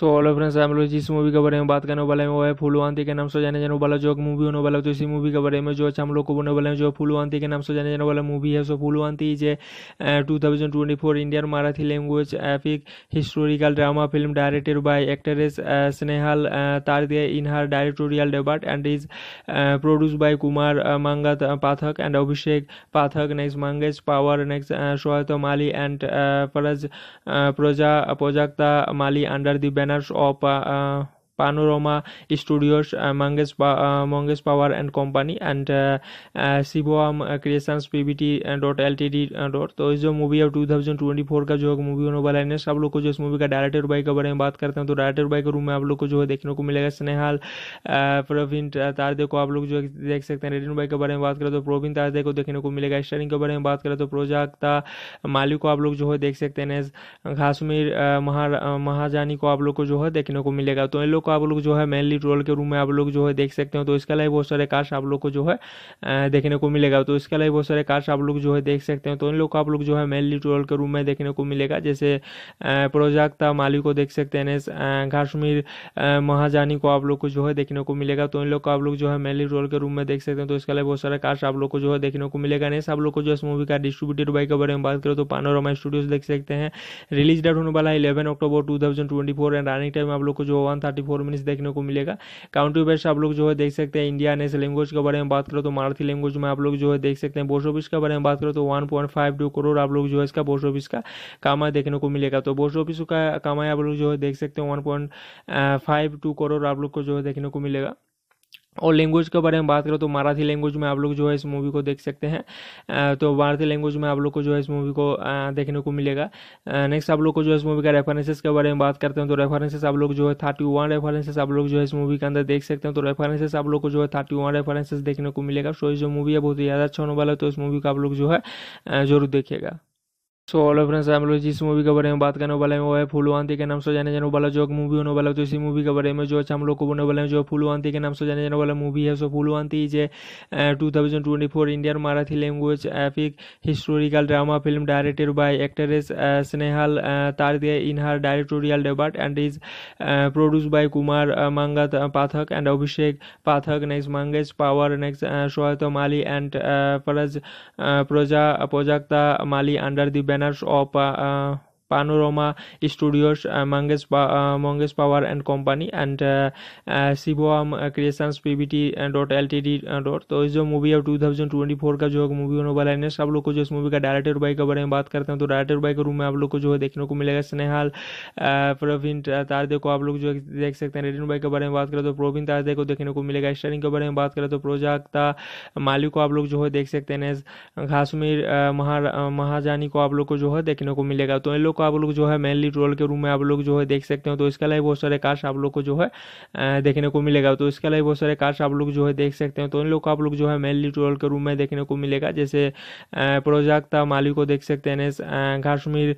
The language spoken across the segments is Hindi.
सो ऑलो फ्रेंड्स हम लोग जिस मूवी के बारे में बात करने वाले हैं। वो है फुलवांती के नाम से जाने जाने वाला, जो मूवी होने वाला। तो इसी मूवी के बारे में जो अच्छा हम लोग को बोलने वाले हैं, जो फुलवांती के नाम से जाने जाने वाला मूवी है। So Phullwanti is a two thousand twenty four Indian Marathi language epic historical drama film directed by actress Snehal Tarde in her directorial debut and is produce by Kumar Mangat Pathak and Abhishek Pathak next Mangesh Pawar next Sohat Mali and फरज प्रजा Prajakta Mali under the banners menos ou Panorama Studios, uh, Mangesh, uh, Mangesh Power and Company and uh, uh, Shivam Creations PBT dot LTD dot. तो इस जो मूवी है 2024 का जो मूवी होने वाला है सब लोग को जो इस मूवी का डायरेक्टर बाई के बारे में बात करते हैं तो डायरेक्टर बाई के रूम में आप लोग को जो है देखने को मिलेगा। स्नेहाल प्रवीण तारदे को आप लोग जो देख सकते हैं। रेडिन बाई के बारे में बात करें तो प्रवीण तारदे को देखने को मिलेगा। स्टारिंग के बारे में बात करें तो प्रोजाक्ता माली को आप लोग जो है देख सकते हैं। घासमीर महाजानी को आप लोग को जो है देखने को मिलेगा। तो इन लोग आप लोग जो है मेनली रोल के रूम में आप लोग जो है देख सकते हो तो इसके अलावा बहुत सारे कास्ट आप लोग को जो है देखने को मिलेगा तो इसके अलावा बहुत सारे कास्ट आप लोग जो है देख सकते हो तो इन लोग को आप लोग जो है मेनली रोल के रूम में देखने को मिलेगा जैसे प्रोजाक्ता माली को देख सकते हैं घासमीर महाजानी को आप लोग को जो है देखने को मिलेगा तो इन लोग को आप लोग जो है मेनली रोल के रूम में देख सकते हैं तो इसके अलावा बहुत सारे कास्ट आप लोग को जो है देखने को मिलेगा नहीं आप लोग को जो इस मूवी का डिस्ट्रीब्यूटेड बाई के बारे में बात करें तो पानोरमा स्टूडियोज देख सकते हैं रिलीज़ डेट होने वाला है eleven October two thousand twenty four and running time आप लोग को जो वन थर्टी फोर मिनट्स देखने को मिलेगा। काउंट्री बेस्ट आप लोग जो है देख सकते हैं इंडिया नेस लैंग्वेज के बारे में बात करो तो मराठी लैंग्वेज में आप लोग जो है देख सकते हैं। बोस ऑफ़िस के बारे में बात करो तो one point five two crore आप लोग जो है इसका बोस ऑफ़िस का कमाई देखने को मिलेगा। तो बोस ऑफ़िस का कमाई आप लोग जो है देख सकते हैं वन टू करोड़ आप लोग को जो है देखने को मिलेगा। और लैंग्वेज के बारे में बात करो तो मराठी लैंग्वेज में आप लोग जो है इस मूवी को देख सकते हैं। तो मराठी लैंग्वेज में आप लोग को जो है इस मूवी को देखने को मिलेगा। नेक्स्ट आप लोग को जो है इस मूवी का रेफरेंसेस के बारे में बात करते हैं तो रेफरेंसेस आप लोग जो है थर्टी वन रेफरेंसेस आप लोग जो है इस मूवी के अंदर देख सकते हैं। तो रेफरेंसेस आप लोग को जो है थर्टी वन रेफरेंसेस देखने को मिलेगा। सो जो मूवी है बहुत ही ज़्यादा अच्छा होने वाला है तो इस मूवी का आप लोग जो है ज़रूर देखिएगा। सो ऑलो फ्रेंड्स हम लोग जिस मूवी के बारे में बात करने वाले हैं। वो है फुलवांती के नाम से जाने जाने वाला जो मूवी होने वाला तो इसी मूवी के बारे में जो अच्छा हम लोग को बोलने वाले हैं, जो फुलवांती के नाम से जाने जाने वाला मूवी है। So Phullwanti is a two thousand twenty four Indian Marathi language epic historical drama film directed by actress Snehal Tarde in her directorial debut and is produce by Kumar Mangat Pathak and Abhishek Pathak next Mangesh Pawar next Sohat Mali and फरज प्रजा Prajakta Mali under the menos ou para Panorama Studios, uh, Mangesh, uh, Mangesh Power and Company and uh, uh, Shivam Creations PBT dot LTD dot. तो इस जो मूवी है 2024 का जो मूवी होने वाला है सब लोग को जो इस मूवी का डायरेक्टर बाई के बारे में बात करते हैं तो डायरेक्टर बाई के रूम में आप लोग को जो है देखने को मिलेगा। स्नेहाल प्रवीण तारदे को आप लोग जो देख सकते हैं। रेडिन बाई के बारे में बात करें तो प्रवीण तारदे को देखने को मिलेगा। स्टारिंग के बारे में बात करें तो प्रोजाक्ता माली को आप लोग जो है देख सकते हैं। घासमीर महाजानी को आप लोग को जो है देखने को मिलेगा। तो इन लोग को आप लोग जो है मेनली रोल के रूम में आप लोग जो है देख सकते हो तो इसके अलावा बहुत सारे कास्ट आप लोग को जो है देखने को मिलेगा तो इसके अलावा बहुत सारे कास्ट आप लोग जो है देख सकते हो तो इन लोग को आप लोग जो है मेनली रोल के रूम में देखने को मिलेगा जैसे प्रोजाक्ता माली को देख सकते हैं घासमीर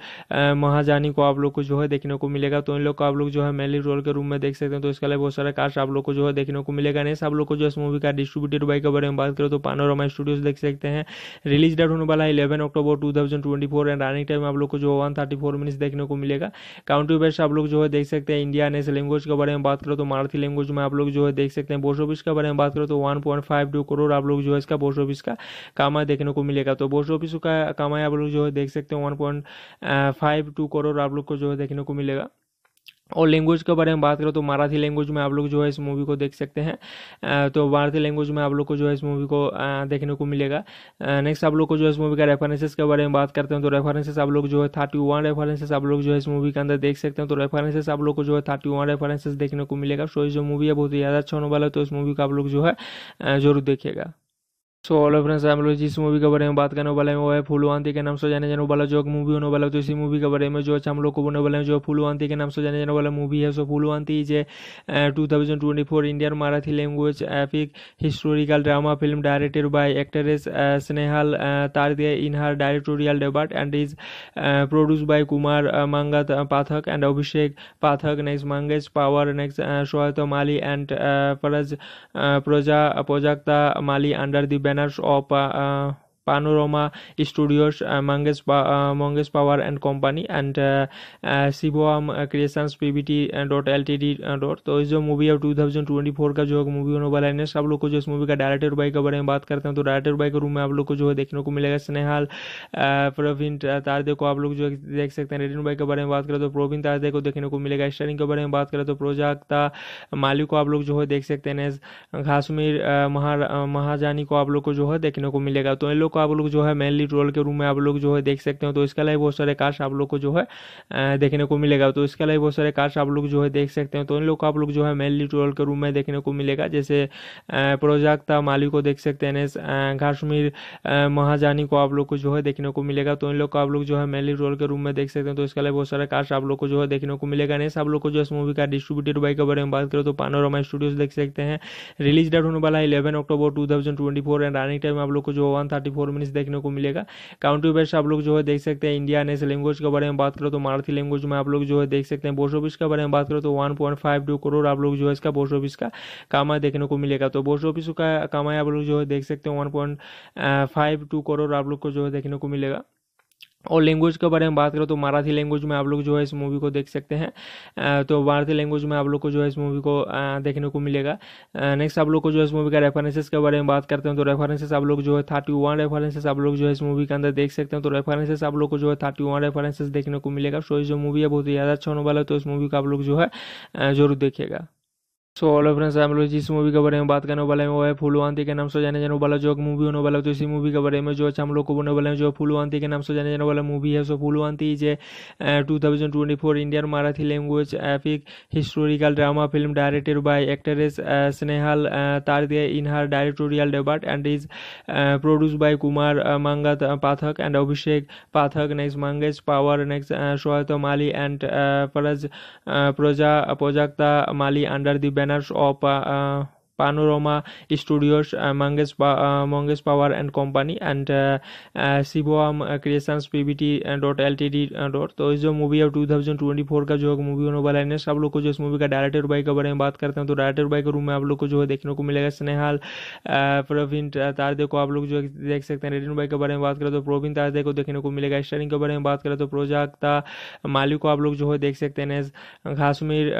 महाजानी को आप लोग को जो है देखने को मिलेगा तो इन लोग को आप लोग जो है मेनली रोल के रूम में देख सकते हैं तो इसके अलावा बहुत सारे कास्ट आप लोग को जो है देखने को मिलेगा नहीं आप लोग को जो इस मूवी का डिस्ट्रीब्यूटेड बाई के बारे में बात करो तो पानोरमा स्टूडियोज देख सकते हैं रिलीज़ डेट होने वाला है eleven October two thousand twenty four and running time आप लोग को जो वन थर्टी फोर मिनट्स देखने को मिलेगा। काउंट्री बेस्ट आप लोग जो है देख सकते हैं इंडिया नेस लैंग्वेज के बारे में बात करो तो मराठी लैंग्वेज में आप लोग जो है देख सकते हैं बोस ऑफ़िस के बारे में बात करो तो वन करोड़ आप लोग जो है इसका बोस ऑफ़िस का कामा देखने को मिलेगा। तो बोस ऑफ़िस का कामा आप लोग जो है देख सकते हैं वन करोड़ आप लोग को जो है देखने को मिलेगा। और लैंग्वेज के बारे में बात करें तो मराठी लैंग्वेज में आप लोग जो है इस मूवी को देख सकते हैं। तो मराठी लैंग्वेज में आप लोग को जो है इस मूवी को देखने को मिलेगा। नेक्स्ट आप लोग को जो है इस मूवी का रेफरेंसेस के बारे में बात करते हैं तो रेफरेंसेस आप लोग जो है थर्टी वन रेफरेंसेस आप लोग जो है इस मूवी के अंदर देख सकते हैं। तो रेफरेंसेस आप लोग को जो है थर्टी वन रेफरेंसेस देखने को मिलेगा। सो जो मूवी है बहुत ही ज़्यादा अच्छा होने वाला है तो इस मूवी का आप लोग जो है ज़रूर देखिएगा। सो ऑलो फ्रेंड्स हम लोग जिस मूवी के बारे में बात करने वाले हैं। वो है फुलवांती के नाम से जाने जाने वाला जो मूवी होने वाला है। तो इसी मूवी के बारे में जो अच्छा हम लोग को बोलने वाले हैं, जो फुलवांती के नाम से जाने जाने वाला मूवी है। So Phullwanti is a two thousand twenty four Indian Marathi language epic historical drama film directed by actress Snehal Tarde in her directorial debut and is produce by Kumar Mangat Pathak and Abhishek Pathak next Mangesh Pawar next Sohat Mali and फरज प्रजा Prajakta Mali under the drenaż opa studios uh, mangesh pa, uh, mangesh power and company and uh, uh, Shivam creations dot L T D dot तो इस जो मूवी है 2024 का जो मूवी होने वाला है नेक्स्ट आप लोग को जो इस मूवी का डायरेक्टर बाई के बारे में बात करते हैं तो डायरेक्टर बाई के रूम में आप लोग को जो है देखने को मिलेगा स्नेहाल प्रवीण तारदे को आप लोग जो देख सकते हैं। रेडिन बाई के बारे में बात करें तो प्रवीण तारदे को देखने को मिलेगा। स्टारिंग के बारे में बात करें तो प्रोजाक्ता माली को आप लोग जो है देख सकते हैं। घासमीर महा महाजानी को आप लोग को जो है देखने को मिलेगा। तो इन लोग को आप लोग जो है मेनली रोल के रूम में आप लोग जो है देख सकते हो तो इसके अलावा बहुत सारे कास्ट आप लोग को जो है देखने को मिलेगा तो इसके अलावा बहुत सारे कास्ट आप लोग जो है देख सकते हो तो इन लोग को आप लोग जो है मेनली रोल के रूम में देखने को मिलेगा जैसे प्रोजाक्ता माली को देख सकते हैं घासमीर महाजानी को आप लोग को जो है देखने को मिलेगा तो इन लोग को आप लोग जो है मेनली रोल के रूम में देख सकते हैं तो इसके अलावा बहुत सारे कास्ट आप लोग को जो है देखने को मिलेगा नहीं आप लोग को जो इस मूवी का डिस्ट्रीब्यूटेड बाई के बारे में बात करें तो पानोरमा स्टूडियोज देख सकते हैं रिलीज़ डेट होने वाला है eleven October two thousand twenty four and running time आप लोग को जो वन थर्टी मिनट्स देखने को मिलेगा। काउंटी बेस्ट आप लोग जो है देख सकते हैं इंडिया नेशनल लैंग्वेज के बारे में बात करो तो मराठी लैंग्वेज में आप लोग जो है देख सकते हैं बोस्ट ऑफ़िस के बारे में बात करो तो वन करोड़ आप लोग जो है इसका बोस्ट ऑफ़िस का कामा देखने को मिलेगा। तो बोस ऑफ़िस का कामा आप लोग जो है देख सकते हैं वन करोड़ आप लोग को जो है देखने को मिलेगा। और लैंग्वेज के बारे में बात करें तो मराठी लैंग्वेज में आप लोग जो है इस मूवी को देख सकते हैं। तो भारतीय लैंग्वेज में आप लोग को जो है इस मूवी को देखने को मिलेगा। नेक्स्ट आप लोग को जो है इस मूवी का रेफरेंसेस के बारे में बात करते हैं तो रेफरेंसेस आप लोग जो है थर्टी वन रेफरेंसेस आप लोग जो है इस मूवी के अंदर देख सकते हैं। तो रेफरेंसेस आप लोग को जो है थर्टी वन रेफरेंसेस देखने को मिलेगा। सो जो मूवी है बहुत ही ज़्यादा अच्छा होने वाला है तो इस मूवी का आप लोग जो है ज़रूर देखिएगा। सो ऑलो फ्रेंड्स हम लोग जिस मूवी के बारे में बात करने वाले हैं। वो है फुलवांती के नाम से जाने जाने वाला जो मूवी होने वाला तो इसी मूवी के बारे में जो हम लोग को बोलने वाले हैं, जो फुलवांती के नाम से जाने जाने वाला मूवी है। So Phullwanti is two thousand twenty four Indian Marathi language epic historical drama film directed by actress Snehal Tarde in her directorial debut and is produce by Kumar Mangat Pathak and Abhishek Pathak next Mangesh Pawar next Sohat Mali and फरज प्रोजा Prajakta Mali under the banners of Panorama Studios, uh, Mangesh, uh, Mangesh Power and Company and uh, uh, Shivam uh, Creations PBT dot LTD dot तो इस जो मूवी है 2024 का जो मूवी होने वाला है सब लोग को जो इस मूवी का डायरेक्टर बाई के बारे में बात करते हैं तो डायरेक्टर बाई के रूम में आप लोग को जो है देखने को मिलेगा स्नेहाल प्रवीण तारदे को आप लोग जो देख सकते हैं रेडिन बाई के बारे में बात करें तो प्रवीण तारदे को देखने को मिलेगा स्टारिंग के बारे में बात करें तो प्रोजाक्ता माली को आप लोग जो है देख सकते हैं घासमीर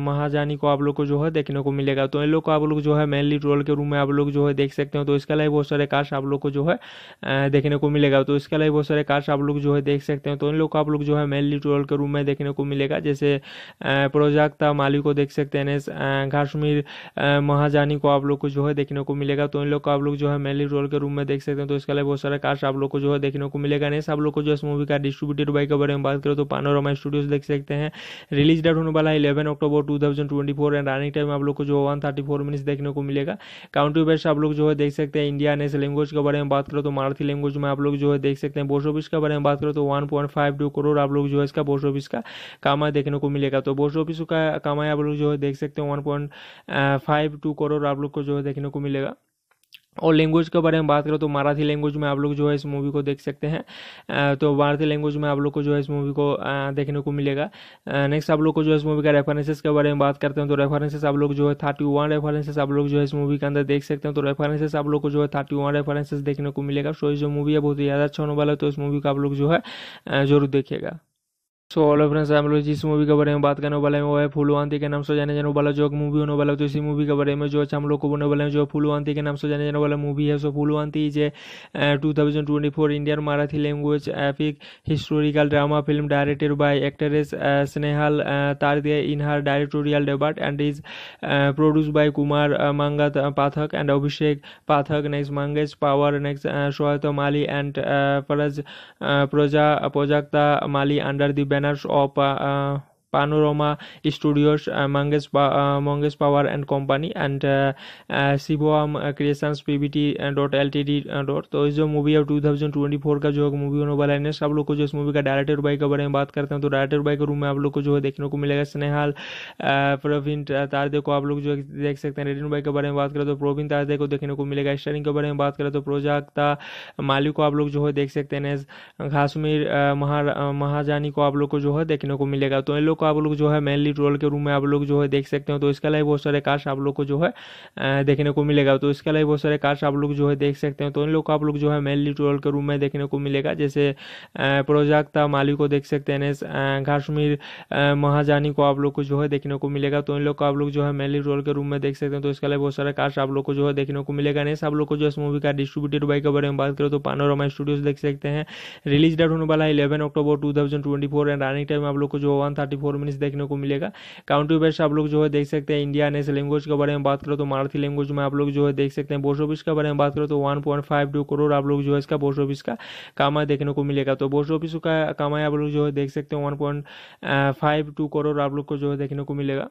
महाजानी को आप लोग को जो है देखने को मिलेगा। तो इन लोग को आप लोग जो है मेनली रोल के रूम में आप लोग जो है देख सकते हो तो इसके अलावा बहुत सारे कास्ट आप लोग को जो है देखने को मिलेगा तो इसके अलावा बहुत सारे कास्ट आप लोग जो है देख सकते हो तो इन लोग को आप लोग जो है मेनली रोल के रूम में देखने को मिलेगा जैसे प्रोजाक्ता माली को देख सकते हैं घासमीर महाजानी को आप लोग को जो है देखने को मिलेगा तो इन लोग को आप लोग जो है मेनली रोल के रूम में देख सकते हैं तो इसके अलावा बहुत सारे कास्ट आप लोग को जो है देखने को मिलेगा नहीं आप लोग को जो इस मूवी का डिस्ट्रीब्यूटेड बाई के बारे में बात करें तो पानोरमा स्टूडियोज देख सकते हैं रिलीज़ डेट होने वाला है eleven October two thousand twenty four and running time आप लोग को जो वन थर्टी फोर मिनट्स देखने को मिलेगा। काउंट्री बेस्ट आप लोग जो है देख सकते हैं इंडिया नेशनल लैंग्वेज के बारे में बात करो तो मराठी लैंग्वेज में आप लोग जो है देख सकते हैं पोस्ट ऑफ़िस के बारे में बात करो तो one point five two crore आप लोग जो है इसका बोस्ट ऑफ़िस का कामा देखने को मिलेगा। तो बोस्ट ऑफ़िस का कामा आप लोग जो है देख सकते हैं वन करोड़ आप लोग को जो है देखने को मिलेगा। और लैंग्वेज के बारे में बात करो तो मराठी लैंग्वेज में आप लोग जो है इस मूवी को देख सकते हैं। तो मराठी लैंग्वेज में आप लोग को जो है इस मूवी को देखने को मिलेगा। नेक्स्ट आप लोग को जो है इस मूवी का रेफरेंसेस के बारे में बात करते हैं तो रेफरेंसेस आप लोग जो है थर्टी वन रेफरेंसेस आप लोग जो है इस मूवी के अंदर देख सकते हैं। तो रेफरेंसेस आप लोग को जो है थर्टी वन रेफरेंसेस देखने को मिलेगा। सो जो मूवी है बहुत ही ज़्यादा अच्छा होने वाला है तो इस मूवी का आप लोग जो है ज़रूर देखिएगा। सो ऑल फ्रेंड्स हम लोग जिस मूवी के बारे में बात करने वाले हैं, वो है फुलवांती के नाम से जाने जाने वाला जो मूवी होने वाला तो इसी मूवी के बारे में जो अच्छा हम लोग को बोलने वाले हैं, जो फुलवांती के नाम से जाने जाने वाला मूवी है। So Phullwanti is a two thousand twenty four Indian Marathi language epic historical drama film directed by actress Snehal Tarde in her directorial debut and is produce by Kumar Mangat Pathak and Abhishek Pathak next Mangesh Pawar next Sohat Mali and फरज प्रोजा Prajakta Mali under the meiner Oper Panorama Studios, uh, Mangesh, uh, Mangesh Power and Company and uh, V T dot L T D dot तो इस जो मूवी है 2024 का जो मूवी होने वाला है सब लोग को जो इस मूवी का डायरेक्टर बाई के बारे में बात करते हैं तो डायरेक्टर बाई के रूम में आप लोग को जो है देखने को मिलेगा। स्नेहाल प्रवीण तारदे को आप लोग जो देख सकते हैं। रेडिन बाई के बारे में बात करें तो प्रवीण तारदे को देखने को मिलेगा। स्टारिंग के बारे में बात करें तो प्रोजाक्ता माली को आप लोग जो है देख सकते हैं। घासमीर महा महाजानी को आप लोग को जो है देखने को मिलेगा। तो इन लोग को आप लोग जो है मेनली रोल के रूम में आप लोग जो है देख सकते हो तो इसके अलावा बहुत सारे कास्ट आप लोग को जो है देखने को मिलेगा तो इसके अलावा बहुत सारे कास्ट आप लोग जो है देख सकते हो तो इन लोग को आप लोग जो है मेनली रोल के रूम में देखने को मिलेगा जैसे प्रोजाक्ता माली को देख सकते हैं काश्मीर महाजानी को आप लोग को जो है देखने को मिलेगा तो इन लोग को आप लोग जो है मेनली रोल के रूम में देख सकते हैं तो इसके अलावा बहुत सारे कास्ट आप लोग को जो है देखने को मिलेगा नहीं आप लोग को जो इस मूवी का डिस्ट्रीब्यूटेड बाई के बारे में बात करें तो पानोरमा स्टूडियोज देख सकते हैं रिलीज़ डेट होने वाला है eleven October two thousand twenty four and running time आप लोग को जो वन थर्टी फोर मिनट्स देखने को मिलेगा। काउंट्री बेस्ट आप लोग जो है देख सकते हैं इंडिया नेशनल लैंग्वेज के बारे में बात करो तो मराठी लैंग्वेज में आप लोग जो है देख सकते हैं बोस ऑफ़िस के बारे में बात करो तो one point five two crore आप लोग जो है इसका बोस ऑफ़िस का कामा देखने को मिलेगा। तो बोस ऑफ़िस का कामा आप लोग जो है देख सकते हैं one point five two crore आप लोग को जो है देखने को मिलेगा।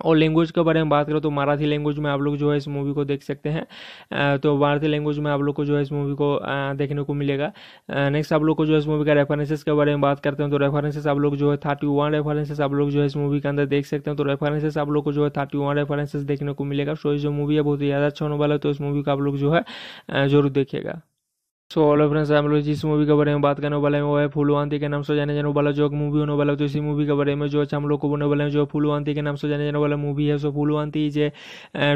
और लैंग्वेज के बारे में बात करें तो मराठी लैंग्वेज में आप लोग जो है इस मूवी को देख सकते हैं। तो मराठी लैंग्वेज में आप लोग को जो है इस मूवी को देखने को मिलेगा। नेक्स्ट आप लोग को जो है इस मूवी का रेफरेंसेस के बारे में बात करते हैं तो रेफरेंसेस आप लोग जो है थर्टी वन रेफरेंसेस आप लोग जो है इस मूवी के अंदर देख सकते हैं। तो रेफरेंसेस आप लोग को जो है थर्टी वन रेफरेंसेस देखने को मिलेगा। सो जो मूवी है बहुत ही ज़्यादा अच्छा होने वाला है तो इस मूवी का आप लोग जो है ज़रूर देखिएगा। सो ऑलो फ्रेंड्स हम लोग जिस मूवी के बारे में बात करने वाले हैं, वो है फुलवांती के नाम से जाने जाने वाला जो मूवी होने वाला तो इसी मूवी के बारे में जो अच्छा हम लोग को बोलने वाले हैं, जो फुलवांती के नाम से जाने जाने वाला मूवी है। So Phullwanti is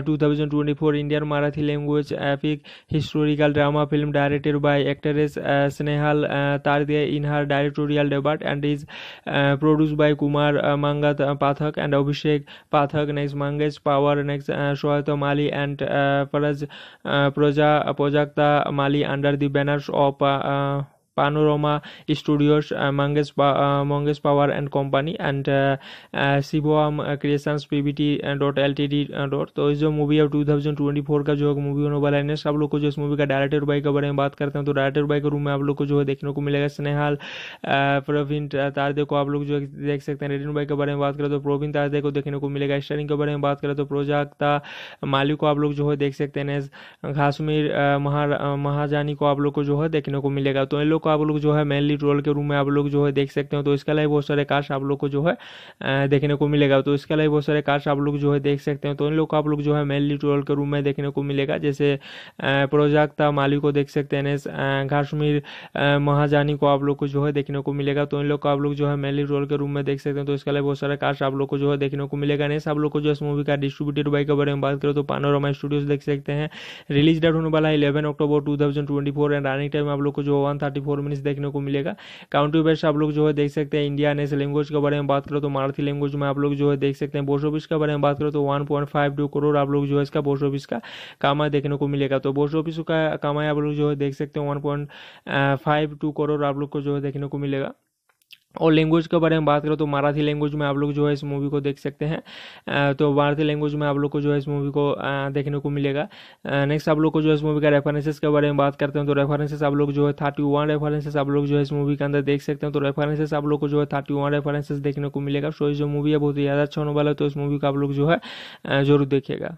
two thousand twenty four Indian Marathi language epic historical drama film directed by actress Snehal Tarde in her directorial debut and is produce by Kumar Mangat Pathak and Abhishek Pathak next Mangesh Pawar next Sohat Mali and प्रोजा Prajakta Mali under the manage of Studios, uh, Mangesh, uh, Mangesh Power and Company and uh, uh, Shivam PBT dot L T D dot तो इस जो मूवी है टू थाउज़ेंड ट्वेंटी फोर का जो मूवी होने वाला है सब लोग को जो इस मूवी का डायरेक्टर बाई के बारे में बात करते हैं तो डायरेक्टर बाई के रूम में आप लोग को जो है देखने को मिलेगा स्नेहाल प्रवीण तारदे को आप लोग जो देख सकते हैं रेडिन बाई के बारे में बात करें तो प्रवीण तारदे को देखने को मिलेगा स्टारिंग के बारे में बात करें तो प्रोजाक्ता मालिक को आप लोग जो है देख सकते हैं घासमीर महाजानी को आप लोग को जो है देखने को मिलेगा। तो इन लोग को आप लोग जो है मेनली रोल के रूम में आप लोग जो है देख सकते हो तो इसके अलावा बहुत सारे कास्ट आप लोग को जो है देखने को मिलेगा तो इसके अलावा बहुत सारे कास्ट आप लोग जो है देख सकते हो तो इन लोग को आप लोग जो है मेनली रोल के रूम में देखने को मिलेगा जैसे प्रोजाक्ता माली को देख सकते हैं काश्मीर महाजानी को आप लोग को जो है देखने को मिलेगा तो इन लोग को आप लोग जो है मेनली रोल के रूम में देख सकते हैं तो इसके अलावा बहुत सारे कास्ट आप लोग को जो है देखने को मिलेगा नहीं आप लोग को जो इस मूवी का डिस्ट्रीब्यूटेड बाई के बारे में बात करें तो पानोरमा स्टूडियोज देख सकते हैं रिलीज़ डेट होने वाला है eleven October two thousand twenty four and running time आप लोग को जो वन थर्टी फोर मिनट्स देखने को मिलेगा। काउंट्री बेस्ट आप लोग जो है देख सकते हैं इंडिया नेशनल लैंग्वेज के बारे में बात करो तो मराठी लैंग्वेज में आप लोग जो है देख सकते हैं। बोस ऑफ़िस के बारे में बात करो तो one point five two crore आप लोग जो है इसका बोस ऑफ़िस का कामा देखने को मिलेगा। तो बोस ऑफ़िस का कामा आप लोग जो है देख सकते हैं one point five two crore आप लोग को जो है देखने को मिलेगा। और लैंग्वेज के बारे में बात करें तो मराठी लैंग्वेज में आप लोग जो है इस मूवी को देख सकते हैं। तो मराठी लैंग्वेज में आप लोग को जो है इस मूवी को देखने को मिलेगा। नेक्स्ट आप लोग को जो है इस मूवी का रेफरेंसेस के बारे में बात करते हैं तो रेफरेंसेस आप लोग जो है थर्टी वन रेफरेंसेस आप लोग जो है इस मूवी के अंदर देख सकते हैं। तो रेफरेंसेस आप लोग को जो है थर्टी वन रेफरेंसेस देखने को मिलेगा। सो जो मूवी है बहुत ही ज़्यादा अच्छा होने वाला है तो इस मूवी का आप लोग जो है ज़रूर देखिएगा।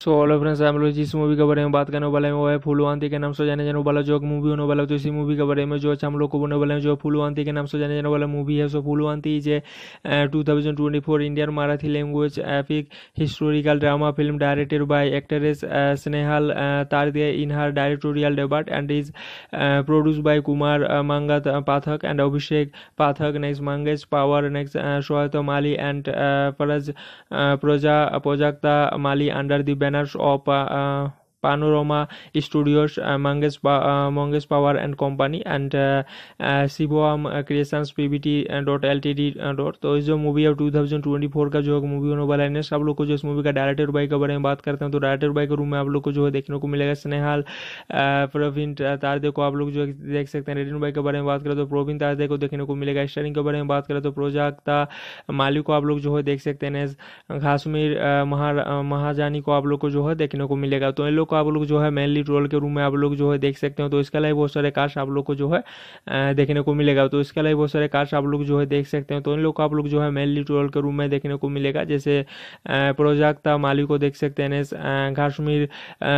सो ऑलो फ्रेंड्स हम लोग जिस मूवी के बारे में बात करने वाले हैं। वो है फुलवांती के नाम से जाने जाने वाला जो मूवी होने वाला तो इसी मूवी के बारे में जो हम लोग को बोलने वाले हैं, जो फुलवांती के नाम से जाने जाने वाला मूवी है। So Phullwanti is a two thousand twenty four Indian Marathi language epic historical drama film directed by actress Snehal Tarde in her directorial debut and is produce by Kumar Mangat Pathak and Abhishek Pathak next Mangesh Pawar next Sohat Mali and फरज प्रोजा Prajakta Mali under the banners ou para Panorama Studios, uh, Mangesh, uh, Mangesh Power and Company and uh, uh, Shivam Creations PBT dot L T D dot तो जो मूवी है टू थाउज़ेंड ट्वेंटी फोर का जो मूवी होने वाला है सब लोग को जो इस मूवी का डायरेक्टर बाई के बारे में बात करते हैं तो डायरेक्टर बाई के रूम में आप लोग को जो है देखने को मिलेगा स्नेहाल प्रवीण तारदे को आप लोग जो देख सकते हैं रेडिन बाई के बारे में बात करें तो प्रवीण तारदे को देखने को मिलेगा स्टारिंग के बारे में बात करें तो प्रोजाक्ता माली को आप लोग जो है देख सकते हैं घासमीर महाजानी को आप लोग को जो है देखने को मिलेगा। तो इन लोग को आप लोग जो है मेनली रोल के रूम में आप लोग जो है देख सकते हो तो इसके अलावा बहुत सारे कास्ट आप लोग को जो है देखने को मिलेगा तो इसके अलावा बहुत सारे कास्ट आप लोग जो है देख सकते हो तो इन लोग को आप लोग जो है मेनली रोल के रूम में देखने को मिलेगा जैसे प्रोजाक्ता माली को देख सकते हैं काश्मीर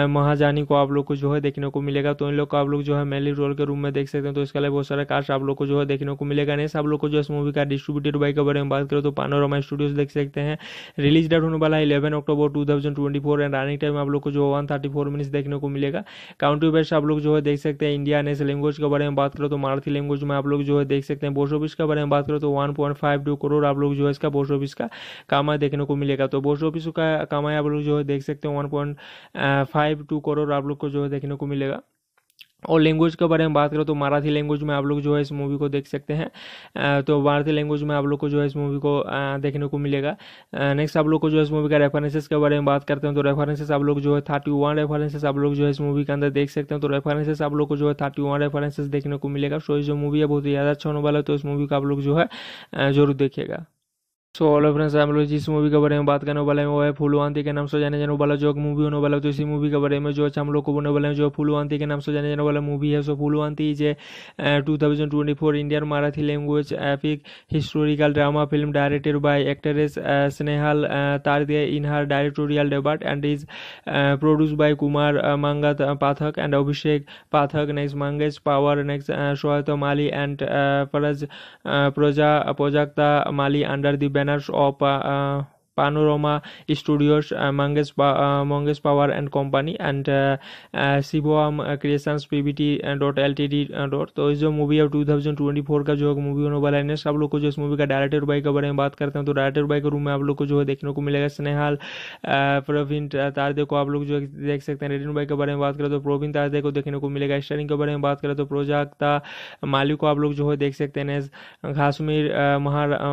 महाजानी को आप लोग को जो है देखने को मिलेगा तो इन लोग को आप लोग जो है मेनली रोल के रूम में देख सकते हैं तो इसके अलावा बहुत सारे कास्ट आप लोग को जो है देखने को मिलेगा नहीं आप लोग को जो इस मूवी का डिस्ट्रीब्यूटेड बाई के बारे में बात करें तो पानोरमा स्टूडियोज देख सकते हैं रिलीज़ डेट होने वाला है eleven October two thousand twenty four and running time आप लोग को जो वन थर्टी फोर मिनट्स देखने को मिलेगा। काउंट्री बेस्ट आप लोग जो है देख सकते हैं इंडिया नेशनल लैंग्वेज के बारे में बात करो तो मराठी लैंग्वेज में आप लोग जो है देख सकते हैं बोस्ट ऑफ़िस के बारे में बात करो तो one point five two crore आप लोग जो है इसका पोस्ट ऑफ़िस का कमाई देखने को मिलेगा। तो पोस्ट ऑफ़िस का कमाई आप लोग जो है देख सकते हैं one point five two crore आप लोग को जो है देखने को मिलेगा। और लैंग्वेज के बारे में बात करो तो मराठी लैंग्वेज में आप लोग जो है इस मूवी को देख सकते हैं। तो मराठी लैंग्वेज में आप लोग को जो है इस मूवी को देखने को मिलेगा। नेक्स्ट आप लोग को जो है इस मूवी का रेफरेंसेस के बारे में बात करते हैं तो रेफरेंसेस आप लोग जो है थर्टी वन रेफरेंसेस आप लोग जो है इस मूवी के अंदर देख सकते हैं। तो रेफरेंसेस आप लोग को जो है थर्टी वन रेफरेंसेस देखने को मिलेगा। सो जो मूवी है बहुत ही ज़्यादा अच्छा होने वाला है तो इस मूवी को आप लोग जो है ज़रूर देखिएगा। सो ऑल फ्रेंड्स हम लोग जिस मूवी के बारे में बात करने वाले हैं। वो है फुलवांती के नाम से जाने जाने वाला, जो मूवी होने वाला तो इसी मूवी के बारे में जो अच्छा हम लोग को बोलने वाले हैं, जो फुलवांती के नाम से जाने जाने वाला मूवी है। So Phullwanti is two thousand twenty four Indian Marathi language epic historical drama film directed by actress Snehal Tarde in her directorial debut and is produce by Kumar Mangat Pathak and Abhishek Pathak next Mangesh Pawar next Sohat Mali and फरज प्रोजा Prajakta Mali under the menos ou a Panorama Studios, uh, Mangesh, uh, Mangesh Power and Company and uh, uh, Shivam Creations PBT dot L T D dot तो इस जो मूवी है टू थाउज़ेंड ट्वेंटी फोर का जो मूवी होने वाला है नेक्स्ट आप लोग को जो इस मूवी का डायरेक्टर बाई के बारे में बात करते हैं तो डायरेक्टर बाई के रूम में आप लोग को जो है देखने को मिलेगा। स्नेहाल प्रवीण तारदे को आप लोग जो देख सकते हैं। रेडिन बाई के बारे में बात करें तो प्रवीण तारदे को देखने को मिलेगा। स्टारिंग के बारे में बात करें तो प्रोजाक्ता माली को आप लोग जो है देख सकते हैं। घासमीर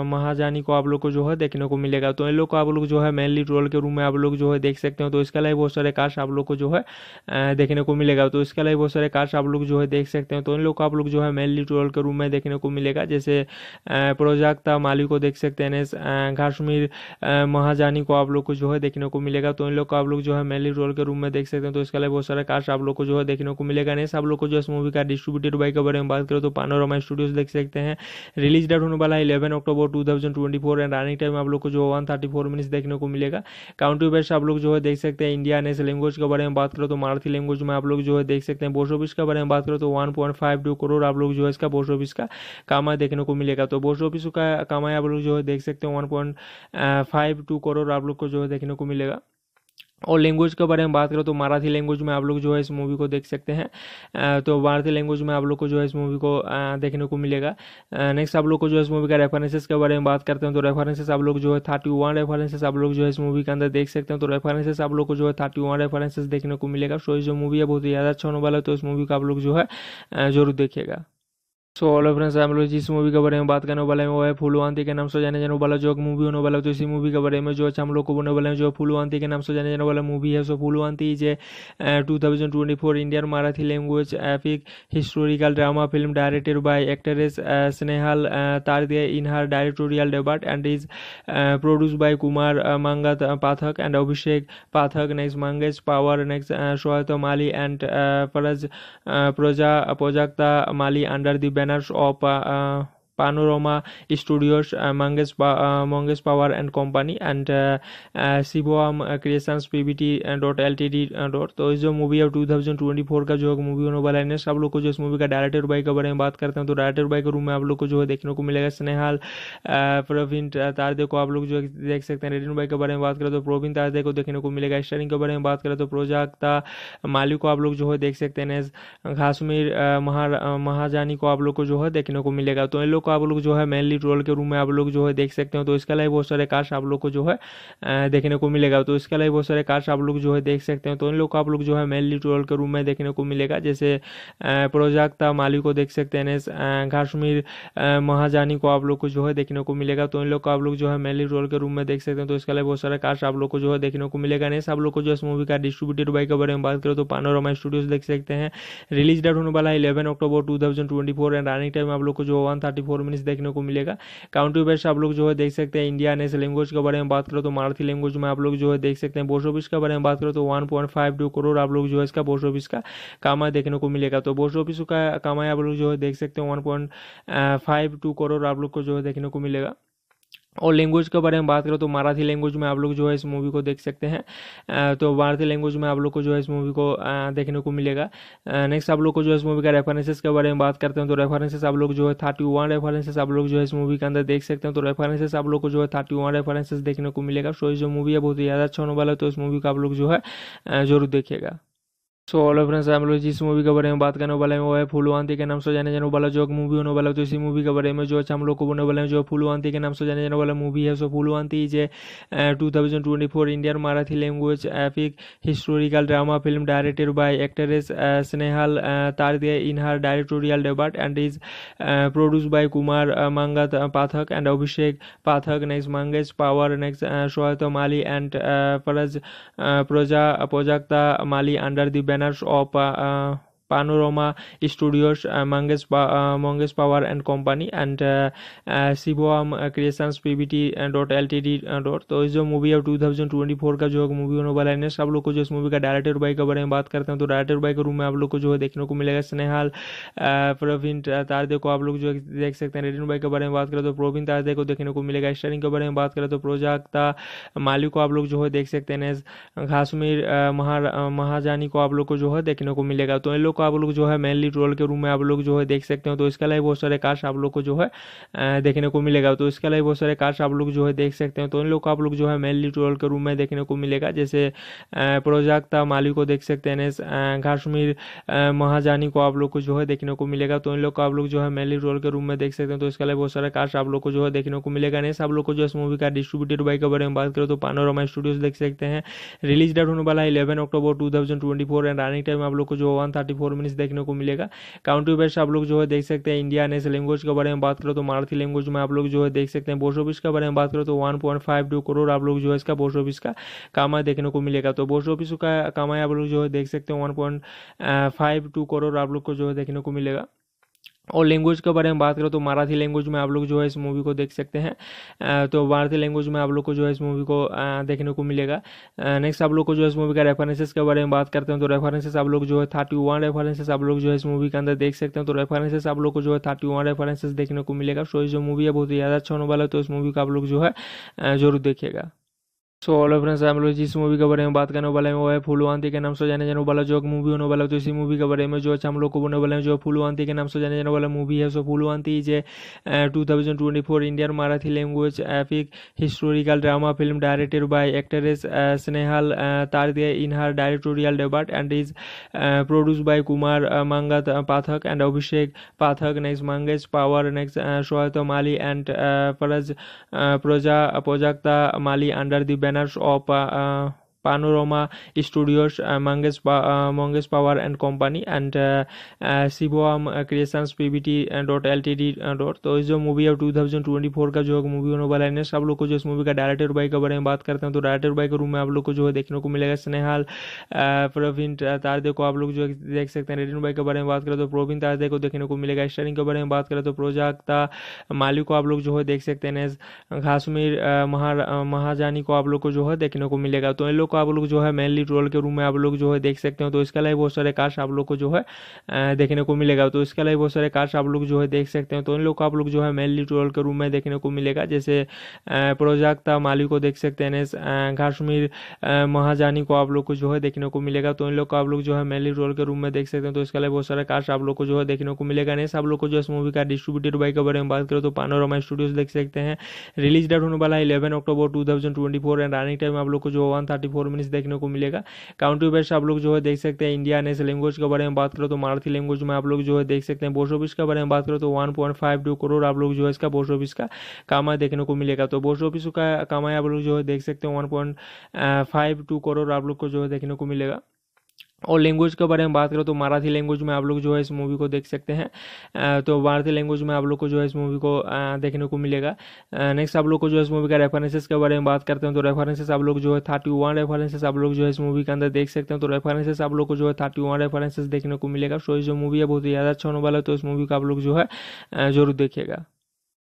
महाजानी को आप लोग को जो है देखने को मिलेगा। तो इन लोग को आप लोग जो है मेनली रोल के रूम में आप लोग जो है देख सकते हो तो इसके अलावा बहुत सारे कास्ट आप लोग को जो है देखने को मिलेगा तो इसके अलावा बहुत सारे कास्ट आप लोग जो है देख सकते हो तो इन लोग को आप लोग जो है मेनली रोल के रूम में देखने को मिलेगा जैसे प्रोजाक्ता माली को देख सकते हैं घासमीर महाजानी को आप लोग को जो है देखने को मिलेगा तो इन लोग को आप लोग जो है मेनली रोल के रूम में देख सकते हैं तो इसके अलावा बहुत सारे कास्ट आप लोग को जो है देखने को मिलेगा नहीं आप लोग को जो इस मूवी का डिस्ट्रीब्यूटेड बाई के बारे में बात करें तो पानोरमा स्टूडियोज देख सकते हैं रिलीज़ डेट होने वाला है eleven October two thousand twenty four and running time आप लोग को जो वन थर्टी फोर मिनट्स देखने को मिलेगा। काउंट्री बेस्ट आप लोग जो है देख सकते हैं इंडिया नेशनल लैंग्वेज के बारे में बात करो तो मराठी लैंग्वेज में आप लोग जो है देख सकते हैं पोस्ट के बारे में बात करो तो वन करोड़ आप लोग जो है इसका पोस्ट का कामा देखने को मिलेगा। तो पोस्ट का कामा आप लोग जो है देख सकते हैं वन फाइव टू करोड़ आप लोग को जो है देखने को मिलेगा। और लैंग्वेज के बारे में बात करो तो मराठी लैंग्वेज में आप लोग जो है इस मूवी को देख सकते हैं। तो मराठी लैंग्वेज में आप लोग को जो है इस मूवी को देखने को मिलेगा। नेक्स्ट आप लोग को जो है इस मूवी का रेफरेंसेस के बारे में बात करते हैं तो रेफरेंसेस आप लोग जो है थर्टी वन रेफरेंसेस आप लोग जो है इस मूवी के अंदर देख सकते हैं। तो रेफरेंसेस आप लोग को जो है थर्टी वन रेफरेंसेस देखने को मिलेगा। सो जो मूवी है बहुत ही ज़्यादा अच्छा होने वाला है तो इस मूवी को आप लोग जो है ज़रूर देखिएगा। सो ऑल फ्रेंड्स हम लोग जिस मूवी के बारे में बात करने वाले हैं, वो है फुलवांती के नाम से जाने जाने वाला जो मूवी होने वाला तो इसी मूवी के बारे में जो अच्छा हम लोग को बोलने वाले हैं, जो फुलवांती के नाम से जाने जाने वाला मूवी है। So Phullwanti is two thousand twenty four Indian Marathi language epic historical drama film directed by actress Snehal Tarde in her directorial debut and is produce by Kumar Mangat Pathak and Abhishek Pathak next Mangesh Pawar next Sohat Mali and प्रोजा Prajakta Mali under the manage of Studios, uh, Mangesh, uh, Mangesh Power and Company and uh, uh, Shivam PBT dot L T D dot तो इस जो मूवी है टू थाउज़ेंड ट्वेंटी फोर का जो मूवी होने वाला है नेक्स्ट आप लोग को जो इस मूवी का डायरेक्टर बाई के बारे में बात करते हैं तो डायरेक्टर बाई के रूम में आप लोग को जो है देखने को मिलेगा स्नेहाल प्रवीण तारदे को आप लोग जो देख सकते हैं रेडिन बाई के बारे में बात करें तो प्रवीण तारदे को देखने को मिलेगा स्टारिंग के बारे में बात करें तो प्रोजाक्ता माली को आप लोग जो है देख सकते हैं घासमीर महाजानी को आप लोग को जो है देखने को मिलेगा तो इन लोग को आप लोग जो है मेनली रोल के रूम में आप लोग जो है देख सकते हो तो इसके अलावा बहुत सारे कास्ट आप लोग को जो है देखने को मिलेगा तो इसके अलावा बहुत सारे कास्ट आप लोग जो है देख सकते हो तो इन लोग को आप लोग जो है मेनली रोल के रूम में देखने को मिलेगा जैसे प्रोजाक्ता माली को देख सकते हैं घासमीर महाजानी को आप लोग को जो है देखने को मिलेगा तो इन लोग को आप लोग जो है मेनली रोल के रूम में देख सकते हैं तो इसके अलावा बहुत सारे कास्ट आप लोग को जो है देखने को मिलेगा नहीं आप लोग को जो इस मूवी का डिस्ट्रीब्यूटेड बाई के बारे में बात करें तो पानोरमा स्टूडियोज देख सकते हैं रिलीज़ डेट होने वाला है eleven October two thousand twenty four and running time आप लोग को जो वन थर्टी फोर मिनट्स देखने को मिलेगा। काउंट्री बेस्ट आप लोग जो है देख सकते हैं इंडिया नेशनल लैंग्वेज के बारे में बात करो तो मराठी लैंग्वेज में आप लोग जो है देख सकते हैं। बोस्ट ऑफ़िस के बारे में बात करो तो वन करोड़ आप लोग जो है इसका पोस्ट ऑफ़िस का कामा देखने को मिलेगा। तो पोस्ट ऑफ़िस का कामा आप लोग जो है देख सकते हैं वन करोड़ आप लोग को जो है देखने को मिलेगा। और लैंग्वेज के बारे में बात करो तो मराठी लैंग्वेज में आप लोग जो है इस मूवी को देख सकते हैं। तो मराठी लैंग्वेज में आप लोग को जो है इस मूवी को देखने को मिलेगा। नेक्स्ट आप लोग को जो है इस मूवी का रेफरेंसेस के बारे में बात करते हैं तो रेफरेंसेस आप लोग जो है थर्टी वन रेफरेंसेस आप लोग जो है इस मूवी के अंदर देख सकते हैं। तो रेफरेंसेस आप लोग को जो है थर्टी वन रेफरेंसेस देखने को मिलेगा। सो जो मूवी है बहुत ही ज़्यादा अच्छा होने वाला है तो इस मूवी को आप लोग जो है ज़रूर देखिएगा। सो हेलो फ्रेंड्स हम लोग जिस मूवी के बारे में बात करने वाले हैं। वो है फुलवांती के नाम से जाने जाने वाला जो मूवी होने वाला तो इसी मूवी के बारे में जो अच्छा हम लोग को बोलने वाले हैं, जो फुलवांती के नाम से जाने जाने वाला मूवी है। So Phullwanti is a two thousand twenty four Indian Marathi language epic historical drama film directed by actress Snehal Tarde in her directorial debut and is produce by Kumar Mangat Pathak and Abhishek Pathak next Mangesh Pawar next Sohat Mali and फरज प्रजा Prajakta Mali under the banners of Panorama Studios, uh, Mangesh, uh, Mangesh Power and Company and uh, uh, Shivam Creations PBT T D dot तो इस जो मूवी है 2024 का जो मूवी होने वाला है सब लोग को जो इस मूवी का डायरेक्टर बाई के बारे में बात करते हैं तो डायरेक्टर बाई के रूम में आप लोग को जो है देखने को मिलेगा स्नेहाल प्रवीण तारदे को आप लोग जो देख सकते हैं रेडिन बाई के बारे में बात करें तो प्रवीण तारदे को देखने को मिलेगा स्टारिंग के बारे में बात करें तो प्रोजाक्ता माली को आप लोग जो है देख सकते हैं घासमीर महाजानी को आप लोग को जो है देखने को मिलेगा। तो इन लोग को आप लोग जो है मेनली रोल के रूम में आप लोग जो है देख सकते हो तो इसके अलावा बहुत सारे कास्ट आप लोग को जो है देखने को मिलेगा तो इसके अलावा बहुत सारे कास्ट आप लोग जो है देख सकते हो तो इन लोग को आप लोग जो है मेनली रोल के रूम में देखने को मिलेगा जैसे प्रोजाक्ता माली को देख सकते हैं घासमीर महाजानी को आप लोग को जो है देखने को मिलेगा तो इन लोग को आप लोग जो है मेनली रोल के रूम में देख सकते हैं तो इसके अलावा बहुत सारे कास्ट आप लोग को जो है देखने को मिलेगा नहीं आप लोग को जो इस मूवी का डिस्ट्रीब्यूटेड बाई के बारे में बात करें तो पानोरमा स्टूडियोज देख सकते हैं रिलीज़ डेट होने वाला है eleven October two thousand twenty four and running time आप लोग को जो वन थर्टी मिनट्स देखने को मिलेगा। काउंट्री वाइज आप लोग जो है देख सकते हैं इंडिया नेशनल लैंग्वेज के बारे में बात करो तो मराठी लैंग्वेज में आप लोग जो है देख सकते हैं बोस्ट ऑफ़िस के बारे में बात करो तो वन करोड़ आप लोग जो है इसका बोस्ट ऑफ़िस का कामा देखने को मिलेगा। तो बोस्ट ऑफ़िस का कामा आप लोग जो है देख सकते हैं वन करोड़ आप लोग को जो है देखने को मिलेगा। और लैंग्वेज के बारे में बात करें तो मराठी लैंग्वेज में आप लोग जो है इस मूवी को देख सकते हैं। तो मराठी लैंग्वेज में आप लोग को जो है इस मूवी को देखने को मिलेगा। नेक्स्ट आप लोग को जो है इस मूवी का रेफरेंसेस के बारे में बात करते हैं तो रेफरेंसेस आप लोग जो है थर्टी वन रेफरेंसेस आप लोग जो है इस मूवी के अंदर देख सकते हैं। तो रेफरेंसेस आप लोग को जो है थर्टी वन रेफरेंसेस देखने को मिलेगा। सो जो मूवी है बहुत ही ज़्यादा अच्छा होने वाला है तो इस मूवी को आप लोग जो है ज़रूर देखिएगा। सो ऑलो फ्रेंड्स हम लोग जिस मूवी के बारे में बात करने वाले हैं। वो है फुलवांती के नाम से जाने जाने वाला, जो मूवी होने वाला तो इसी मूवी के बारे में जो अच्छा हम लोग को बोलने वाले हैं, जो फुलवांती के नाम से जाने जाने वाला मूवी है। So Phullwanti is a two thousand twenty four Indian Marathi language epic historical drama film directed by actress Snehal Tarde in her directorial debut and is produce by Kumar Mangat Pathak and Abhishek Pathak next Mangesh Pawar next Sohat Mali and फरज प्रजा Prajakta Mali under the banners of Panorama Studios, uh, Mangesh, uh, Mangesh Power and Company and uh, uh, Shivam Creations PBT dot LTD dot. तो इस जो मूवी है 2024 का जो मूवी होने वाला है सब लोग को जो इस मूवी का डायरेक्टर बाई के बारे में बात करते हैं तो डायरेक्टर बाई के रूम में आप लोग को जो है देखने को मिलेगा। स्नेहाल प्रवीण तारदे को आप लोग जो देख सकते हैं। रेडिन बाई के बारे में बात करें तो प्रवीण तारदे को देखने को मिलेगा। स्टारिंग के बारे में बात करें तो प्रोजाक्ता माली को आप लोग जो है देख सकते हैं। घासमीर महाजानी को आप लोग को जो है देखने को मिलेगा। तो इन लोग को आप लोग जो है मेनली रोल के रूम में आप लोग जो है देख सकते हो तो इसके अलावा बहुत सारे कास्ट आप लोग को जो है देखने को मिलेगा तो इसके अलावा बहुत सारे कास्ट आप लोग जो है देख सकते हो तो इन लोग को आप लोग जो है मेनली रोल के रूम में देखने को मिलेगा जैसे प्रोजाक्ता माली को देख सकते हैं काश्मीर महाजानी को आप लोग को जो है देखने को मिलेगा तो इन लोग को आप लोग जो है मेनली रोल के रूम में देख सकते हैं तो इसके अलावा बहुत सारे कास्ट आप लोग को जो है देखने को मिलेगा नहीं आप लोग को जो इस मूवी का डिस्ट्रीब्यूटेड बाई के बारे में बात करें तो पानोरमा स्टूडियोज देख सकते हैं रिलीज़ डेट होने वाला है eleven October two thousand twenty four and running time आप लोग को जो वन थर्टी फोर मिनट्स देखने को मिलेगा। काउंट्री वाइज आप लोग जो है देख सकते हैं इंडिया नेशनल लैंग्वेज के बारे में बात करो तो मराठी लैंग्वेज में आप लोग जो है देख सकते हैं ऑफ़िस के बारे में बात करो तो वन करोड़ आप लोग जो है इसका ऑफ़िस का कामा देखने को मिलेगा। तो ऑफ़िस का कामा आप लोग जो है देख सकते हैं वन करोड़ आप लोग को जो है देखने को मिलेगा। और लैंग्वेज के बारे में बात करो तो मराठी लैंग्वेज में आप लोग जो है इस मूवी को देख सकते हैं। तो मराठी लैंग्वेज में आप लोग को जो है इस मूवी को देखने को मिलेगा। नेक्स्ट आप लोग को जो है इस मूवी का रेफरेंसेस के बारे में बात करते हैं तो रेफरेंसेस आप लोग जो है थर्टी वन रेफरेंसेस आप लोग जो है इस मूवी के अंदर देख सकते हैं। तो रेफरेंसेस आप लोग को जो है थर्टी वन रेफरेंसेस देखने को मिलेगा। सो जो मूवी है बहुत ही ज़्यादा अच्छा होने वाला है तो इस मूवी का आप लोग जो है ज़रूर देखिएगा।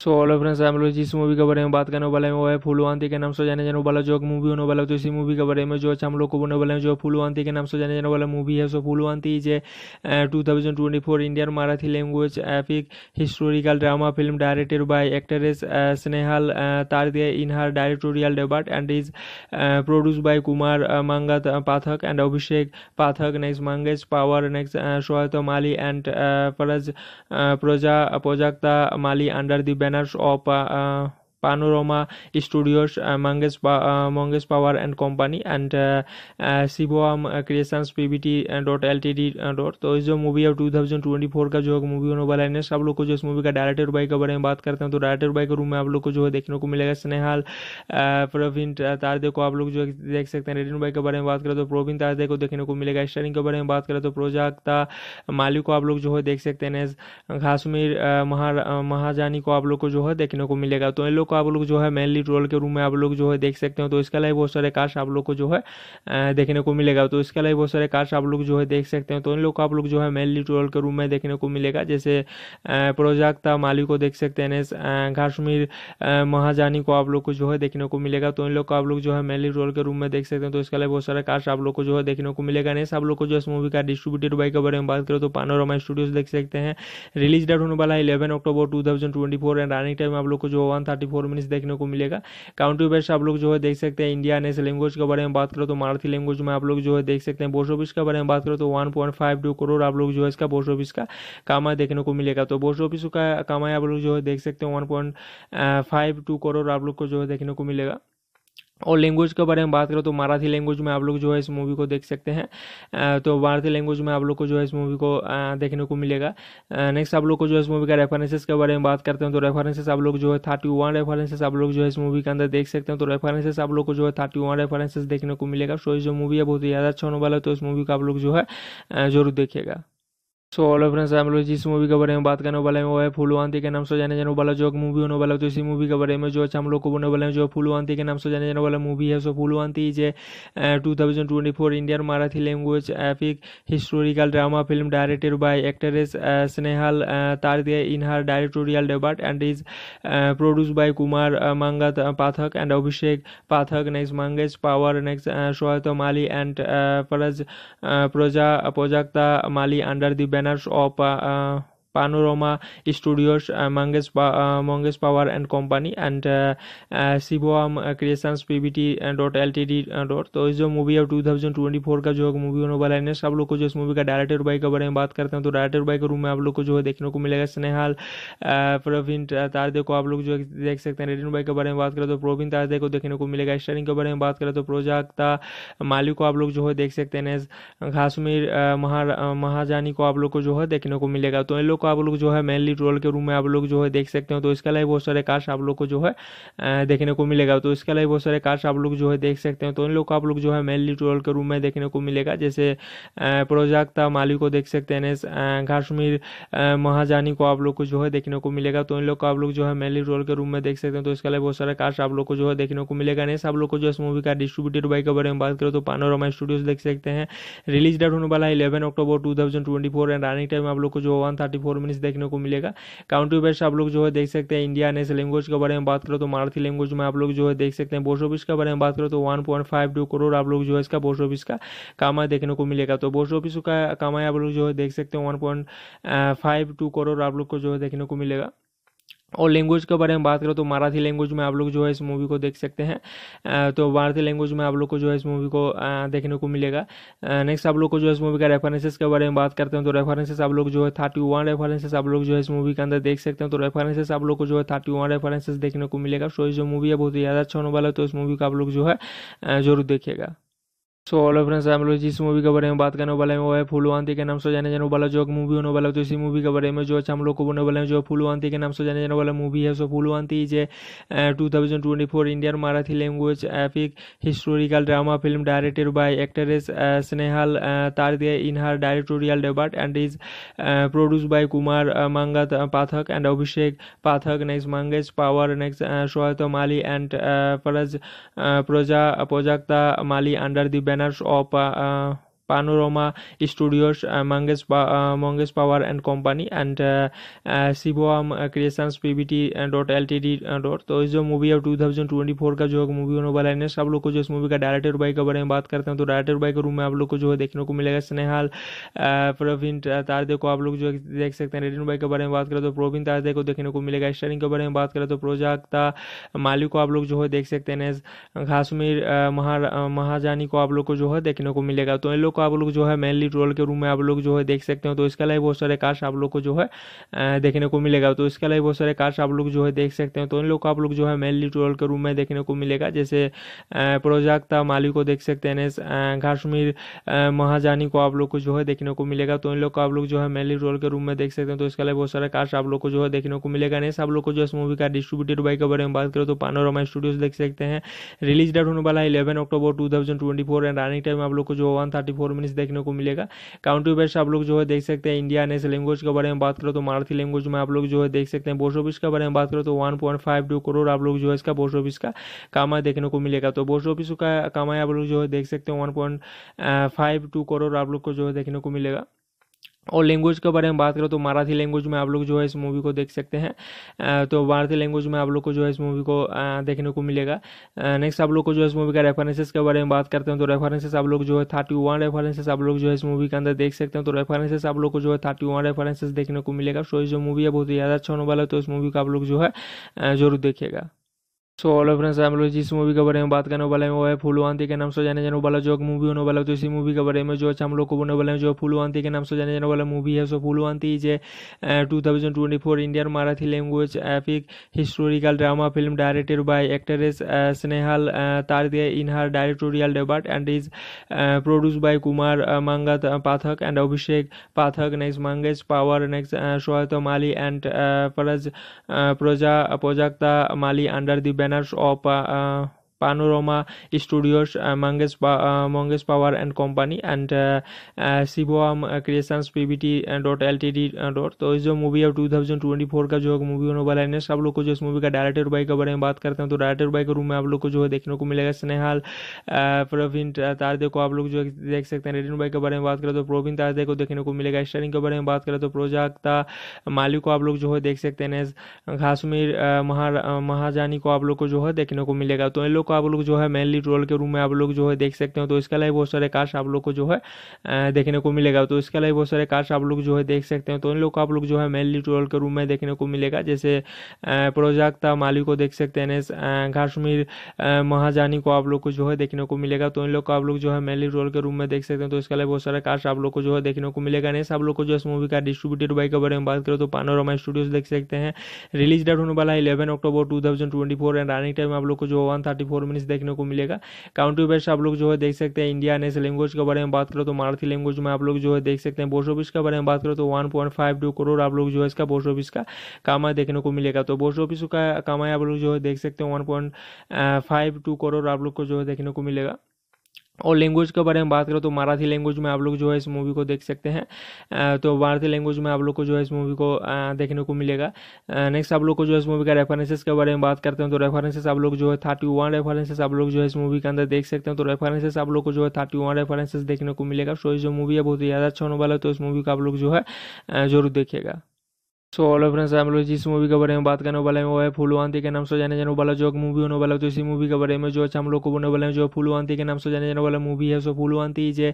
सो ऑलो फ्रेंड्स हम लोग जिस मूवी के बारे में बात करने वाले हैं। वो है फुलवांती के नाम से जाने जाने वाला जो मूवी होने वाला है। तो इसी मूवी के बारे में जो अच्छा हम लोग को बोलने वाले हैं, जो फुलवांती के नाम से जाने जाने वाला मूवी है। So Phullwanti is a two thousand twenty four Indian Marathi language epic historical drama film directed by actress Snehal Tarde in her directorial debut and is produce by Kumar Mangat Pathak and Abhishek Pathak next Mangesh Pawar next Sohat Mali and प्रजा Prajakta Mali under the menage opa studios uh, mangesh pa- uh, mangesh power and company and uh, uh, Shivam creations PBT dot L T D dot तो इस जो मूवी है 2024 का जो मूवी होने वाला है सब लोग को जो इस मूवी का डायरेक्टर बाई के बारे में बात करते हैं तो डायरेक्टर बाई के रूम में आप लोग को जो है देखने को मिलेगा स्नेहाल प्रवीण तारदे को आप लोग जो देख सकते हैं। रेडिन बाई के बारे में बात करें तो प्रवीण तारदे को देखने को मिलेगा। स्टारिंग के बारे में बात करें तो प्रोजाक्ता माली को आप लोग जो है देख सकते हैं। घासमीर महाजानी को आप लोग को जो है देखने को मिलेगा। तो इन लोग को आप लोग जो है मेनली रोल के रूम में आप लोग जो है देख सकते हो तो इसके अलावा बहुत सारे कास्ट आप लोग को जो है देखने को मिलेगा तो इसके अलावा बहुत सारे कास्ट आप लोग जो है देख सकते हो तो इन लोग को आप लोग जो है मेनली रोल के रूम में देखने को मिलेगा जैसे प्रोजाक्ता माली को देख सकते हैं घासमीर महाजानी को आप लोग को जो है देखने को मिलेगा तो इन लोग को आप लोग जो है मेनली रोल के रूम में देख सकते हैं तो इसके अलावा बहुत सारे कास्ट आप लोग को जो है देखने को मिलेगा नहीं आप लोग को जो इस मूवी का डिस्ट्रीब्यूटेड बाई के बारे में बात करें तो पानोरमा स्टूडियोज देख सकते हैं रिलीज़ डेट होने वाला है eleven October two thousand twenty four and running time आप लोग को जो वन थर्टी मिनट्स देखने को मिलेगा। काउंट्री बेस्ट आप लोग जो है देख सकते हैं इंडिया नेशनल लैंग्वेज के बारे में बात करो तो मराठी लैंग्वेज में आप लोग जो है देख सकते हैं बोस्ट ऑफ़िस के बारे में बात करो तो वन करोड़ आप लोग जो है इसका बोस्ट ऑफ़िस का कामा देखने को मिलेगा। तो बोस ऑफ़िस का कामा आप लोग जो है देख सकते हैं वन करोड़ आप लोग को जो है देखने को मिलेगा। और लैंग्वेज के बारे में बात करें तो मराठी लैंग्वेज में आप लोग जो है इस मूवी को देख सकते हैं। तो भारतीय लैंग्वेज में आप लोग को जो है इस मूवी को देखने को मिलेगा। नेक्स्ट आप लोग को जो है इस मूवी का रेफरेंसेस के बारे में बात करते हैं तो रेफरेंसेस आप लोग जो है थर्टी वन रेफरेंसेस आप लोग जो है इस मूवी के अंदर देख सकते हैं। तो रेफरेंसेस आप लोग को जो है थर्टी वन रेफरेंसेस देखने को मिलेगा। सो इस जो मूवी है बहुत ही ज़्यादा अच्छा होने वाला है तो इस मूवी को आप लोग जो है ज़रूर देखिएगा। सो ऑलो फ्रेंड्स हम लोग जिस मूवी के बारे में बात करने वाले हैं। वो है फुलवांती के नाम से जाने जाने वाला जो मूवी होने वाला तो इसी मूवी के बारे में जो अच्छा हम लोग को बोलने वाले हैं, जो फुलवांती के नाम से जाने जाने वाला मूवी है। So Phullwanti is two thousand twenty four Indian Marathi language epic historical drama film directed by actress Snehal Tarde in her directorial debut and is produce by Kumar Mangat Pathak and Abhishek Pathak next Mangesh Pawar next Sohat Mali and Paraj प्रोजा Prajakta Mali under the Manager of Panorama Studios, uh, Mangesh, uh, Mangesh Power and Company and uh, uh, Shivam Creations PBT dot LTD dot. तो इस जो मूवी है 2024 का जो मूवी होने वाला है नेक्स्ट आप लोग को जो इस मूवी का डायरेक्टर बाई के बारे में बात करते हैं तो डायरेक्टर बाई के रूम में आप लोग को जो है देखने को मिलेगा। स्नेहाल प्रवीण तारदे को आप लोग जो देख सकते हैं। रेडिन बाई के बारे में बात करें तो प्रवीण तारदे को देखने को मिलेगा। स्टारिंग के बारे में बात करें तो प्रोजाक्ता माली को आप लोग जो है देख सकते हैं। घासमीर महाजानी को आप लोग को जो है देखने को मिलेगा। तो इन लोग को आप लोग जो है मेनली रोल के रूम में आप लोग जो है देख सकते हो तो इसके अलावा बहुत सारे कास्ट आप लोग को जो है देखने को मिलेगा तो इसके अलावा बहुत सारे कास्ट आप लोग जो है देख सकते हो तो इन लोग को आप लोग जो है मेनली रोल के रूम में देखने को मिलेगा जैसे प्रोजाक्ता माली को देख सकते हैं घासमीर महाजानी को आप लोग को जो है देखने को मिलेगा तो इन लोग को आप लोग जो है मेनली रोल के रूम में देख सकते हैं तो इसके अलावा बहुत सारे कास्ट आप लोग को जो है देखने को मिलेगा नहीं आप लोग को जो इस मूवी का डिस्ट्रीब्यूटेड बाई के बारे में बात करें तो पानोरमा स्टूडियोज देख सकते हैं रिलीज़ डेट होने वाला है eleven October two thousand twenty four and running time आप लोग को जो वन थर्टी मिनट्स देखने को मिलेगा। काउंट्री बेस्ट आप लोग जो है देख सकते हैं इंडिया नेस लैंग्वेज के बारे में बात करो तो मराठी लैंग्वेज में आप लोग जो है देख सकते हैं बोस्ट ऑफ़िस के बारे में बात करो तो वन करोड़ आप लोग जो है इसका बोस ऑफ़िस का कामा देखने को मिलेगा। तो बोस ऑफ़िस का कामा आप लोग जो है देख सकते हैं वन करोड़ आप लोग को जो है देखने को मिलेगा। और लैंग्वेज के बारे में बात करें तो मराठी लैंग्वेज में आप लोग जो है इस मूवी को देख सकते हैं। तो मराठी लैंग्वेज में आप लोग को जो है इस मूवी को देखने को मिलेगा। नेक्स्ट आप लोग को जो है इस मूवी का रेफरेंसेस के बारे में बात करते हैं तो रेफरेंसेस आप लोग जो है थर्टी वन रेफरेंसेस आप लोग जो है इस मूवी के अंदर देख सकते हैं। तो रेफरेंसेस आप लोग को जो है थर्टी वन रेफरेंसेस देखने को मिलेगा। सो इस जो मूवी है बहुत ही ज़्यादा अच्छा होने वाला है तो इस मूवी को आप लोग जो है ज़रूर देखिएगा। सो ऑलो फ्रेंड्स हम लोग जिस मूवी के बारे में बात करने वाले हैं। वो है फुलवांती के नाम से जाने जाने वाला, जो मूवी होने वाला तो इसी मूवी के बारे में जो अच्छा हम लोग को बोलने वाले हैं, जो फुलवांती के नाम से जाने जाने वाला मूवी है। So Phullwanti is a two thousand twenty four Indian Marathi language epic historical drama film directed by actress Snehal Tarde in her directorial debut and is produce by Kumar Mangat Pathak and Abhishek Pathak next Mangesh Pawar next Sohat Mali and Paraj प्रोजा Prajakta Mali under the menos ou para Panorama Studios, uh, Mangesh, uh, Mangesh Power and Company and uh, uh, Shivam Creations PBT dot LTD dot. तो इस जो मूवी है 2024 का जो मूवी होने वाला है सब लोग को जो इस मूवी का डायरेक्टर बाई के बारे में बात करते हैं तो डायरेक्टर बाई के रूम में आप लोग को जो है देखने को मिलेगा। स्नेहाल प्रवीण तारदे को आप लोग जो देख सकते हैं। रेडिन बाई के बारे में बात करें तो प्रवीण तारदे को देखने को मिलेगा। स्टारिंग के बारे में बात करें तो प्रोजाक्ता माली को आप लोग जो है देख सकते हैं। घासमीर महा महाजानी को आप लोग को जो है देखने को मिलेगा। तो इन लोग को आप लोग जो है मेनली रोल के रूम में आप लोग जो है देख सकते हो तो इसके अलावा बहुत सारे कास्ट आप लोग को जो है देखने को मिलेगा तो इसके अलावा बहुत सारे कास्ट आप लोग जो है देख सकते हो तो इन लोग को आप लोग जो है मेनली रोल के रूम में देखने को मिलेगा जैसे प्रोजाक्ता माली को देख सकते हैं घासमीर महाजानी को आप लोग को जो है देखने को मिलेगा तो इन लोग को आप लोग जो है मेनली रोल के रूम में देख सकते हैं तो इसके अलावा बहुत सारे कास्ट आप लोग को जो है देखने को मिलेगा नहीं आप लोग को जो इस मूवी का डिस्ट्रीब्यूटेड बाई के बारे में बात करें तो पानोरमा स्टूडियोज देख सकते हैं रिलीज़ डेट होने वाला है eleven October two thousand twenty four and running time आप लोग को जो वन थर्टी फोर मिनट्स देखने को मिलेगा। काउंट्री बेस्ट आप लोग जो है देख सकते हैं इंडिया नेशनल लैंग्वेज के बारे में बात करो तो मराठी लैंग्वेज में आप लोग जो है देख सकते हैं बोस ऑफ़िस के बारे में बात करो तो वन करोड़ आप लोग जो है इसका बोस ऑफ़िस का कामा देखने को मिलेगा। तो बोस ऑफ़िस का कामा आप लोग जो है देख सकते हैं वन करोड़ आप लोग को जो है देखने को मिलेगा। और लैंग्वेज के बारे में बात करें तो मराठी लैंग्वेज में आप लोग जो है इस मूवी को देख सकते हैं। तो मराठी लैंग्वेज में आप लोग को जो है इस मूवी को देखने को मिलेगा। नेक्स्ट आप लोग को जो है इस मूवी का रेफरेंसेस के बारे में बात करते हैं तो रेफरेंसेस आप लोग जो है थर्टी वन रेफरेंसेस आप लोग जो है इस मूवी के अंदर देख सकते हैं। तो रेफरेंसेस आप लोग को जो है थर्टी वन रेफरेंसेस देखने को मिलेगा। सो जो मूवी है बहुत ही ज़्यादा अच्छा होने वाला है तो इस मूवी को आप लोग जो है ज़रूर देखिएगा। सो ऑलो फ्रेंड्स हम लोग जिस मूवी के बारे में बात करने वाले हैं। वो है फुलवांती के नाम से जाने जाने वाला, जो मूवी होने वाला तो इसी मूवी के बारे में जो अच्छा हम लोग को बोलने वाले हैं, जो फुलवांती के नाम से जाने जाने वाला मूवी है। So Phullwanti is a two thousand twenty four Indian Marathi language epic historical drama film directed by actress Snehal Tarde in her directorial debut and is produce by Kumar Mangat Pathak and Abhishek Pathak next Mangesh Pawar next Sohat Mali and फरज प्रोजा Prajakta Mali under the manager of Studios, uh, Mangesh, uh, Mangesh Power and Company and uh, uh, T dot L T D dot तो इस जो मूवी है 2024 का जो मूवी होने वाला है नेक्स्ट आप लोग को जो इस मूवी का डायरेक्टर बाई के बारे में बात करते हैं तो डायरेक्टर बाई के रूम में आप लोग को जो है देखने को मिलेगा। स्नेहाल प्रवीण तारदे को आप लोग जो देख सकते हैं। रेडिन बाई के बारे में बात करें तो प्रवीण तारदे को देखने को मिलेगा। स्टारिंग के बारे में बात करें तो प्रोजाक्ता मालिक को आप लोग जो है देख सकते हैं। घासमीर महाजानी को आप लोग को जो है देखने को मिलेगा। तो इन लोग को आप लोग जो है मेनली रोल के रूम में आप लोग जो है देख सकते हो तो इसके अलावा बहुत सारे कास्ट आप लोग को जो है देखने को मिलेगा तो इसके अलावा बहुत सारे कास्ट आप लोग जो है देख सकते हो तो इन लोग को आप लोग जो है मेनली रोल के रूम में देखने को मिलेगा जैसे प्रोजाक्ता माली को देख सकते हैं घासमीर महाजानी को आप लोग को जो है देखने को मिलेगा तो इन लोग को आप लोग जो है मेनली रोल के रूम में देख सकते हैं तो इसके अलावा बहुत सारे कास्ट आप लोग को जो है देखने को मिलेगा नहीं आप लोग को जो इस मूवी का डिस्ट्रीब्यूटेड बाई के बारे में बात करो तो पानोरमा स्टूडियोज देख सकते हैं रिलीज़ डेट होने वाला है eleven October two thousand twenty four and running time आप लोग को जो वन थर्टी फोर मिनट्स देखने को मिलेगा। काउंट्री बेस्ट आप लोग जो है देख सकते हैं इंडिया नेशनल लैंग्वेज के बारे में बात करो तो मराठी लैंग्वेज में आप लोग जो है देख सकते हैं बोस ऑफ़िस के बारे में बात करो तो वन करोड़ आप लोग जो है इसका बोस ऑफ़िस का कामा देखने को मिलेगा। तो बोस ऑफ़िस का कामा आप लोग जो है देख सकते हैं वन करोड़ आप लोग को जो है देखने को मिलेगा। और लैंग्वेज के बारे में बात करें तो मराठी लैंग्वेज में आप लोग जो है इस मूवी को देख सकते हैं। तो मराठी लैंग्वेज में आप लोग को जो है इस मूवी को देखने को मिलेगा। नेक्स्ट आप लोग को जो है इस मूवी का रेफरेंसेस के बारे में बात करते हैं तो रेफरेंसेस आप लोग जो है थर्टी वन रेफरेंसेस आप लोग जो है इस मूवी के अंदर देख सकते हैं। तो रेफरेंसेस आप लोग को जो है थर्टी वन रेफरेंसेस देखने को मिलेगा। सो जो मूवी है बहुत ही ज़्यादा अच्छा होने वाला है तो इस मूवी को आप लोग जो है ज़रूर देखिएगा। सो ऑलो फ्रेंड्स हम लोग जिस मूवी के बारे में बात करने वाले हैं। वो है फुलवांती के नाम से जाने जाने वाला जो मूवी होने वाला तो इसी मूवी के बारे में जो हम लोग को बोलने वाले हैं, जो फुलवांती के नाम से जाने जाने वाला मूवी है। So Phullwanti is a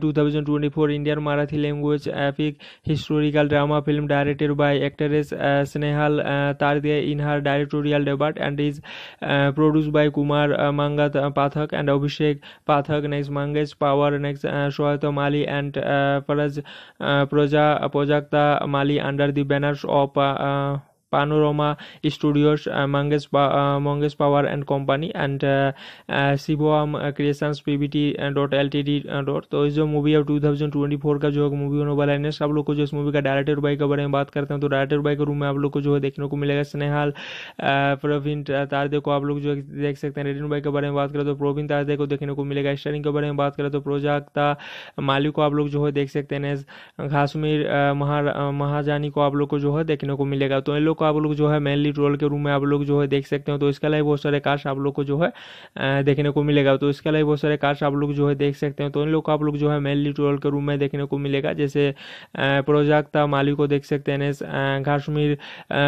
two thousand twenty four Indian Marathi language epic historical drama film directed by actress Snehal Tarde in her directorial debut and is produce by Kumar Mangat Pathak and Abhishek Pathak next Mangesh Pawar next Sohat Mali and फरज प्रोजा Prajakta Mali under the banners of Panorama Studios, uh, Mangesh, uh, Mangesh Power and Company and uh, uh, Shivam Creations PBT T D dot तो इस जो मूवी है 2024 का जो मूवी होने वाला है सब लोग को जो इस मूवी का डायरेक्टर बाई के बारे में बात करते हैं तो डायरेक्टर बाई के रूम में आप लोग को जो है देखने को मिलेगा स्नेहाल प्रवीण तारदे को आप लोग जो देख सकते हैं रेडिन बाई के बारे में बात करें तो प्रवीण तारदे को देखने को मिलेगा स्टारिंग के बारे में बात करें तो प्रोजाक्ता माली को आप लोग जो है देख सकते हैं घासमीर महाजानी को आप लोग को जो है देखने को मिलेगा। तो इन लोग को आप लोग जो है मेनली रोल के रूम में आप लोग जो है देख सकते हो तो इसके अलावा बहुत सारे कास्ट आप लोग को जो है देखने को मिलेगा तो इसके अलावा बहुत सारे कास्ट आप लोग जो है देख सकते हो तो इन लोग को आप लोग जो है मेनली रोल के रूम में देखने को मिलेगा जैसे प्रोजाक्ता माली को देख सकते हैं घासमीर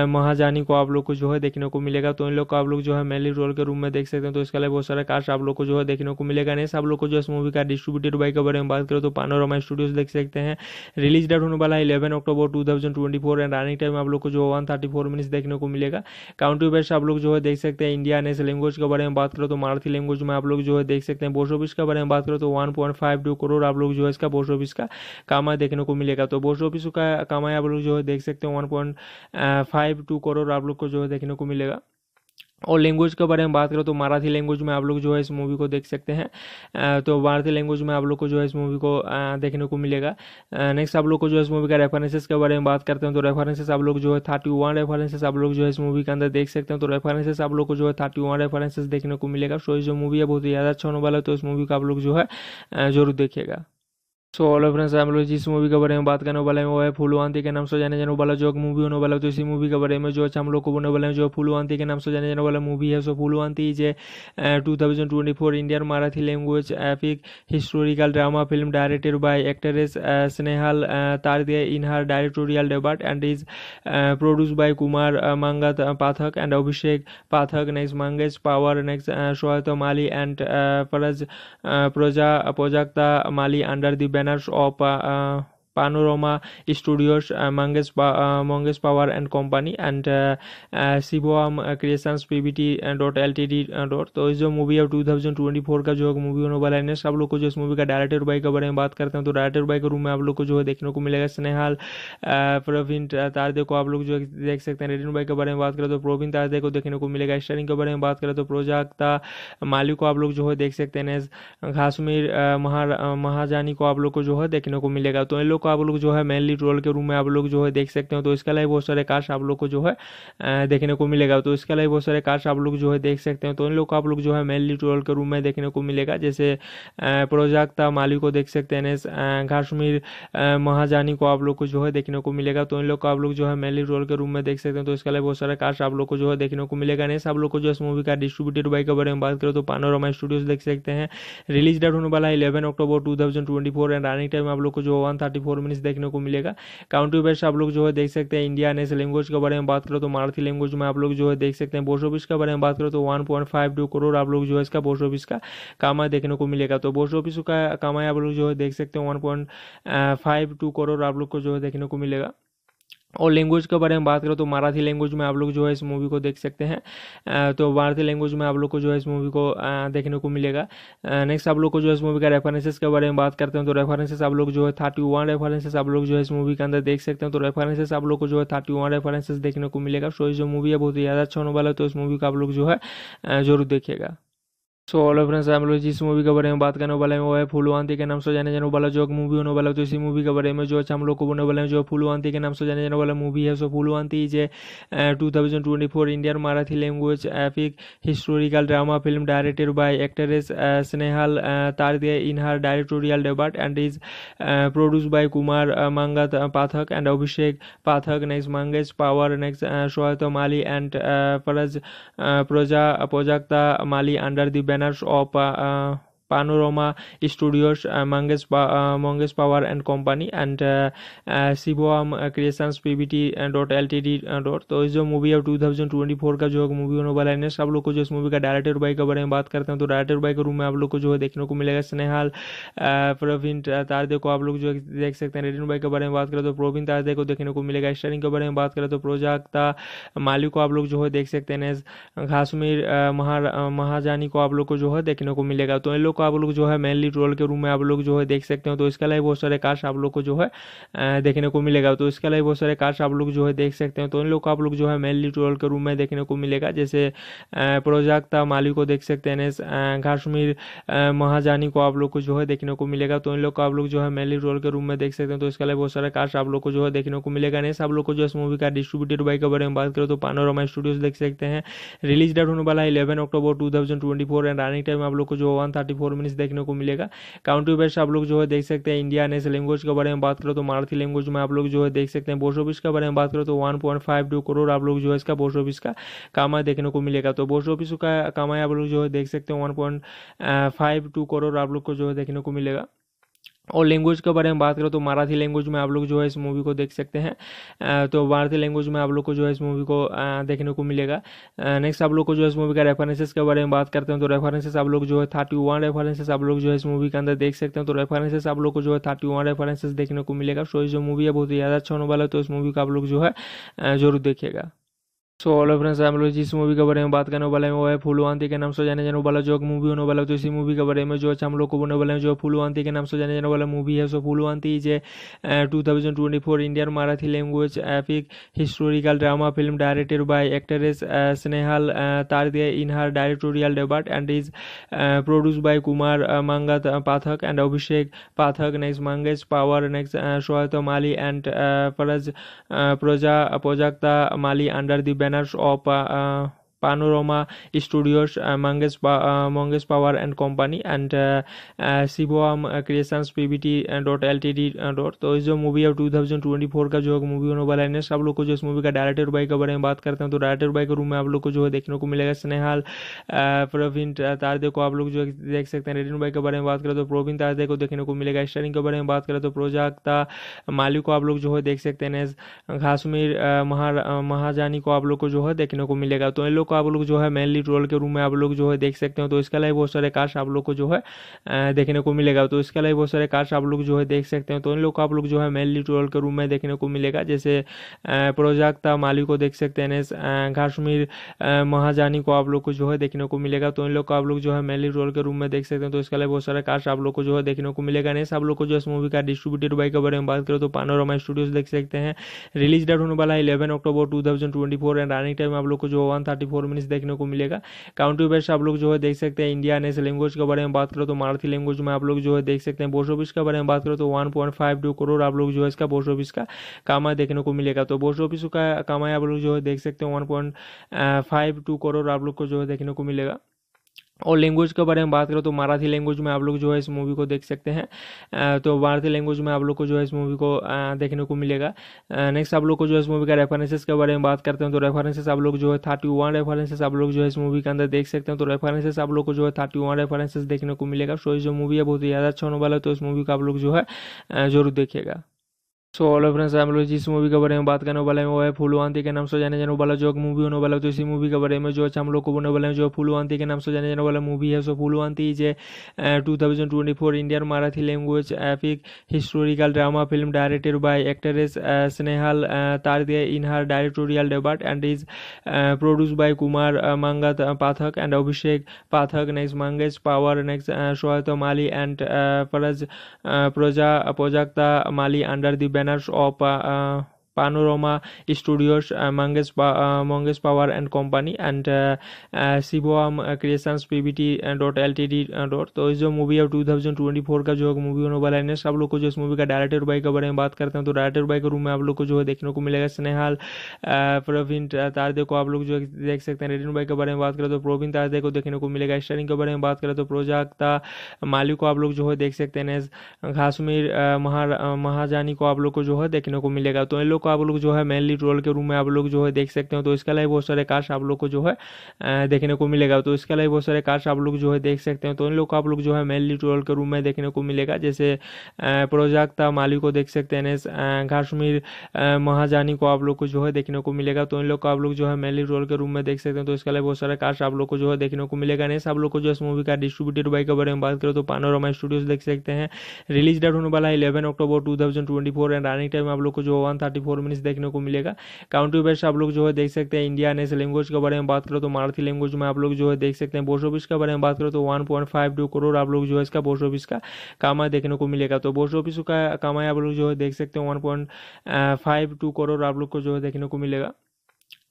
महाजानी को आप लोग को जो है देखने को मिलेगा तो इन लोग को आप लोग जो है मेनली रोल के रूम में देख सकते हैं तो इसके अलावा बहुत सारे कास्ट आप लोग को जो है देखने को मिलेगा नहीं आप लोग को जो इस मूवी का डिस्ट्रीब्यूटेड बाई के बारे में बात करें तो पानोरमा स्टूडियोज देख सकते हैं रिलीज़ डेट होने वाला है eleven October two thousand twenty four and running time आप लोग को जो वन थर्टी फोर मिनट्स देखने को मिलेगा। काउंट्री बेस्ट आप लोग जो है देख सकते हैं इंडिया नेशनल लैंग्वेज के बारे में बात करो तो मराठी लैंग्वेज में आप लोग जो है देख सकते हैं बोस ऑफ़िस के बारे में बात करो तो वन करोड़ आप लोग जो है इसका बोस ऑफ़िस का कामा देखने को मिलेगा। तो बोस ऑफ़िस का कामा आप लोग जो है देख सकते हैं वन करोड़ आप लोग को जो है देखने को मिलेगा। और लैंग्वेज के बारे में बात करो तो मराठी लैंग्वेज में आप लोग जो है इस मूवी को देख सकते हैं। तो मराठी लैंग्वेज में आप लोग को जो है इस मूवी को देखने को मिलेगा। नेक्स्ट आप लोग को जो है इस मूवी का रेफरेंसेस के बारे में बात करते हैं तो रेफरेंसेस आप लोग जो है थर्टी वन रेफरेंसेस आप लोग जो है इस मूवी के अंदर देख सकते हैं। तो रेफरेंसेस आप लोग को जो है थर्टी वन रेफरेंसेस देखने को मिलेगा। सो जो मूवी है बहुत ही ज़्यादा अच्छा होने वाला है तो इस मूवी को आप लोग जो है ज़रूर देखिएगा। सो ऑल फ्रेंड्स हम लोग जिस मूवी के बारे में बात करने वाले हैं। वो है फुलवांती के नाम से जाने जाने वाला, जो मूवी होने वाला तो इसी मूवी के बारे में जो अच्छा हम लोग को बोलने वाले हैं, जो फुलवांती के नाम से जाने जाने वाला मूवी है। So Phullwanti is a two thousand twenty four Indian Marathi language epic historical drama film directed by actress Snehal Tarde in her directorial debut and is produce by Kumar Mangat Pathak and Abhishek Pathak next Mangesh Pawar next Sohat Mali and फरज प्रोजा Prajakta Mali under the banners of Panorama Studios, uh, Mangesh, uh, Mangesh Power and Company and uh, uh, Shivam Creations PBT dot L T D dot तो इस जो मूवी है टू थाउज़ेंड ट्वेंटी फोर का जो मूवी होने वाला है सब लोग को जो इस मूवी का डायरेक्टर बाई के बारे में बात करते हैं तो डायरेक्टर बाई के रूम में आप लोग को जो है देखने को मिलेगा स्नेहाल प्रवीण तारदे को आप लोग जो देख सकते हैं रेडिन बाई के बारे में बात करें तो प्रवीण तारदे को देखने को मिलेगा स्टारिंग के बारे में बात करें तो प्रोजाक्ता माली को आप लोग जो है देख सकते हैं घासमीर महाजानी को आप लोग को जो है देखने को मिलेगा तो इन लोग आप लोग जो है मेनली रोल के रूम में आप लोग जो है देख सकते हो तो इसके अलावा बहुत सारे कास्ट आप लोग को जो है देखने को मिलेगा तो इसके अलावा बहुत सारे कास्ट आप लोग जो है देख सकते हो तो इन लोग को आप लोग जो है मेनली रोल के रूम में देखने को मिलेगा जैसे प्रोजाक्ता माली को देख सकते हैं घासमीर महाजानी को आप लोग को जो है देखने को मिलेगा तो इन लोग को आप लोग जो है मेनली रोल के रूम में देख सकते हैं तो इसके अलावा बहुत सारे कास्ट आप लोग को जो है देखने को मिलेगा नहीं आप लोग को जो इस मूवी का डिस्ट्रीब्यूटेड बाई के बारे में बात करें तो पानोरमा स्टूडियोज देख सकते हैं रिलीज़ डेट होने वाला है eleven October two thousand twenty four and running time आप लोग को जो वन थर्टी फोर मिनट्स देखने को मिलेगा। काउंट्री बेस्ट आप लोग जो है देख सकते हैं इंडिया नेशनल लैंग्वेज के बारे में बात करो तो मराठी लैंग्वेज में आप लोग जो है देख सकते हैं बोस ऑफ़िस के बारे में बात करो तो वन करोड़ आप लोग जो है इसका बोस ऑफ़िस का कमाई देखने को मिलेगा। तो बोस ऑफ़िस का कमाई आप लोग जो है देख सकते हैं वन करोड़ आप लोग को जो है देखने को मिलेगा। और लैंग्वेज के बारे में बात करो तो मराठी लैंग्वेज में आप लोग जो है इस मूवी को देख सकते हैं। तो मराठी लैंग्वेज में आप लोग को जो है इस मूवी को देखने को मिलेगा। नेक्स्ट आप लोग को जो है इस मूवी का रेफरेंसेस के बारे में बात करते हैं तो रेफरेंसेस आप लोग जो है थर्टी वन रेफरेंसेस आप लोग जो है इस मूवी के अंदर देख सकते हैं। तो रेफरेंसेस आप लोग को जो है थर्टी वन रेफरेंसेस देखने को मिलेगा। सो जो मूवी है बहुत ही ज़्यादा अच्छा होने वाला है तो इस मूवी का आप लोग जो है ज़रूर देखिएगा। सो ऑल फ्रेंड्स हम लोग जिस मूवी के बारे में बात करने वाले हैं। वो है फुलवांती के नाम से जाने जाने वाला जो मूवी होने वाला है। तो इसी मूवी के बारे में जो अच्छा हम लोग को बोलने वाले हैं, जो फुलवांती के नाम से जाने जाने वाला मूवी है। So Phullwanti a two thousand twenty four Indian Marathi language epic historical drama film directed by actress Snehal Tarde in her directorial debut and is produce by Kumar Mangat Pathak and Abhishek Pathak next Mangesh Pawar next Sohat Mali and फरज प्रोजा Prajakta Mali under the manager of Studios, uh, Mangesh, uh, Mangesh Power and Company and uh, uh, Shivam PBT dot L T D dot तो इस जो मूवी है टू थाउज़ेंड ट्वेंटी फोर का जो मूवी होने वाला है नेक्स्ट आप लोग को जो इस मूवी का डायरेक्टर बाई के बारे में बात करते हैं तो डायरेक्टर बाई के रूम में आप लोग को जो है देखने को मिलेगा। स्नेहाल प्रवीण तारदे को आप लोग जो देख सकते हैं। रेडिन बाई के बारे में बात करें तो प्रवीण तारदे को देखने को मिलेगा। स्टारिंग के बारे में बात करें तो प्रोजाक्ता माली को आप लोग जो है देख सकते हैं। घासमीर महाजानी को आप लोग को जो है देखने को मिलेगा। तो इन लोग को आप लोग जो है मेनली रोल के रूम में आप लोग जो है देख सकते हो तो इसके अलावा बहुत सारे कास्ट आप लोग को जो है देखने को मिलेगा तो इसके अलावा बहुत सारे कास्ट आप लोग जो है देख सकते हो तो इन लोग को आप लोग जो है मेनली रोल के रूम में देखने को मिलेगा जैसे प्रोजाक्ता माली को देख सकते हैं काश्मीर महाजानी को आप लोग को जो है देखने को मिलेगा तो इन लोग को आप लोग जो है मेनली रोल के रूम में देख सकते हैं तो इसके अलावा बहुत सारे कास्ट आप लोग को जो है देखने को मिलेगा नहीं आप लोग को जो इस मूवी का डिस्ट्रीब्यूटेड बाई के बारे में बात करो तो पानोरमा स्टूडियोज देख सकते हैं रिलीज़ डेट होने वाला है eleven October two thousand twenty four and running time आप लोग को जो वन थर्टी फोर मिनट्स देखने को मिलेगा। काउंट्री बेस्ट आप लोग जो है देख सकते हैं इंडिया नेशनल लैंग्वेज के बारे में बात करो तो मराठी लैंग्वेज में आप लोग जो है देख सकते हैं। बोस ऑफ़िस के बारे में बात करो तो वन करोड़ आप लोग जो है इसका बोस ऑफ़िस का कामा देखने को मिलेगा। तो बोस ऑफ़िस का कामा आप लोग जो है देख सकते हैं वन करोड़ आप लोग को जो है देखने को मिलेगा। और लैंग्वेज के बारे में बात करो तो मराठी लैंग्वेज में आप लोग जो है इस मूवी को देख सकते हैं। तो मराठी लैंग्वेज में आप लोग को जो है इस मूवी को देखने को मिलेगा। नेक्स्ट आप लोग को जो है इस मूवी का रेफरेंसेस के बारे में बात करते हैं तो रेफरेंसेस आप लोग जो है थर्टी वन रेफरेंसेस आप लोग जो है इस मूवी के अंदर देख सकते हैं। तो रेफरेंसेस आप लोग को जो है थर्टी वन रेफरेंसेस देखने को मिलेगा। सो जो मूवी है बहुत ही ज़्यादा अच्छा होने वाला है तो इस मूवी को आप लोग जो है ज़रूर देखिएगा। सो ऑलो फ्रेंड्स हम लोग जिस मूवी के बारे में बात करने वाले हैं। वो है फुलवांती के नाम से जाने जाने वाला जो मूवी होने वाला तो इसी मूवी के बारे में जो अच्छा हम लोग को बोलने वाले हैं, जो फुलवांती के नाम से जाने जाने वाला मूवी है। So Phullwanti is two thousand twenty four Indian Marathi language epic historical drama film directed by actress Snehal Tarde in her directorial debut and is produce by Kumar Mangat Pathak and Abhishek Pathak next Mangesh Pawar next Sohat Mali and फरज प्रजा Prajakta Mali under the trenerz oba a Studios, uh, Mangesh, uh, Mangesh Power and Company and uh, uh, Shivam Creations PBT dot L T D dot तो इस जो मूवी है 2024 का जो मूवी होने वाला है सब लोग को जो इस मूवी का डायरेक्टर बाई के बारे में बात करते हैं तो डायरेक्टर बाई के रूम में आप लोग को जो है देखने को मिलेगा स्नेहाल प्रवीण तारदे को आप लोग जो देख सकते हैं रेडिन बाई के बारे में बात करें तो प्रवीण तारदे को देखने को मिलेगा स्टारिंग के बारे में बात करें तो प्रोजाक्ता मालिक को आप लोग जो है देख सकते हैं घासमीर महाजानी को आप लोग को जो है देखने को मिलेगा तो इन लोग को आप लोग जो है मेनली रोल के रूम में आप लोग जो है देख सकते हो तो इसके अलावा बहुत सारे कास्ट आप लोग को जो है देखने को मिलेगा तो इसके अलावा बहुत सारे कास्ट आप लोग जो है देख सकते हो तो इन लोग को आप लोग जो है मेनली रोल के रूम में देखने को मिलेगा जैसे प्रोजाक्ता माली को देख सकते हैं घासमीर महाजानी को आप लोग को जो है देखने को मिलेगा तो इन लोग को आप लोग जो है मेनली रोल के रूम में देख सकते हैं तो इसके अलावा बहुत सारे कास्ट आप लोग को जो है देखने को मिलेगा नहीं आप लोग को जो इस मूवी का डिस्ट्रीब्यूटेड बाई के बारे में बात करें तो पानोरमा स्टूडियोज देख सकते हैं रिलीज़ डेट होने वाला है eleven October two thousand twenty four and running time आप लोग को जो वन थर्टी फोर मिनट्स देखने को मिलेगा। काउंट्री बेस्ट आप लोग जो है देख सकते हैं इंडिया नेशनल लैंग्वेज के बारे में बात करो तो मराठी लैंग्वेज में आप लोग जो है देख सकते हैं बोस्ट ऑफ़िस के बारे में बात करो तो one point five two crore आप लोग जो है इसका बोस्ट ऑफ़िस का कामा देखने को मिलेगा। तो बोस्ट ऑफ़िस का कामा आप लोग जो है देख सकते हैं one point five two crore आप लोग को जो है देखने को मिलेगा। और लैंग्वेज के बारे में बात करें तो मराठी लैंग्वेज में आप लोग जो है इस मूवी को देख सकते हैं। तो भारतीय लैंग्वेज में आप लोग को जो है इस मूवी को देखने को मिलेगा। नेक्स्ट आप लोग को जो है इस मूवी का रेफरेंसेस के बारे में बात करते हैं तो रेफरेंसेस आप लोग जो है थर्टी वन रेफरेंसेस आप लोग जो है इस मूवी के अंदर देख सकते हैं। तो रेफरेंसेस आप लोग को जो है थर्टी वन रेफरेंसेस देखने को मिलेगा। सो जो मूवी है बहुत ही ज़्यादा अच्छा होने वाला है तो इस मूवी को आप लोग जो है ज़रूर देखिएगा। सो ऑलो फ्रेंड्स हम लोग जिस मूवी के बारे में बात करने वाले हैं। वो है फुलवांती के नाम से जाने जाने वाला, जो मूवी होने वाला तो इसी मूवी के बारे में जो अच्छा हम लोग को बोलने वाले हैं, जो फुलवांती के नाम से जाने जाने वाला मूवी है। So Phullwanti is two thousand twenty four Indian Marathi language epic historical drama film directed by actress Snehal Tarde in her directorial debut and is produce by Kumar Mangat Pathak and Abhishek Pathak next Mangesh Pawar next Sohat Mali and फरज Praja Prajakta Mali under the banners of uh, Panorama Studios, uh, Mangesh, uh, Mangesh Power and Company and uh, uh, Shivam Creations PBT dot L T D dot तो इस जो मूवी है टू थाउज़ेंड ट्वेंटी फोर का जो मूवी होने वाला है सब लोग को जो इस मूवी का डायरेक्टर बाई के बारे में बात करते हैं तो डायरेक्टर बाई के रूम में आप लोग को जो है देखने को मिलेगा स्नेहाल प्रवीण तारदे को आप लोग जो देख सकते हैं। रेडिन बाई के बारे में बात करें तो प्रवीण तारदे को देखने को मिलेगा। स्टारिंग के बारे में बात करें तो प्रोजाक्ता माली को आप लोग जो है देख सकते हैं। घासमीर महाजानी को आप लोग को जो है देखने को मिलेगा। तो इन लोग आप लोग जो है मेनली रोल के रूम में आप लोग जो है देख सकते हो तो इसके अलावा बहुत सारे कास्ट आप लोग को जो है देखने को मिलेगा तो इसके अलावा बहुत सारे कास्ट आप लोग जो है देख सकते हो तो इन लोग को आप लोग जो है मेनली रोल के रूम में देखने को मिलेगा जैसे प्रोजाक्ता माली को देख सकते हैं घासमीर महाजानी को आप लोग को जो है देखने को मिलेगा तो इन लोग को आप लोग जो है मेनली रोल के रूम में देख सकते हैं तो इसके अलावा बहुत सारे कास्ट आप लोग को जो है देखने को मिलेगा नहीं आप लोग को जो इस मूवी का डिस्ट्रीब्यूटेड बाई के बारे में बात करें तो पानोरमा स्टूडियोज देख सकते हैं रिलीज़ डेट होने वाला है eleven October two thousand twenty four and running time आप लोग को जो वन थर्टी फोर मिनट्स देखने को मिलेगा। काउंट्री बेस्ट आप लोग जो है देख सकते हैं इंडिया नेशनल लैंग्वेज के बारे में बात करो तो मराठी लैंग्वेज में आप लोग जो है देख सकते हैं बोस ऑफ़िस के बारे में बात करो तो वन करोड़ आप लोग जो है इसका बोस ऑफ़िस का कमाई देखने को मिलेगा। तो बोस ऑफ़िस का कमाई आप लोग जो है देख सकते हैं वन करोड़ आप लोग को जो है देखने को मिलेगा।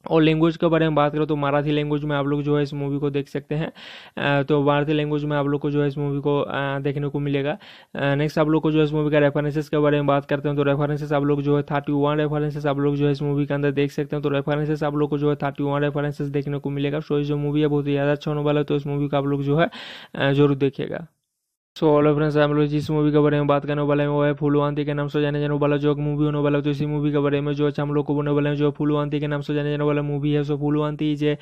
और लैंग्वेज के बारे में बात करो तो मराठी लैंग्वेज में आप लोग जो है इस मूवी को देख सकते हैं। तो मराठी लैंग्वेज में आप लोग को जो है इस मूवी को देखने को मिलेगा। नेक्स्ट आप लोग को जो है इस मूवी का रेफरेंसेस के बारे में बात करते हैं तो रेफरेंसेस आप लोग जो है थर्टी वन रेफरेंसेस आप लोग जो है इस मूवी के अंदर देख सकते हैं। तो रेफरेंसेस आप लोग को जो है थर्टी वन रेफरेंसेस देखने को मिलेगा। सो जो मूवी है बहुत ही ज़्यादा अच्छा होने वाला है तो इस मूवी का आप लोग जो है ज़रूर देखिएगा। सो ऑलो फ्रेंड्स हम लोग जिस मूवी के बारे में बात करने वाले हैं। वो है फुलवांती के नाम से जाने जाने वाला जो मूवी होने वाला तो इसी मूवी के बारे में जो अच्छा हम लोग को बोलने वाले हैं, जो फुलवांती के नाम से जाने जाने वाला मूवी है। So Phullwanti is a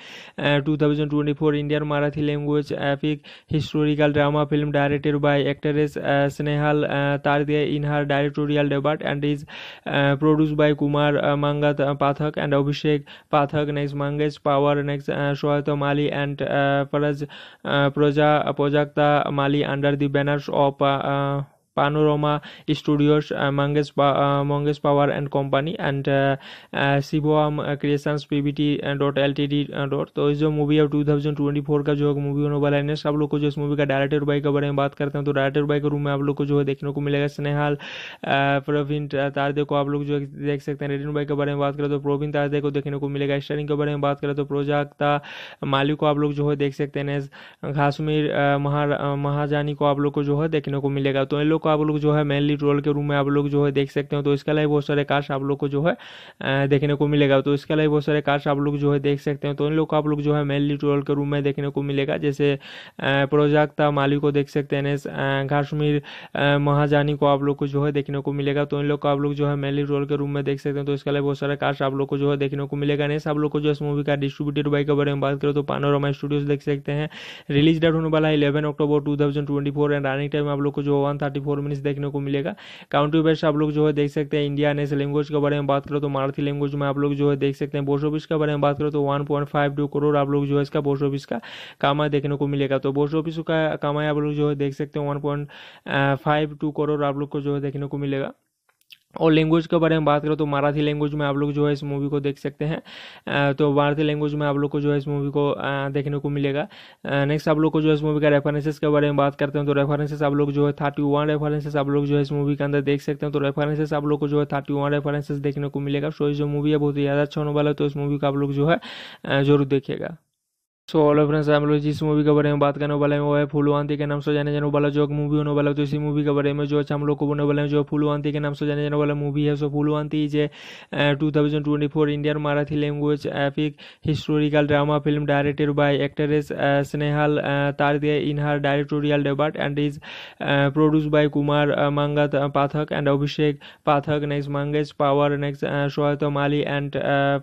two thousand twenty four Indian Marathi language epic historical drama film directed by actress Snehal Tarde in her directorial debut and is produce by Kumar Mangat Pathak and Abhishek Pathak next Mangesh Pawar next Sohat Mali and फरज Praja Prajakta Mali under the menos ou para Studios, uh, Mangesh, uh, Mangesh Power and Company and uh, uh, Shivam dot L T D dot तो इस जो मूवी है 2024 का जो मूवी होने वाला है आप लोग को जो इस मूवी का डायरेक्टर बाई के बारे में बात करते हैं तो डायरेक्टर बाई के रूम में आप लोग को जो है देखने को मिलेगा। स्नेहाल प्रवीण तारदे को आप लोग जो देख सकते हैं। रेडिन बाई के बारे में बात करें तो प्रवीण तारदे को देखने को मिलेगा। स्टारिंग के बारे में बात करें तो प्रोजाक्ता मालिक को आप लोग जो है देख सकते हैं। घासमीर महाजानी को आप लोग को जो है देखने को मिलेगा। तो इन लोग को आप लोग जो है मेनली रोल के रूम में आप लोग जो है देख सकते हो तो इसके अलावा बहुत सारे कास्ट आप लोग को जो है देखने को मिलेगा तो इसके अलावा बहुत सारे कास्ट आप लोग जो है देख सकते हैं तो इन लोग को आप लोग जो है मेनली रोल के रूम में देखने को मिलेगा जैसे प्रोजाक्ता माली को देख सकते हैं घासमीर महाजानी को आप लोग को जो है देखने को मिलेगा तो इन लोग को आप लोग जो है मेनली रोल के रूम में देख सकते हैं तो इसके अलावा बहुत सारे कास्ट आप लोग को जो है देखने को मिलेगा नहीं आप लोग को जो इस मूवी का डिस्ट्रीब्यूटेड बाई के बारे में बात करें तो पानोरमा स्टूडियोज देख सकते हैं रिलीज़ डेट होने वाला है eleven October two thousand twenty four and running time आप लोग को जो वन थर्टी मिनट्स देखने को मिलेगा। काउंट्री बेस्ट आप लोग जो है देख सकते हैं इंडिया ने लैंग्वेज के बारे में बात करो तो मराठी लैंग्वेज में आप लोग जो है देख सकते हैं बोस ऑफ़िस के बारे में बात करो तो वन करोड़ आप लोग जो है इसका बोस ऑफ़िस का कामा देखने को मिलेगा। तो बोस ऑफ़िस का कामा आप लोग जो है देख सकते हैं वन करोड़ आप लोग को जो है देखने को मिलेगा। और लैंग्वेज के बारे में बात करें तो मराठी लैंग्वेज में आप लोग जो है इस मूवी को देख सकते हैं। तो मराठी लैंग्वेज में आप लोग को जो है इस मूवी को देखने को मिलेगा। नेक्स्ट आप लोग को जो है इस मूवी का रेफरेंसेस के बारे में बात करते हैं तो रेफरेंसेस आप लोग जो है थर्टी वन रेफरेंसेस आप लोग जो है इस मूवी के अंदर देख सकते हैं। तो रेफरेंसेस आप लोग को जो है थर्टी वन रेफरेंसेस देखने को मिलेगा। सो जो मूवी है बहुत ही ज़्यादा अच्छा होने वाला है तो इस मूवी का आप लोग जो है ज़रूर देखिएगा। सो ऑलो फ्रेंड्स हम लोग जिस मूवी के बारे में बात करने वाले हैं। वो है फुलवांती के नाम से जाने जाने वाला जो मूवी होने वाला तो इसी मूवी के बारे में जो अच्छा हम लोग को बोलने वाले हैं, जो फुलवांती के नाम से जाने जाने वाला मूवी है। So Phullwanti is a two thousand twenty four Indian Marathi language epic historical drama film directed by actress Snehal Tarde in her directorial debut and is produce by Kumar Mangat Pathak and Abhishek Pathak next Mangesh Pawar next Sohat Mali and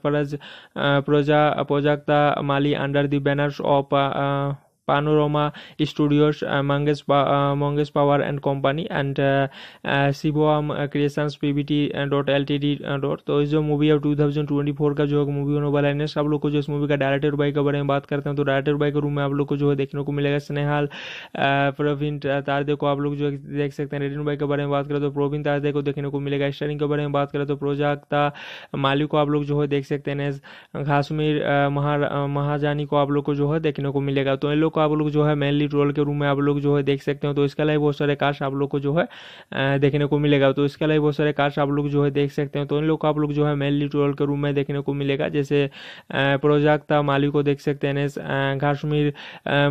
फरज Praja Prajakta Mali under the drenaż opa Panorama Studios, uh, Mangesh, uh, Mangesh Power and Company uh, uh, Shivam Creations PBT dot LTD dot तो इस जो मूवी है 2024 का जो मूवी होने वाला है नेक्स्ट आप लोग को जो इस मूवी का डायरेक्टर बाई के बारे में बात करते हैं तो डायरेक्टर बाई के रूम में आप लोग को जो है देखने को मिलेगा। स्नेहाल प्रवीण तारदे को आप लोग जो देख सकते हैं। रेडिन बाई के बारे में बात करें तो प्रवीण तारदे को देखने को मिलेगा। स्टारिंग के बारे में बात करें तो प्रोजाक्ता माली को आप लोग जो है देख सकते हैं। घासमीर महाजानी को आप लोग को जो है देखने को मिलेगा। तो इन लोग को आप लोग जो है मेनली रोल के रूम में आप लोग जो है देख सकते हो तो इसके अलावा बहुत सारे कास्ट आप लोग को जो है देखने को मिलेगा तो इसके अलावा बहुत सारे कास्ट आप लोग जो है देख सकते हो तो इन लोग को आप लोग जो है मेनली रोल के रूम में देखने को मिलेगा जैसे प्रोजाक्ता माली को देख सकते हैं घासमीर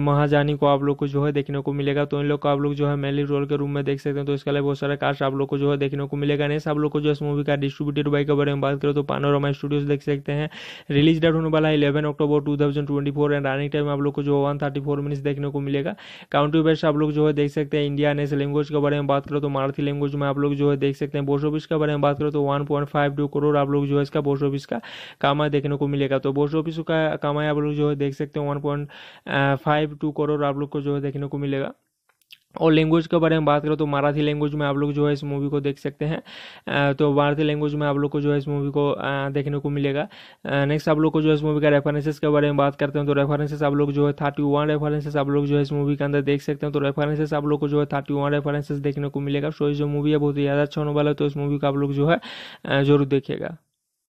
महाजानी को आप लोग को जो है देखने को मिलेगा तो इन लोग को आप लोग जो है मेनली रोल के रूम में देख सकते हैं तो इसके अलावा बहुत सारे कास्ट आप लोग को जो है देखने को मिलेगा नहीं आप लोग को जो इस मूवी का डिस्ट्रीब्यूटेड बाई के बारे में बात करें तो पानोरमा स्टूडियोज देख सकते हैं रिलीज़ डेट होने वाला है eleven October two thousand twenty four and running time आप लोग को जो वन थर्टी मिनट्स देखने को मिलेगा। काउंटी बेस्ट आप लोग जो है देख सकते हैं इंडिया नेशनल लैंग्वेज के बारे में बात करो तो मराठी लैंग्वेज में आप लोग जो है देख सकते हैं बोस्ट ऑफ़िस के बारे में बात करो तो वन करोड़ आप लोग जो है इसका बोस ऑफ़िस का कामा देखने को मिलेगा। तो बोस ऑफ़िस का कामा आप लोग जो है देख सकते हैं वन करोड़ आप लोग को जो है देखने को मिलेगा। और लैंग्वेज के बारे में बात करो तो मराठी लैंग्वेज में आप लोग जो है इस मूवी को देख सकते हैं। तो भारतीय लैंग्वेज में आप लोग को जो है इस मूवी को देखने को मिलेगा। नेक्स्ट आप लोग को जो है इस मूवी का रेफरेंसेस के बारे में बात करते हैं तो रेफरेंसेस आप लोग जो है थर्टी वन रेफरेंसेस आप लोग जो है इस मूवी के अंदर देख सकते हैं। तो रेफरेंसेस आप लोग को जो है थर्टी वन रेफरेंसेस देखने को मिलेगा। सो जो मूवी है बहुत ही ज़्यादा अच्छा होने वाला है तो इस मूवी को आप लोग जो है ज़रूर देखिएगा।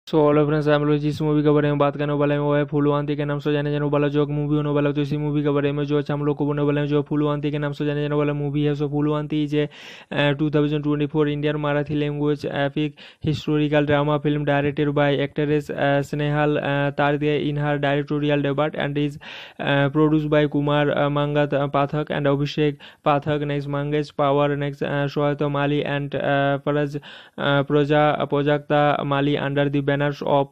सो ऑलो फ्रेंड्स हम लोग जिस मूवी के बारे में बात करने वाले हैं। वो है फुलवांती के नाम से जाने जाने वाला जो मूवी होने वाला तो इसी मूवी के बारे में जो हम लोग को बोलने वाले हैं, जो फुलवांती के नाम से जाने जाने वाला मूवी है। So Phullwanti is two thousand twenty four Indian Marathi language epic historical drama film directed by actress Snehal Tarde in her directorial debut and is produce by Kumar Mangat Pathak and Abhishek Pathak next Mangesh Pawar next Sohat Mali and फरज Praja Prajakta Mali under the banners of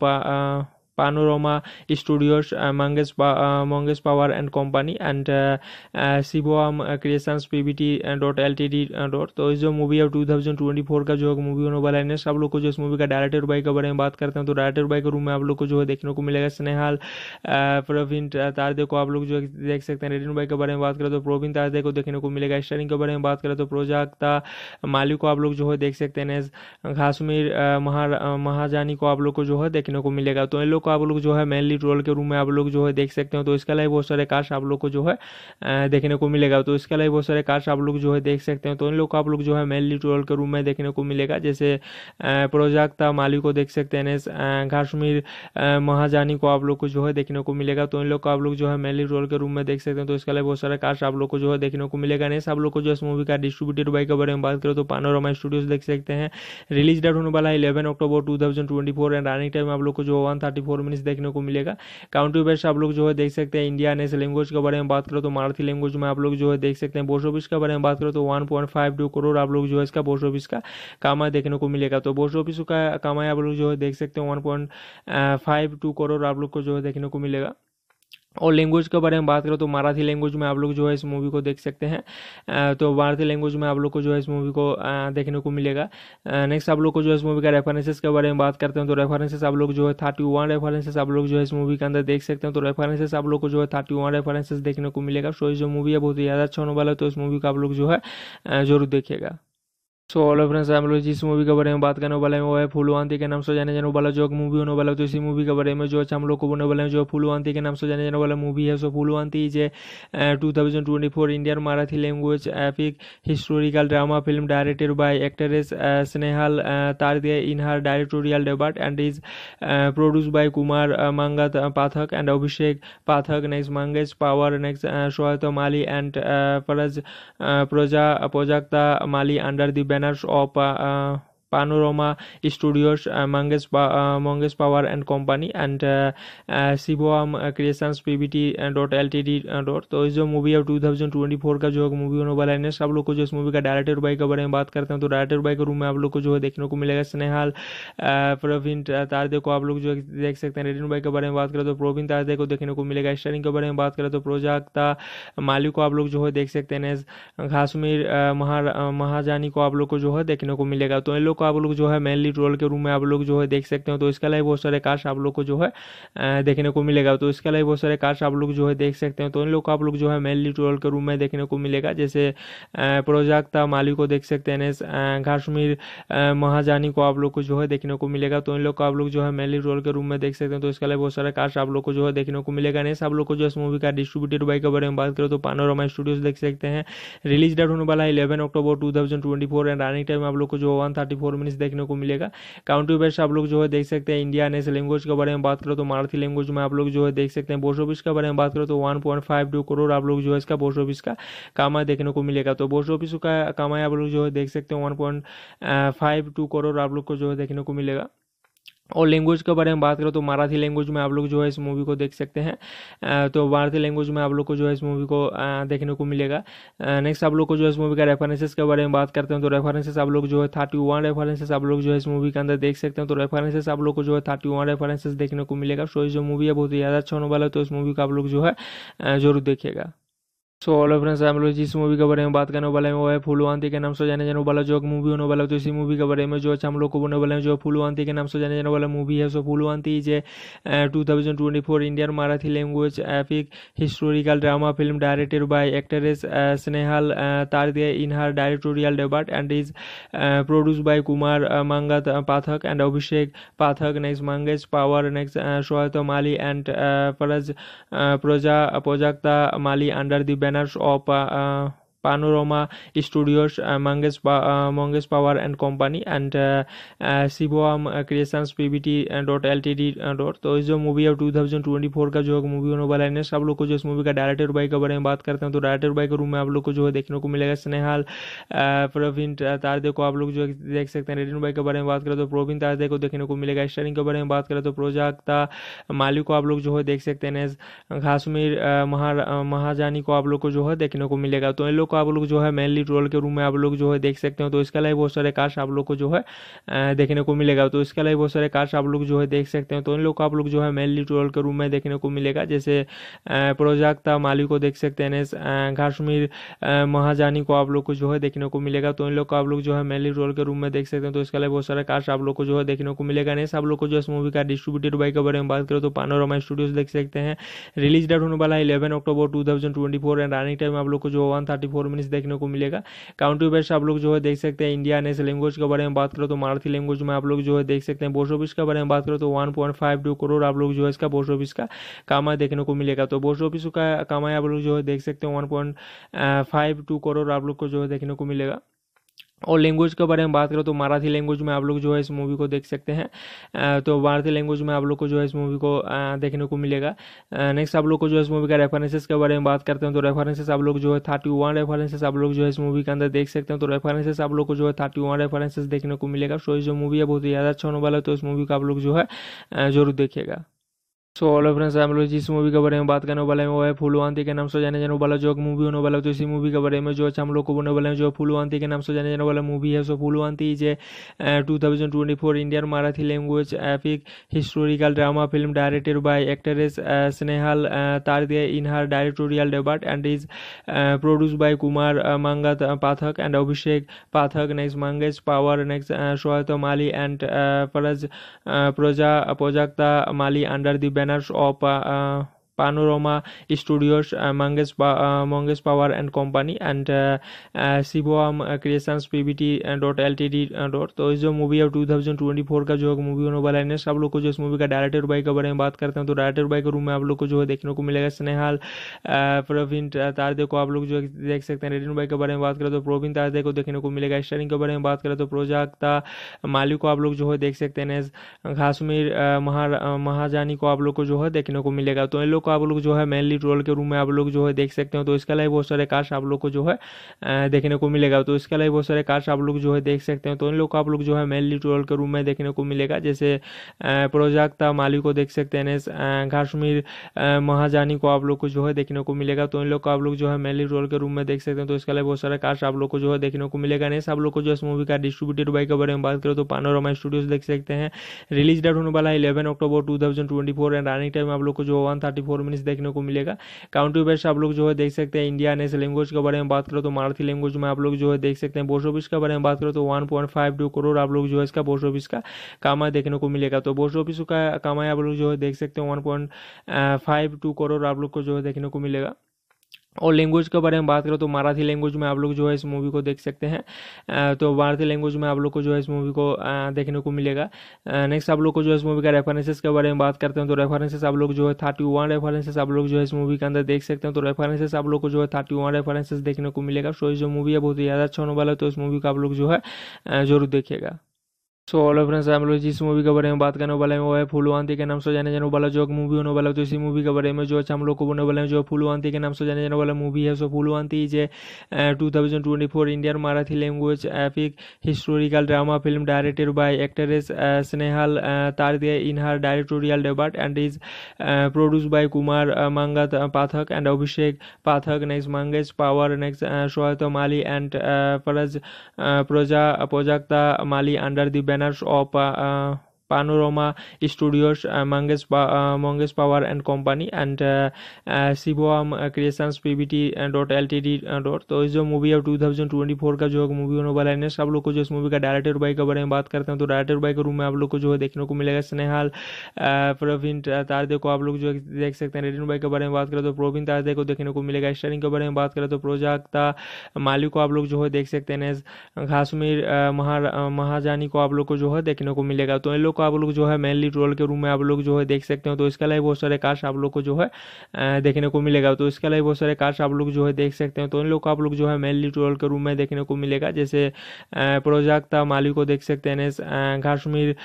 Panorama Studios, uh, Mangesh, uh, Mangesh Power and Company and uh, uh, Shivam Creations PBT dot LTD dot तो इस जो मूवी है 2024 का जो मूवी होने वाला है सब लोग को जो इस मूवी का डायरेक्टर बाई के बारे में बात करते हैं तो डायरेक्टर बाई के रूम में आप लोग को जो है देखने को मिलेगा स्नेहाल प्रवीण तारदे को आप लोग जो देख सकते हैं रेडिन बाई के बारे में बात करें तो प्रवीण तारदे को देखने को मिलेगा स्टारिंग के बारे में बात करें तो प्रोजाक्ता माली को आप लोग जो है देख सकते हैं घासमीर महाजानी को आप लोग को जो है देखने को मिलेगा। तो इन लोग को आप लोग जो है मेनली रोल के रूम में आप लोग जो है देख सकते हो तो इसके अलावा बहुत सारे कास्ट आप लोग को जो है देखने को मिलेगा तो इसके अलावा बहुत सारे कास्ट आप लोग जो है देख सकते हो तो इन लोग को आप लोग जो है मेनली रोल के रूम में देखने को मिलेगा जैसे प्रोजाक्ता माली को देख सकते हैं घासमीर महाजानी को आप लोग को जो है देखने को मिलेगा तो इन लोग को आप लोग जो है मेनली रोल के रूम में देख सकते हैं तो इसके अलावा बहुत सारे कास्ट आप लोग को जो है देखने को मिलेगा नहीं आप लोग को जो इस मूवी का डिस्ट्रीब्यूटेड बाई के बारे में बात करें तो पानोरमा स्टूडियोज देख सकते हैं रिलीज़ डेट होने वाला है eleven October two thousand twenty four and running time आप लोग को जो वन थर्टी फोर मिनट्स देखने को मिलेगा। काउंट्री बेस्ट आप लोग जो है देख सकते हैं इंडिया नेस लैंग्वेज के बारे में बात करो तो मराठी लैंग्वेज में आप लोग जो है देख सकते हैं बोस ऑफ़िस के बारे में बात करो तो one point five two crore आप लोग जो है इसका बोस ऑफ़िस का कामा देखने को मिलेगा। तो बोस ऑफ़िस का कामा आप लोग जो है देख सकते हैं one point five two crore आप लोग को जो है देखने को मिलेगा। और लैंग्वेज के बारे में बात करो तो मराठी लैंग्वेज में आप लोग जो है इस मूवी को देख सकते हैं। तो मराठी लैंग्वेज में आप लोग को जो है इस मूवी को देखने को मिलेगा। नेक्स्ट आप लोग को जो है इस मूवी का रेफरेंसेस के बारे में बात करते हैं तो रेफरेंसेस आप लोग जो है थर्टी वन रेफरेंसेस आप लोग जो है इस मूवी के अंदर देख सकते हैं। तो रेफरेंसेस आप लोग को जो है थर्टी वन रेफरेंसेस देखने को मिलेगा। सो जो मूवी है बहुत ही ज़्यादा अच्छा होने वाला है तो इस मूवी का आप लोग जो है ज़रूर देखिएगा। सो ऑल फ्रेंड्स हम लोग जिस मूवी के बारे में बात करने वाले हैं, वो है फुलवांती के नाम से जाने जाने वाला जो मूवी होने वाला तो इसी मूवी के बारे में जो अच्छा हम लोग को बोलने वाले हैं, जो फुलवांती के नाम से जाने जाने वाला मूवी है। So Phullwanti is a two thousand twenty four Indian Marathi language epic historical drama film directed by actress Snehal Tarde in her directorial debut and is produce by Kumar Mangat Pathak and Abhishek Pathak next Mangesh Pawar next Sohat Mali and फरज Praja Prajakta Mali under the menos ou para Studios, uh, Mangesh, uh, Mangesh Power and Company and uh, uh, Shivam Creations PBT dot L T D dot तो इस जो मूवी है टू थाउज़ेंड ट्वेंटी फोर का जो मूवी होने वाला है सब लोग को जो इस मूवी का डायरेक्टर बाई के बारे में बात करते हैं तो डायरेक्टर बाई के रूम में आप लोग को जो है देखने को मिलेगा। स्नेहाल प्रवीण तारदे को आप लोग जो देख सकते हैं। रेडिन बाई के बारे में बात करें तो प्रवीण तारदे को देखने को मिलेगा। स्टारिंग के बारे में बात करें तो प्रोजाक्ता माली को आप लोग जो है देख सकते हैं। घासमीर महाजानी को आप लोग को जो है देखने को मिलेगा। तो इन लोग को आप लोग जो है मेनली रोल के रूम में आप लोग जो है देख सकते हो तो इसके अलावा बहुत सारे कास्ट आप लोग को जो है देखने को मिलेगा तो इसके अलावा बहुत सारे कास्ट आप लोग जो है देख सकते हो तो इन लोग को आप लोग जो है मेनली रोल के रूम में देखने को मिलेगा जैसे प्रोजाक्ता माली को देख सकते हैं घासमीर महाजानी को आप लोग को जो है देखने को मिलेगा तो इन लोग को आप लोग जो है मेनली रोल के रूम में देख सकते हैं तो इसके अलावा बहुत सारे कास्ट आप लोग को जो है देखने को मिलेगा नहीं आप लोग को जो इस मूवी का डिस्ट्रीब्यूटेड बाई के बारे में बात करो तो पानोरमा स्टूडियोज देख सकते हैं रिलीज़ डेट होने वाला है eleven October two thousand twenty four and running time आप लोग को जो वन थर्टी फोर मिनट्स देखने को मिलेगा। काउंट्री बेस्ट आप लोग जो है देख सकते हैं इंडिया नेशनल लैंग्वेज के बारे में बात करो तो मराठी लैंग्वेज में आप लोग जो है देख सकते हैं बोस ऑफ़िस के बारे में बात करो तो वन करोड़ आप लोग जो है इसका बोस ऑफ़िस का कामा देखने को मिलेगा। तो बोस ऑफ़िस का कामा आप लोग जो है देख सकते हैं वन करोड़ आप लोग को जो है देखने को मिलेगा। और लैंग्वेज के बारे में बात करो तो मराठी लैंग्वेज में आप लोग जो है इस मूवी को देख सकते हैं। तो मराठी लैंग्वेज में आप लोग को जो है इस मूवी को देखने को मिलेगा। नेक्स्ट आप लोग को जो है इस मूवी का रेफरेंसेस के बारे में बात करते हैं तो रेफरेंसेस आप लोग जो है थर्टी वन रेफरेंसेस आप लोग जो है इस मूवी के अंदर देख सकते हैं। तो रेफरेंसेस आप लोग को जो है थर्टी वन रेफरेंसेस देखने को मिलेगा। सो जो मूवी है बहुत ही ज़्यादा अच्छा होने वाला है तो इस मूवी का आप लोग जो है ज़रूर देखिएगा। सो ऑल फ्रेंड्स हम लोग जिस मूवी के बारे में बात करने वाले हैं, वो है फुलवांती के नाम से जाने जाने वाला जो मूवी होने वाला है। तो इसी मूवी के बारे में जो अच्छा हम लोग को बोलने वाले हैं, जो फुलवांती के नाम से जाने जाने वाला मूवी है। So Phullwanti a two thousand twenty four Indian Marathi language epic historical drama film directed by actress Snehal Tarde in her directorial debut and is produce by Kumar Mangat Pathak and Abhishek Pathak next Mangesh Pawar next Sohat Mali and Praja Prajakta Mali under the manage of Studios, uh, Mangesh, uh, Mangesh Power and Company and uh, uh, Shivam PBT dot L T D dot तो इस जो मूवी है टू थाउज़ेंड ट्वेंटी फोर का जो मूवी होने वाला है सब लोग को जो इस मूवी का डायरेक्टर बाई के बारे में बात करते हैं तो डायरेक्टर बाई के रूम में आप लोग को जो है देखने को मिलेगा स्नेहाल प्रवीण तारदे को आप लोग जो देख सकते हैं रेडिन बाई के बारे में बात करें तो प्रवीण तारदे को देखने को मिलेगा स्टारिंग के बारे में बात करें तो प्रोजाक्ता माली को आप लोग जो है देख सकते हैं घासमीर महाजानी को आप लोग को जो है देखने को मिलेगा। तो इन लोग को आप लोग जो है मेनली रोल के रूम में आप लोग जो है देख सकते हो तो इसके अलावा बहुत सारे कास्ट आप लोग को जो है देखने को मिलेगा तो इसके अलावा बहुत सारे कास्ट आप लोग जो है देख सकते हो तो इन लोग को आप लोग जो है मेनली रोल के रूम में देखने को मिलेगा जैसे प्रोजाक्ता माली को देख सकते हैं घासमीर महाजानी को आप लोग को जो है देखने को मिलेगा तो इन लोग को आप लोग जो है मेनली रोल के रूम में देख सकते हैं तो इसके अलावा बहुत सारे कास्ट आप लोग को जो है देखने को मिलेगा नहीं आप लोग को जो इस मूवी का डिस्ट्रीब्यूटेड बाई के बारे में बात करें तो पानोरमा स्टूडियोज देख सकते हैं रिलीज़ डेट होने वाला है eleven October two thousand twenty four and running time आप लोग को जो one thirty four four minutes देखने को मिलेगा। काउंट्री बेस्ट आप लोग जो है देख सकते हैं इंडिया नेशनल लैंग्वेज के बारे में बात करो तो मराठी लैंग्वेज में आप लोग जो है देख सकते हैं। बोस ऑफ़िस के बारे में बात करो तो वन करोड़ आप लोग जो है इसका बोस ऑफ़िस का कामा देखने को मिलेगा। तो बोस ऑफ़िस का कामा आप लोग जो है देख सकते हैं वन करोड़ आप लोग को जो है देखने को मिलेगा। और लैंग्वेज के बारे में बात करो तो मराठी लैंग्वेज में आप लोग जो है इस मूवी को देख सकते हैं। तो मराठी लैंग्वेज में आप लोग को जो है इस मूवी को देखने को मिलेगा। नेक्स्ट आप लोग को जो है इस मूवी का रेफरेंसेस के बारे में बात करते हैं तो रेफरेंसेस आप लोग जो है थर्टी वन रेफरेंसेस आप लोग जो है इस मूवी के अंदर देख सकते हैं। तो रेफरेंसेस आप लोग को जो है थर्टी वन रेफरेंसेस देखने को मिलेगा। सो जो मूवी है बहुत ही ज़्यादा अच्छा होने वाला है तो इस मूवी को आप लोग जो है ज़रूर देखिएगा। सो ऑलो फ्रेंड्स हम लोग जिस मूवी के बारे में बात करने वाले हैं। वो है फुलवांती के नाम से जाने जाने वाला, जो मूवी होने वाला। तो इसी मूवी के बारे में जो हम लोग को बोलने वाले हैं, जो फुलवांती के नाम से जाने जाने वाला मूवी है। So Phullwanti is a two thousand twenty four Indian Marathi language epic historical drama film directed by actress Snehal Tarde in her directorial debut and is produce by Kumar Mangat Pathak and Abhishek Pathak next Mangesh Pawar next Sohat Mali and फरज Praja Prajakta Mali under the banners of Panorama Studios, uh, Mangesh, uh, Mangesh Power and Company and uh, uh, Shivam Creations PBT dot L T D dot तो इस जो मूवी है टू थाउज़ेंड ट्वेंटी फोर का जो मूवी होने वाला है सब लोग को जो इस मूवी का डायरेक्टर बाई के बारे में बात करते हैं तो डायरेक्टर बाई के रूम में आप लोग को जो है देखने को मिलेगा स्नेहाल प्रवीण तारदे को आप लोग जो देख सकते हैं रेडिन बाई के बारे में बात करें तो प्रवीण तारदे को देखने को मिलेगा स्टारिंग के बारे में बात करें तो प्रोजाक्ता माली को आप लोग जो है देख सकते हैं घासमीर महाजानी को आप लोग को जो है देखने को मिलेगा। तो इन लोग आप लोग जो है मेनली रोल के रूम में आप लोग जो है देख सकते हो तो इसके अलावा बहुत सारे कास्ट आप लोग को जो है देखने को मिलेगा तो इसके अलावा बहुत सारे कास्ट आप लोग जो है देख सकते हो तो इन लोग को आप लोग जो है मेनली रोल के रूम में देखने को मिलेगा जैसे प्रोजाक्ता माली को देख सकते हैं घासमीर महाजानी को आप लोग को जो है देखने को मिलेगा तो इन लोग को आप लोग जो है मेनली रोल के रूम में देख सकते हैं तो इसके अलावा बहुत सारे कास्ट आप लोग को जो है देखने को मिलेगा नहीं आप लोग को जो इस मूवी का डिस्ट्रीब्यूटेड बाई के बारे में बात करें तो पानोरमा स्टूडियोज देख सकते हैं रिलीज़ डेट होने वाला है eleven October two thousand twenty four and running time आप लोग को जो वन थर्टी फोर मिनट्स देखने को मिलेगा। काउंट्री बेस्ट आप लोग जो है देख सकते हैं इंडिया नेस लैंग्वेज के बारे में बात करो तो मराठी लैंग्वेज में आप लोग जो है देख सकते हैं बोस्ट ऑफ़िस के बारे में बात करो तो one point five two crore आप लोग जो है इसका बोस्ट ऑफ़िस का कमाई देखने को मिलेगा। तो बोस्ट ऑफ़िस का कमाई आप लोग जो है देख सकते हैं one point five two crore आप लोग को जो है देखने को मिलेगा। और लैंग्वेज के बारे में बात करो तो मराठी लैंग्वेज में आप लोग जो है इस मूवी को देख सकते हैं। तो मराठी लैंग्वेज में आप लोग को जो है इस मूवी को देखने को मिलेगा। नेक्स्ट आप लोग को जो है इस मूवी का रेफरेंसेस के बारे में बात करते हैं तो रेफरेंसेस आप लोग जो है थर्टी वन रेफरेंसेस आप लोग जो है इस मूवी के अंदर देख सकते हैं। तो रेफरेंसेस आप लोग को जो है थर्टी वन रेफरेंसेस देखने को मिलेगा। सो जो मूवी है बहुत ही ज़्यादा अच्छा होने वाला है तो इस मूवी को आप लोग जो है ज़रूर देखिएगा। सो ऑलो फ्रेंड्स हम लोग जिस मूवी के बारे में बात करने वाले हैं, वो है फुलवांती के नाम से जाने जाने वाला जो मूवी होने वाला तो इसी मूवी के बारे में जो अच्छा हम लोग को बोलने वाले हैं, जो फुलवांती के नाम से जाने जाने वाला मूवी है। So Phullwanti is a two thousand twenty four Indian Marathi language epic historical drama film directed by actress Snehal Tarde in her directorial debut and is produce by Kumar Mangat Pathak and Abhishek Pathak next Mangesh Pawar next Sohat Mali and फरज Praja Prajakta Mali under the menos ou para Panorama Studios, uh, Mangesh, uh, Mangesh Power and Company and uh, uh, Shivam Creations PBT dot L T D dot तो इस जो मूवी है टू थाउज़ेंड ट्वेंटी फोर का जो मूवी होने वाला है सब लोग को जो इस मूवी का डायरेक्टर बाई के बारे में बात करते हैं तो डायरेक्टर बाई के रूम में आप लोग को जो है देखने को मिलेगा। स्नेहाल प्रवीण तारदे को आप लोग जो देख सकते हैं। रेडिन बाई के बारे में बात करें तो प्रवीण तारदे को देखने को मिलेगा। स्टारिंग के बारे में बात करें तो प्रोजाक्ता माली को आप लोग जो है देख सकते हैं। घासमीर महाजानी को आप लोग को जो है देखने को मिलेगा। तो इन लोग को आप लोग जो है मेनली रोल के रूम में आप लोग जो है देख सकते हो तो इसके अलावा बहुत सारे कास्ट आप लोग को जो है देखने को मिलेगा तो इसके अलावा बहुत सारे कास्ट आप लोग जो है देख सकते हो तो इन लोग को आप लोग जो है मेनली रोल के रूम में देखने को मिलेगा जैसे प्रोजाक्ता माली को देख सकते हैं घासमीर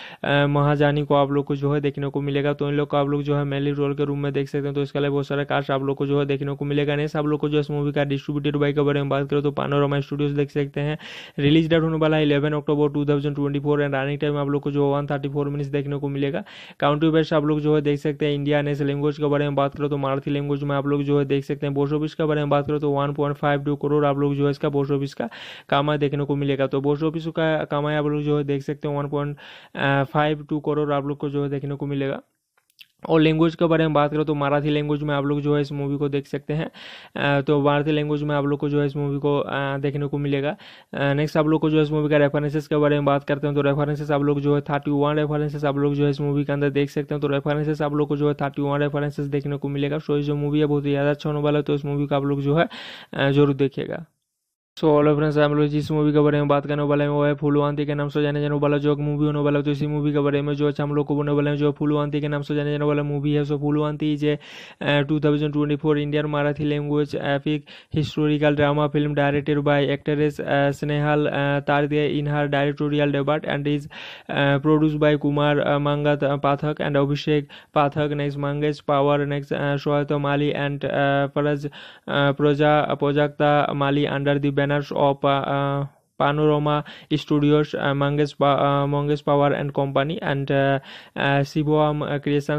महाजानी को आप लोग को जो है देखने को मिलेगा तो इन लोग को आप लोग जो है मेनली रोल के रूम में देख सकते हैं तो इसके अलावा बहुत सारे कास्ट आप लोग को जो है देखने को मिलेगा नहीं आप लोग को जो इस मूवी का डिस्ट्रीब्यूटेड बाई के बारे में बात करें तो पानोरमा स्टूडियोज देख सकते हैं रिलीज़ डेट होने वाला है eleven October two thousand twenty four and running time आप लोग को जो वन थर्टी फोर मिनट्स देखने को मिलेगा। काउंट्री बेस्ट आप लोग जो है देख सकते हैं इंडिया नेस लैंग्वेज के बारे में बात करो तो मराठी लैंग्वेज में आप लोग जो है देख सकते हैं ऑफ़िस के बारे में बात करो तो वन करोड़ आप लोग जो है इसका ऑफ़िस का कामा देखने को मिलेगा। तो ऑफ़िस का कामा आप लोग जो है देख सकते हैं वन करोड़ आप लोग को जो है देखने को मिलेगा। और लैंग्वेज के बारे में बात करो तो मराठी लैंग्वेज में आप लोग जो है इस मूवी को देख सकते हैं। तो मराठी लैंग्वेज में आप लोग को जो है इस मूवी को देखने को मिलेगा। नेक्स्ट आप लोग को जो है इस मूवी का रेफरेंसेस के बारे में बात करते हैं तो रेफरेंसेस आप लोग जो है थर्टी वन रेफरेंसेस आप लोग जो है इस मूवी के अंदर देख सकते हैं। तो रेफरेंसेस आप लोग को जो है थर्टी वन रेफरेंसेस देखने को मिलेगा। सो जो मूवी है बहुत ही ज़्यादा अच्छा होने वाला है तो इस मूवी को आप लोग जो है ज़रूर देखिएगा। सो ऑलो फ्रेंड्स हम लोग जिस मूवी के बारे में बात करने वाले हैं, वो है फुलवांती के नाम से जाने जाने वाला जो मूवी होने वाला तो इसी मूवी के बारे में जो अच्छा हम लोग को बोलने वाले हैं, जो फुलवांती के नाम से जाने जाने वाला मूवी है। So Phullwanti is a two thousand twenty four Indian Marathi language epic historical drama film directed by actress Snehal Tarde in her directorial debut and is produce by Kumar Mangat Pathak and Abhishek Pathak next Mangesh Pawar next Sohat Mali and Praja Prajakta Mali under the manage of Studios, uh, Mangesh, uh, Mangesh Power and Company and uh, uh, Shivam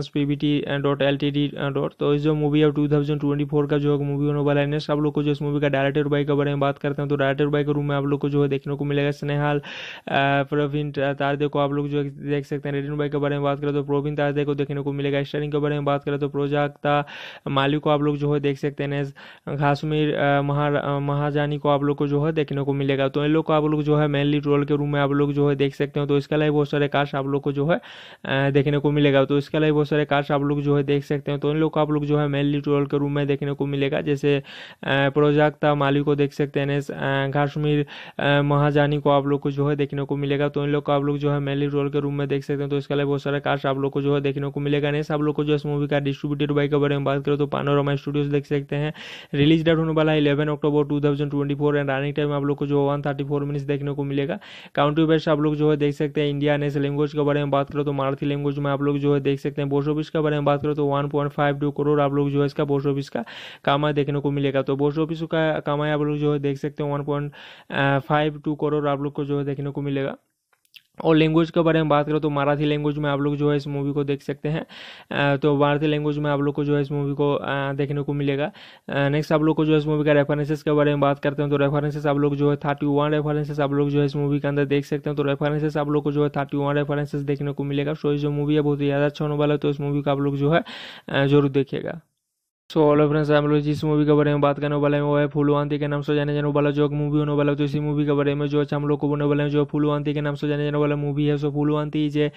PBT dot L T D dot तो इस जो मूवी है 2024 का जो मूवी होने वाला है सब लोग को जो इस मूवी का डायरेक्टर बाई के बारे में बात करते हैं तो डायरेक्टर बाई के रूम में आप लोग को जो है देखने को मिलेगा स्नेहाल प्रवीण तारदे को आप लोग जो देख सकते हैं रेडिन बाई के बारे में बात करें तो प्रवीण तारदे को देखने को मिलेगा स्टारिंग के बारे में बात करें तो प्रोजाक्ता माली को आप लोग जो है देख सकते हैं घासमीर महाजानी को आप लोग को जो है देखने को मिलेगा तो इन लोग को आप लोग जो है मेनली रोल के रूम में आप लोग जो है देख सकते हो तो इसके अलावा बहुत सारे कास्ट आप लोग को जो है देखने को मिलेगा तो इसके अलावा बहुत सारे कास्ट आप लोग जो है देख सकते हो तो इन लोग को आप लोग जो है मेनली रोल के रूम में देखने को मिलेगा जैसे प्रोजाक्ता माली को देख सकते हैं काश्मीर महाजानी को आप लोग को जो है देखने को मिलेगा तो इन लोग को आप लोग जो है मेनली रोल के रूम में देख सकते हैं तो इसके अलावा बहुत सारे कास्ट आप लोग को जो है देखने को मिलेगा नहीं आप लोग को जो इस मूवी का डिस्ट्रीब्यूटेड बाई के बारे में बात करें तो पानोरमा स्टूडियोज देख सकते हैं रिलीज़ डेट होने वाला है eleven October two thousand twenty four and running time आप लोग को जो वन थर्टी फोर मिनट्स देखने को मिलेगा। काउंट्री बेस्ट आप लोग जो है देख सकते हैं इंडिया नेशनल लैंग्वेज के बारे में बात करो तो मराठी लैंग्वेज में आप लोग जो है देख सकते हैं बोस्ट ऑफ़िस के बारे में बात करो तो वन करोड़ आप लोग जो है इसका बोस ऑफ़िस का कामा देखने को मिलेगा। तो बोस ऑफ़िस का कामा आप लोग जो है देख सकते हैं वन करोड़ आप लोग को जो है देखने को मिलेगा। और लैंग्वेज के बारे में बात करो तो मराठी लैंग्वेज में आप लोग जो है इस मूवी को देख सकते हैं। तो मराठी लैंग्वेज में आप लोग को जो है इस मूवी को देखने को मिलेगा। नेक्स्ट आप लोग को जो है इस मूवी का रेफरेंसेस के बारे में बात करते हैं तो रेफरेंसेस आप लोग जो है थर्टी वन रेफरेंसेस आप लोग जो है इस मूवी के अंदर देख सकते हैं। तो रेफरेंसेस आप लोग को जो है थर्टी वन रेफरेंसेस देखने को मिलेगा। सो जो मूवी है बहुत ही ज़्यादा अच्छा होने वाला है तो इस मूवी को आप लोग जो है ज़रूर देखिएगा। सो ऑलो फ्रेंड्स हम लोग जिस मूवी के बारे में बात करने वाले हैं। वो है फुलवांती के नाम से जाने जाने वाला जो मूवी होने वाला है। तो इसी मूवी के बारे में जो अच्छा हम लोग को बोलने वाले हैं, जो फुलवांती के नाम से जाने जाने वाला मूवी है। So Phullwanti is a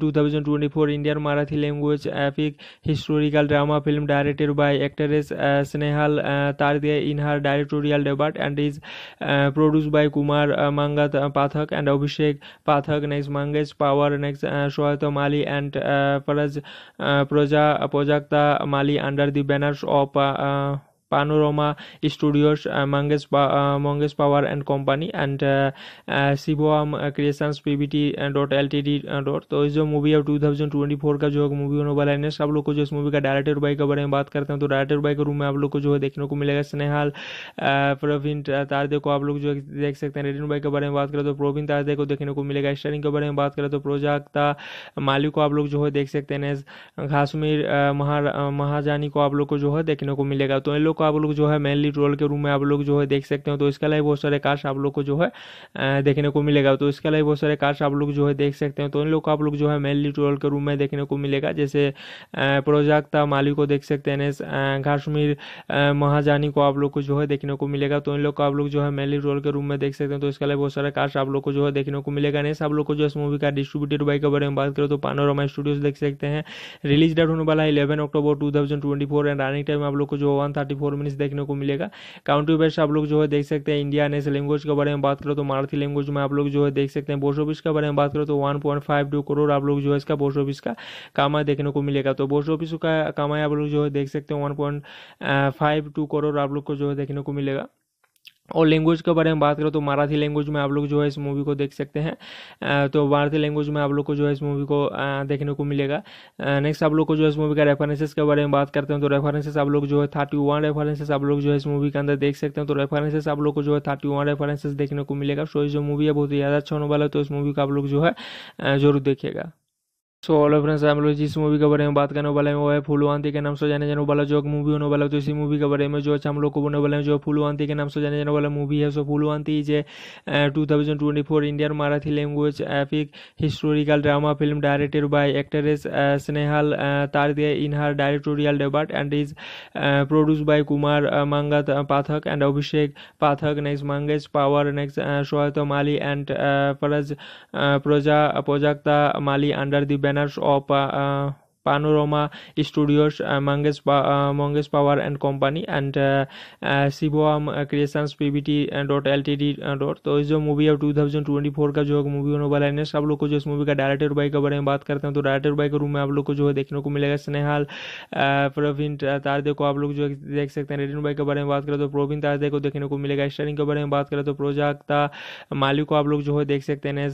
two thousand twenty four Indian Marathi language epic historical drama film directed by actress Snehal Tarde in her directorial debut and is produce by Kumar Mangat Pathak and Abhishek Pathak next Mangesh Pawar next Sohat Mali and फरज Praja Prajakta Mali under the banners of Studios, uh, Mangesh, uh, Mangesh Power and Company and uh, uh, Shivam Creations PBT dot L T D dot तो इस जो मूवी है 2024 का जो मूवी होने वाला है सब लोग को जो इस मूवी का डायरेक्टर बाई के बारे में बात करते हैं तो डायरेक्टर बाई के रूम में आप लोग को जो है देखने को मिलेगा स्नेहाल प्रवीण तारदे को आप लोग जो देख सकते हैं रेडिन बाई के बारे में बात करें तो प्रवीण तारदे को देखने को मिलेगा स्टारिंग के बारे में बात करें तो प्रोजाक्ता माली को आप लोग जो है देख सकते हैं घासमीर महाजानी को आप लोग को जो है देखने को मिलेगा। तो इन लोग को आप लोग जो है मेनली रोल के रूम में आप लोग जो है देख सकते हो तो इसके अलावा बहुत सारे कास्ट आप लोग को जो है देखने को मिलेगा तो इसके अलावा बहुत सारे कास्ट आप लोग जो है देख सकते हो तो इन लोग को आप लोग जो है मेनली रोल के रूम में देखने को मिलेगा जैसे प्रोजाक्ता माली को देख सकते हैं काश्मीर महाजानी को आप लोग को जो है देखने को मिलेगा तो इन लोग को आप लोग जो है मेनली रोल के रूम में देख सकते हैं तो इसके अलावा बहुत सारे कास्ट आप लोग को जो है देखने को मिलेगा नहीं आप लोग को जो इस मूवी का डिस्ट्रीब्यूटेड बाई के बारे में बात करें तो पानोरमा स्टूडियोज देख सकते हैं रिलीज़ डेट होने वाला है eleven October two thousand twenty four and running time आप लोग को जो वन थर्टी मिनट्स देखने को मिलेगा। काउंट्री बेस्ट आप लोग जो है देख सकते हैं इंडिया नेशनल लैंग्वेज के बारे में बात करो तो मराठी लैंग्वेज में आप लोग जो है देख सकते हैं बोस ऑफ़िस के बारे में बात करो तो वन करोड़ आप लोग जो है इसका बोस ऑफ़िस का कामा देखने को मिलेगा। तो बोस ऑफ़िस का कामा आप लोग जो है देख सकते हैं वन करोड़ आप लोग को जो है देखने को मिलेगा। और लैंग्वेज के बारे में बात करें तो मराठी लैंग्वेज में आप लोग जो है इस मूवी को देख सकते हैं। तो मराठी लैंग्वेज में आप लोग को जो है इस मूवी को देखने को मिलेगा। नेक्स्ट आप लोग को जो है इस मूवी का रेफरेंसेस के बारे में बात करते हैं तो रेफरेंसेस आप लोग जो है थर्टी वन रेफरेंसेस आप लोग जो है इस मूवी के अंदर देख सकते हैं। तो रेफरेंसेस आप लोग को जो है थर्टी वन रेफरेंसेस देखने को मिलेगा। सो जो मूवी है बहुत ही ज़्यादा अच्छा होने वाला है तो इस मूवी को आप लोग जो है ज़रूर देखिएगा। सो ऑलो फ्रेंड्स हम लोग जिस मूवी के बारे में बात करने वाले हैं। वो है फुलवांती के नाम से जाने जाने वाला, जो मूवी होने वाला। है तो इसी मूवी के बारे में जो अच्छा हम लोग को बोलने वाले हैं, जो फुलवांती के नाम से जाने जाने वाला मूवी है। So Phullwanti is a two thousand twenty four Indian Marathi language epic historical drama film directed by actress Snehal Tarde in her directorial debut and is produce by Kumar Mangat Pathak and Abhishek Pathak next Mangesh Pawar next Sohat Mali and फरज Praja Prajakta Mali under the banners of uh, uh, Panorama Studios Mangesh Mangesh Pawar and Company and Shivam Creations PBT dot L T D dot तो इस जो मूवी है टू थाउज़ेंड ट्वेंटी फोर का जो मूवी होने वाला है सब लोग को जो इस मूवी का डायरेक्टर बाई के बारे में बात करते हैं तो डायरेक्टर बाई के रूम में आप लोग को जो है देखने को मिलेगा। स्नेहाल प्रवीण तारदे को आप लोग जो देख सकते हैं। रेडिन बाई के बारे में बात करें तो प्रवीण तारदे को देखने को मिलेगा। स्टारिंग के बारे में बात करें तो प्रोजाक्ता माली को आप लोग जो है देख सकते हैं।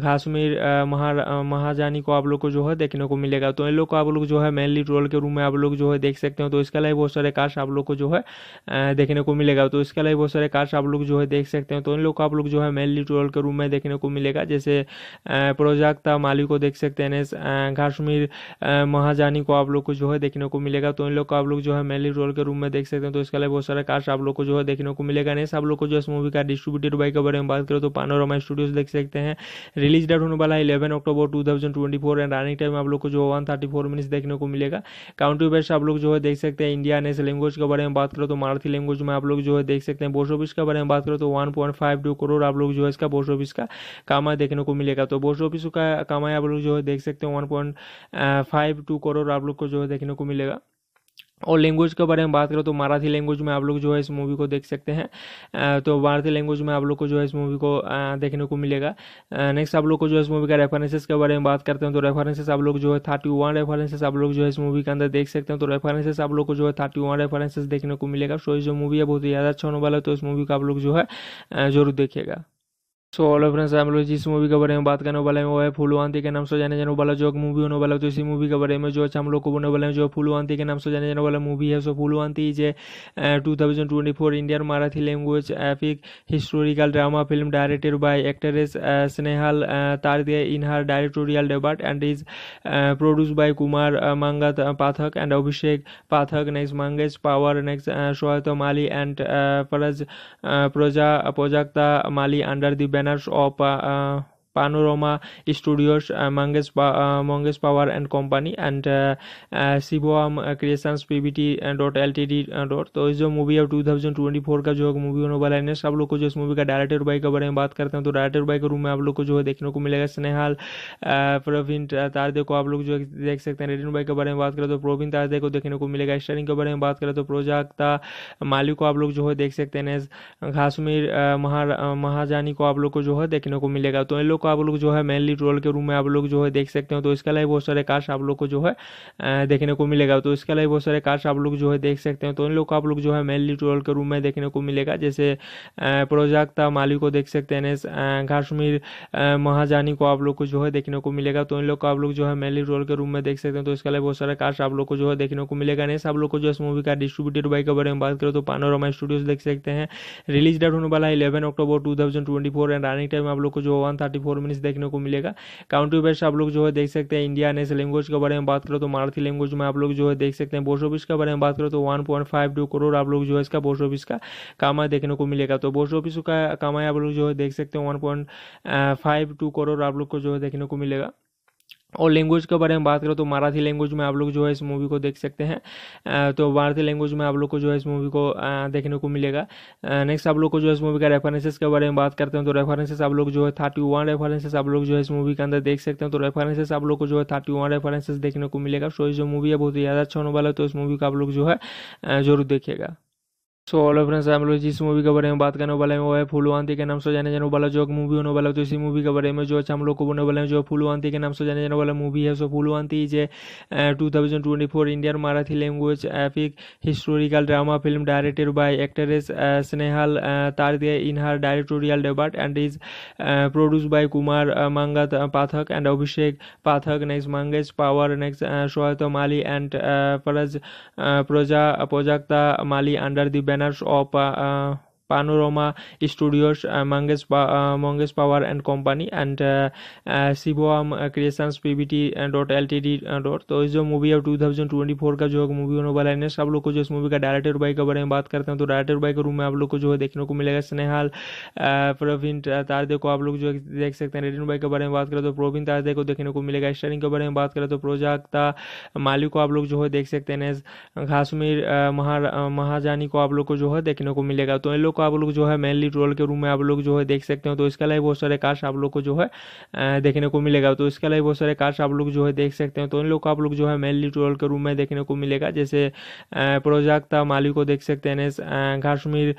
घासमीर महाजानी को आप लोग को जो है देखने को मिलेगा। तो इन लोग को आप लोग जो है मेनली ट्रोल के रूम में आप लोग जो है देख सकते हो तो इसके अलावा बहुत सारे कास्ट आप लोग को जो है देखने को मिलेगा तो इसके अलावा बहुत सारे कास्ट आप लोग जो है देख सकते हैं तो इन लोग को आप लोग जो है मेनली रोल के रूम में देखने को मिलेगा जैसे प्रोजाक्ता माली को देख सकते हैं घासमीर महाजानी को आप लोग को जो है देखने को मिलेगा तो इन लोग को आप लोग जो है मेनली रोल के रूम में देख सकते हैं तो इसके अलावा बहुत सारे कास्ट आप लोग को जो है देखने को मिलेगा नहीं आप लोग को जो इस मूवी का डिस्ट्रीब्यूटेड बाई के बारे में बात करें तो पानोरमा स्टूडियोज देख सकते हैं रिलीज़ डेट होने वाला है eleven October two thousand twenty four and running time आप लोग को जो वन थर्टी फोर मिनट्स देखने को मिलेगा। काउंट्री बेस्ट आप लोग जो है देख सकते हैं इंडिया नेस लैंग्वेज के बारे में बात करो तो मराठी लैंग्वेज में आप लोग जो है देख सकते हैं ऑफ़िस के बारे में बात करो तो वन करोड़ आप लोग जो है इसका ऑफ़िस का कामा देखने को मिलेगा। तो ऑफ़िस का कामा आप लोग जो है देख सकते हैं वन करोड़ आप लोग को जो है देखने को मिलेगा। और लैंग्वेज के बारे में बात करें तो मराठी लैंग्वेज में आप लोग जो है इस मूवी को देख सकते हैं। तो मराठी लैंग्वेज में आप लोग को जो है इस मूवी को देखने को मिलेगा। नेक्स्ट आप लोग को जो है इस मूवी का रेफरेंसेस के बारे में बात करते हैं तो रेफरेंसेस आप लोग जो है थर्टी वन रेफरेंसेस आप लोग जो है इस मूवी के अंदर देख सकते हैं। तो रेफरेंसेस आप लोग को जो है थर्टी वन रेफरेंसेस देखने को मिलेगा। सो जो मूवी है बहुत ही ज़्यादा अच्छा होने वाला है तो इस मूवी का आप लोग जो है ज़रूर देखिएगा। सो ऑलो फ्रेंड्स हम लोग जिस मूवी के बारे में बात करने वाले हैं। वो है फुलवांती के नाम से जाने जाने वाला, जो मूवी होने वाला तो इसी मूवी के बारे में जो अच्छा हम लोग को बोलने वाले हैं, जो फुलवांती के नाम से जाने जाने वाला मूवी है। So Phullwanti is a two thousand twenty four Indian Marathi language epic historical drama film directed by actress Snehal Tarde in her directorial debut and is produce by Kumar Mangat Pathak and Abhishek Pathak next Mangesh Pawar next Sohat Mali and फरज Praja Prajakta Mali under the nós ou para Studios, uh, Mangesh, uh, Mangesh Power and Company and uh, uh, T dot L T D dot तो इस जो मूवी है 2024 का जो मूवी होने वाला है नेक्स्ट आप लोग को जो इस मूवी का डायरेक्टर बाई के बारे में बात करते हैं तो डायरेक्टर बाई के रूम में आप लोग को जो है देखने को मिलेगा। स्नेहाल प्रवीण तारदे को आप लोग जो देख सकते हैं। रेडिन बाई के बारे में बात करें तो प्रवीण तारदे को देखने को मिलेगा। स्टारिंग के बारे में बात करें तो प्रोजाक्ता माली को आप लोग जो है देख सकते हैं। घासमीर महाजानी को आप लोग को जो है देखने को मिलेगा। तो इन लोग को आप लोग जो है मेनली रोल के रूम में आप लोग जो है देख सकते हो तो इसके अलावा बहुत सारे कास्ट आप लोग को जो है देखने को मिलेगा तो इसके अलावा बहुत सारे कास्ट आप लोग जो है देख सकते हो तो इन लोग को आप लोग जो है मेनली रोल के रूम में देखने को मिलेगा जैसे प्रोजाक्ता माली को देख सकते हैं काश्मीर महाजानी को आप लोग को जो है देखने को मिलेगा तो इन लोग को आप लोग जो है मेनली रोल के रूम में देख सकते हैं तो इसके अलावा बहुत सारे कास्ट आप लोग को जो है देखने को मिलेगा नहीं आप लोग को जो इस मूवी का डिस्ट्रीब्यूटेड बाई के बारे में बात करें तो पानोरमा स्टूडियोज देख सकते हैं रिलीज़ डेट होने वाला है eleven October two thousand twenty four and running time आप लोग को जो वन थर्टी फोर मिनट्स देखने को मिलेगा। काउंट्री बेस्ट आप लोग जो है देख सकते हैं इंडिया ने लैंग्वेज के बारे में बात करो तो मराठी लैंग्वेज में आप लोग जो है देख सकते हैं बोस ऑफ़िस के बारे में बात करो तो वन करोड़ आप लोग जो है इसका बोस ऑफ़िस का कामा देखने को मिलेगा। तो बोस ऑफ़िस का कामा आप लोग जो है देख सकते हैं वन करोड़ आप लोग को जो है देखने को मिलेगा। और लैंग्वेज के बारे में बात करें तो मराठी लैंग्वेज में आप लोग जो है इस मूवी को देख सकते हैं। तो मराठी लैंग्वेज में आप लोग को जो है इस मूवी को देखने को मिलेगा। नेक्स्ट आप लोग को जो है इस मूवी का रेफरेंसेस के बारे में बात करते हैं तो रेफरेंसेस आप लोग जो है थर्टी वन रेफरेंसेस आप लोग जो है इस मूवी के अंदर देख सकते हैं। तो रेफरेंसेस आप लोग को जो है थर्टी वन रेफरेंसेस देखने को मिलेगा। सो जो मूवी है बहुत ही ज़्यादा अच्छा होने वाला है तो इस मूवी का आप लोग जो है ज़रूर देखिएगा। सो ऑलो फ्रेंड्स हम लोग जिस मूवी के बारे में बात करने वाले हैं। वो है फुलवांती के नाम से जाने जाने वाला जो मूवी होने वाला है। तो इसी मूवी के बारे में जो अच्छा हम लोग को बोलने वाले हैं, जो फुलवांती के नाम से जाने जाने वाला मूवी है। So Phullwanti is two thousand twenty four Indian Marathi language epic historical drama film directed by actress Snehal Tarde in her directorial debut and is produce by Kumar Mangat Pathak and Abhishek Pathak next Mangesh Pawar next Sohat Mali and फरज Praja Prajakta Mali under the banners of uh, Panorama Studios, uh, Mangesh, uh, Mangesh Power and Company and uh, uh, Shivam Creations PBT dot LTD dot. तो इस जो मूवी है 2024 का जो मूवी होने वाला है नेक्स्ट आप लोग को जो इस मूवी का डायरेक्टर बाई के बारे में बात करते हैं तो डायरेक्टर बाई के रूम में आप लोग को जो है देखने को मिलेगा स्नेहाल प्रवीण तारदे को आप लोग जो देख सकते हैं रेडिन बाई के बारे में बात करें तो प्रवीण तारदे को देखने को मिलेगा स्टारिंग के बारे में बात करें तो प्रोजाक्ता माली को आप लोग जो है देख सकते हैं घासमीर महाजानी को आप लोग को जो है देखने को मिलेगा। तो इन लोग को आप लोग जो है मेनली ट्रोल के रूम में आप लोग जो है देख सकते हो तो इसके अलावा बहुत सारे कास्ट आप लोग को जो है देखने को मिलेगा तो इसके अलावा बहुत सारे कास्ट आप लोग जो है देख सकते हो तो इन लोग को आप लोग जो है मेनली ट्रोल के रूम में देखने को मिलेगा जैसे प्रोजाक्ता माली को देख सकते हैं घासमीर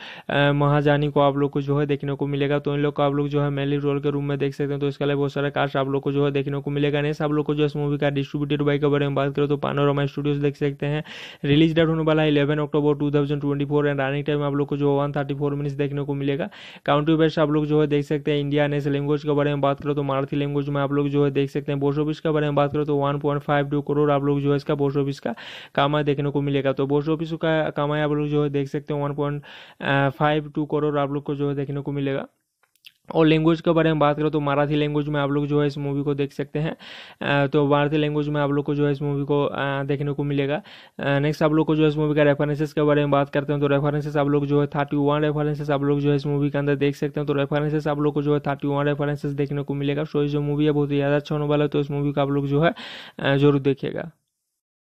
महाजानी को आप लोग को जो है देखने को मिलेगा तो इन लोग को आप लोग जो है मेनली ट्रोल के रूम में देख सकते हैं तो इसके अलावा बहुत सारे कास्ट आप लोग को जो है देखने को मिलेगा नहीं आप लोग को जो इस मूवी का डिस्ट्रीब्यूटेड बाई के बारे में बात करें तो पानोरमा स्टूडियोज देख सकते हैं रिलीज़ डेट होने वाला है eleven October two thousand twenty four and running time आप लोग को जो वन थर्टी मिनट्स देखने को मिलेगा। काउंट्री बेस्ट आप लोग जो है देख सकते हैं इंडिया ने लैंग्वेज के बारे में बात करो तो मराठी लैंग्वेज में आप लोग जो है देख सकते हैं बोस्ट ऑफ़िस के बारे में बात करो तो वन करोड़ आप लोग जो है इसका बोस्ट ऑफ़िस का कामा देखने को मिलेगा। तो बोस्ट ऑफ़िस का कामा आप लोग जो है देख सकते हैं वन करोड़ आप लोग को जो है देखने को मिलेगा। और लैंग्वेज के बारे में बात करें तो मराठी लैंग्वेज में आप लोग जो है इस मूवी को देख सकते हैं। तो मराठी लैंग्वेज में आप लोग को जो है इस मूवी को देखने को मिलेगा। नेक्स्ट आप लोग को जो है इस मूवी का रेफरेंसेस के बारे में बात करते हैं तो रेफरेंसेस आप लोग जो है थर्टी वन रेफरेंसेस आप लोग जो है इस मूवी के अंदर देख सकते हैं। तो रेफरेंसेस आप लोग को जो है थर्टी वन रेफरेंसेस देखने को मिलेगा। सो जो मूवी है बहुत ही ज़्यादा अच्छा होने वाला है तो इस मूवी को आप लोग जो है ज़रूर देखिएगा।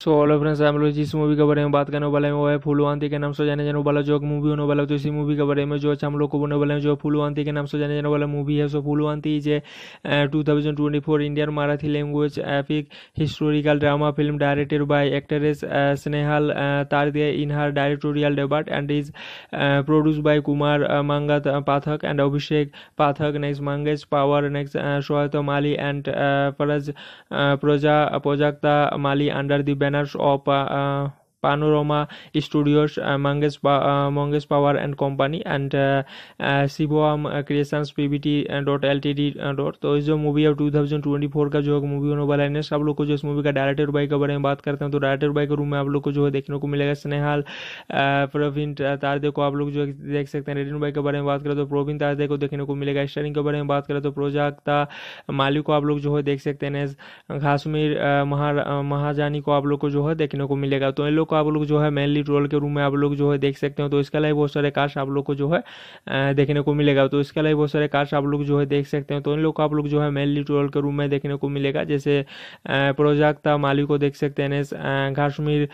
सो ऑल फ्रेंड्स हम लोग जिस मूवी के बारे में बात करने वाले हैं, वो है फुलवांती के नाम से जाने जाने वाला, जो मूवी होने वाला तो इसी मूवी के बारे में जो अच्छा हम लोग को बोलने वाले हैं, जो फुलवांती के नाम से जाने जाने वाला मूवी है so Phullwanti is a two thousand twenty four Indian Marathi language epic historical drama film directed by actress Snehal Tarde in her directorial debut and is produce by Kumar Mangat Pathak and Abhishek Pathak next Mangesh Pawar next Sohat Mali and फरज Praja Prajakta Mali under the banner menos ou para Panorama Studios, uh, Mangesh, uh, Mangesh Power and Company and uh, uh, Shivam Creations PBT L T D dot तो इस जो मूवी है टू थाउज़ेंड ट्वेंटी फोर का जो मूवी होने वाला है नेक्स्ट आप लोग को जो इस मूवी का डायरेक्टर बाई के बारे में बात करते हैं तो डायरेक्टर बाई के रूम में आप लोग को जो है देखने को मिलेगा। स्नेहाल प्रवीण तारदे को आप लोग जो देख सकते हैं। रेडिन बाई के बारे में बात करें तो प्रवीण तारदे को देखने को मिलेगा। स्टारिंग के बारे में बात करें तो प्रोजाक्ता माली को आप लोग जो है देख सकते हैं। घासमीर महाजानी को आप लोग को जो है देखने को मिलेगा। तो इन लोग को आप लोग जो है मेनली ट्रोल के रूम में आप लोग जो है देख सकते हो तो इसके अलावा बहुत सारे कास्ट आप लोग को जो है देखने को मिलेगा तो इसके अलावा बहुत सारे कास्ट आप लोग जो है देख सकते हो तो इन लोग को आप लोग जो है मेनली ट्रोल के रूम में देखने को मिलेगा जैसे प्रोजाक्ता माली को देख सकते हैं घासमीर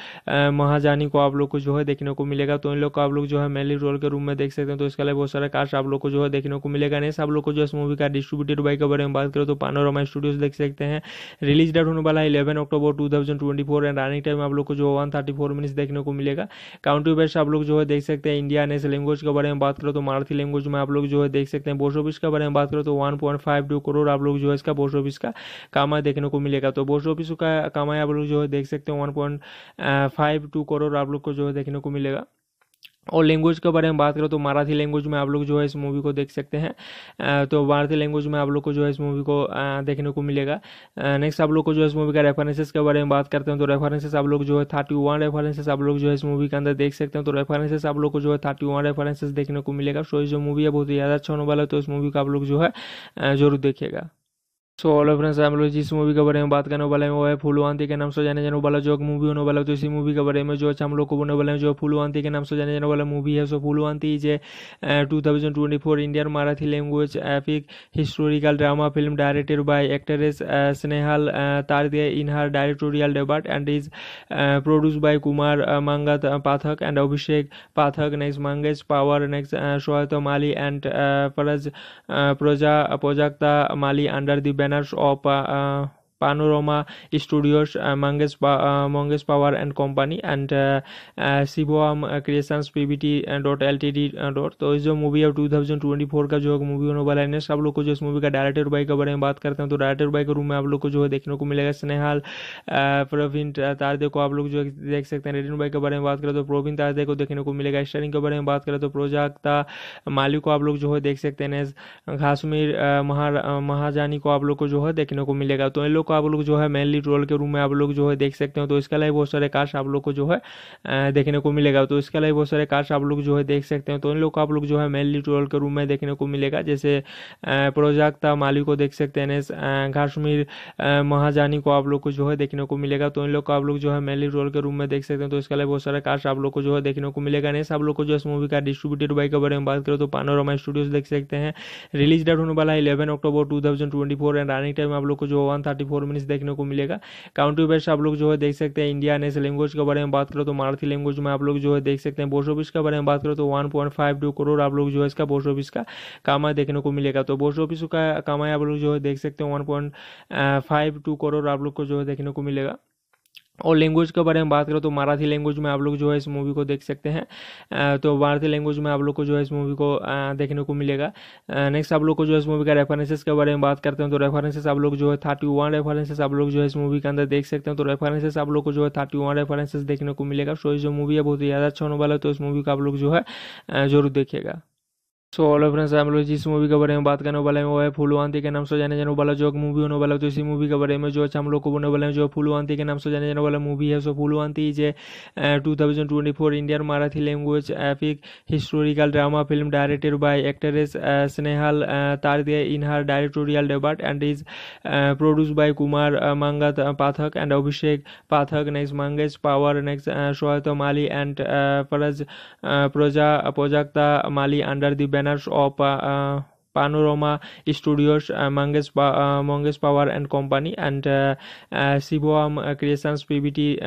महाजानी को आप लोग को जो है देखने को मिलेगा तो इन लोग को आप लोग जो है मेनली ट्रोल के रूम में देख सकते हैं तो इसके अलावा बहुत सारे कास्ट आप लोग को जो है देखने को मिलेगा नहीं आप लोग को जो इस मूवी का डिस्ट्रीब्यूटेड बाई के बारे में बात करो तो पानोरमा स्टूडियोज देख सकते हैं रिलीज़ डेट होने वाला है eleven October two thousand twenty four and running time आप लोग को जो वन थर्टी फोर मिनट्स देखने को मिलेगा। काउंट्री बेस्ट आप लोग जो है देख सकते हैं इंडिया नेशनल लैंग्वेज के बारे में बात करो तो मराठी लैंग्वेज में आप लोग जो है देख सकते हैं ऑफ़िस के बारे में बात करो तो वन करोड़ आप लोग जो है इसका ऑफ़िस का कामा देखने को मिलेगा। तो ऑफ़िस का कामा आप लोग जो है देख सकते हैं वन करोड़ आप लोग को जो है देखने को मिलेगा। और लैंग्वेज के बारे में बात करें तो मराठी लैंग्वेज में आप लोग जो है इस मूवी को देख सकते हैं। तो मराठी लैंग्वेज में आप लोग को जो है इस मूवी को देखने को मिलेगा। नेक्स्ट आप लोग को जो है इस मूवी का रेफरेंसेस के बारे में बात करते हैं तो रेफरेंसेस आप लोग जो है थर्टी वन रेफरेंसेस आप लोग जो है इस मूवी के अंदर देख सकते हैं। तो रेफरेंसेस आप लोग को जो है थर्टी वन रेफरेंसेस देखने को मिलेगा। सो जो मूवी है बहुत ही ज़्यादा अच्छा होने वाला है तो इस मूवी को आप लोग जो है ज़रूर देखिएगा। सो ऑल फ्रेंड्स हम लोग जिस मूवी के बारे में बात करने वाले हैं। वो है फुलवांती के नाम से जाने जाने वाला जो मूवी होने वाला तो इसी मूवी के बारे में जो अच्छा हम लोग को बोलने वाले हैं, जो फुलवांती के नाम से जाने जाने वाला मूवी है। So Phullwanti is a two thousand twenty four Indian Marathi language epic historical drama film directed by actress Snehal Tarde in her directorial debut and is produce by Kumar Mangat Pathak and Abhishek Pathak next Mangesh Pawar next सोहत Mali and फरज प्रोजा Prajakta Mali under the manners of Studios, uh, Mangesh, uh, Mangesh Power and Company and uh, uh, Shivam PBT dot L T D dot तो इस जो मूवी है टू थाउज़ेंड ट्वेंटी फोर का जो मूवी होने वाला है नेक्स्ट आप लोग को जो इस मूवी का डायरेक्टर बाई के बारे में बात करते हैं तो डायरेक्टर बाई के रूम में आप लोग को जो है देखने को मिलेगा। स्नेहाल प्रवीण तारदे को आप लोग जो देख सकते हैं रेडिन बाई के बारे में बात करें तो प्रवीण तारदे को देखने को मिलेगा। स्टारिंग के बारे में बात करें तो प्रोजाक्ता माली को आप लोग जो है देख सकते हैं घासमीर महाजानी को आप लोग को जो है देखने को मिलेगा। तो इन लोग को आप लोग जो है मेनली ट्रोल के रूम में आप लोग जो है देख सकते हो तो इसके अलावा बहुत सारे कास्ट आप लोग को जो है देखने को मिलेगा तो इसके अलावा बहुत सारे कास्ट आप लोग जो है देख सकते हैं तो इन लोग को आप लोग जो है मेनली ट्रोल के रूम में देखने को मिलेगा जैसे प्रोजाक्ता माली को देख सकते हैं घासमीर महाजानी को आप लोग को जो है देखने को मिलेगा तो इन लोग को आप लोग जो है मेनली ट्रोल के रूम में देख सकते हैं तो इसके अलावा बहुत सारे कास्ट आप लोग को जो है देखने को मिलेगा नहीं आप लोग को जो इस मूवी का डिस्ट्रीब्यूटेड बाई के बारे में बात करो तो पानोरमा स्टूडियोज देख सकते हैं रिलीज़ डेट होने वाला है eleven October two thousand twenty four and running time आप लोग को जो one thirty four four minutes देखने को मिलेगा। काउंट्री बेस्ट आप लोग जो है देख सकते हैं इंडिया नेशनल लैंग्वेज के बारे में बात करो तो मराठी लैंग्वेज में आप लोग जो है देख सकते हैं बोस ऑफ़िस के बारे में बात करो तो वन करोड़ आप लोग जो है इसका बोस ऑफ़िस का कामा देखने को मिलेगा। तो बोस ऑफ़िस का कामा आप लोग जो है देख सकते हैं वन करोड़ आप लोग को जो है देखने को मिलेगा। और लैंग्वेज के बारे में बात करो तो मराठी लैंग्वेज में आप लोग जो है इस मूवी को देख सकते हैं। तो मराठी लैंग्वेज में आप लोग को जो है इस मूवी को देखने को मिलेगा। नेक्स्ट आप लोग को जो है इस मूवी का रेफरेंसेस के बारे में बात करते हैं तो रेफरेंसेस आप लोग जो है थर्टी वन रेफरेंसेस आप लोग जो है इस मूवी के अंदर देख सकते हैं। तो रेफरेंसेस आप लोग को जो है थर्टी वन रेफरेंसेस देखने को मिलेगा। सो जो मूवी है बहुत ही ज़्यादा अच्छा होने वाला है तो इस मूवी को आप लोग जो है ज़रूर देखिएगा। सो ऑलो फ्रेंड्स हम लोग जिस मूवी के बारे में बात करने वाले हैं। वो है फुलवांती के नाम से जाने जाने वाला जो मूवी होने वाला। तो इसी मूवी के बारे में जो अच्छा हम लोग को बोलने वाले हैं, जो फुलवांती के नाम से जाने जाने वाला मूवी है। So Phullwanti is two thousand twenty four Indian Marathi language epic historical drama film directed by actress Snehal Tarde in her directorial debut and is produce by Kumar Mangat Pathak and Abhishek Pathak next Mangesh Pawar next सोहत Mali and फरज प्रजा Prajakta Mali under the banners of Studios, uh, Mangesh, uh, Mangesh Power and Company and uh, uh, Shivam Creations PBT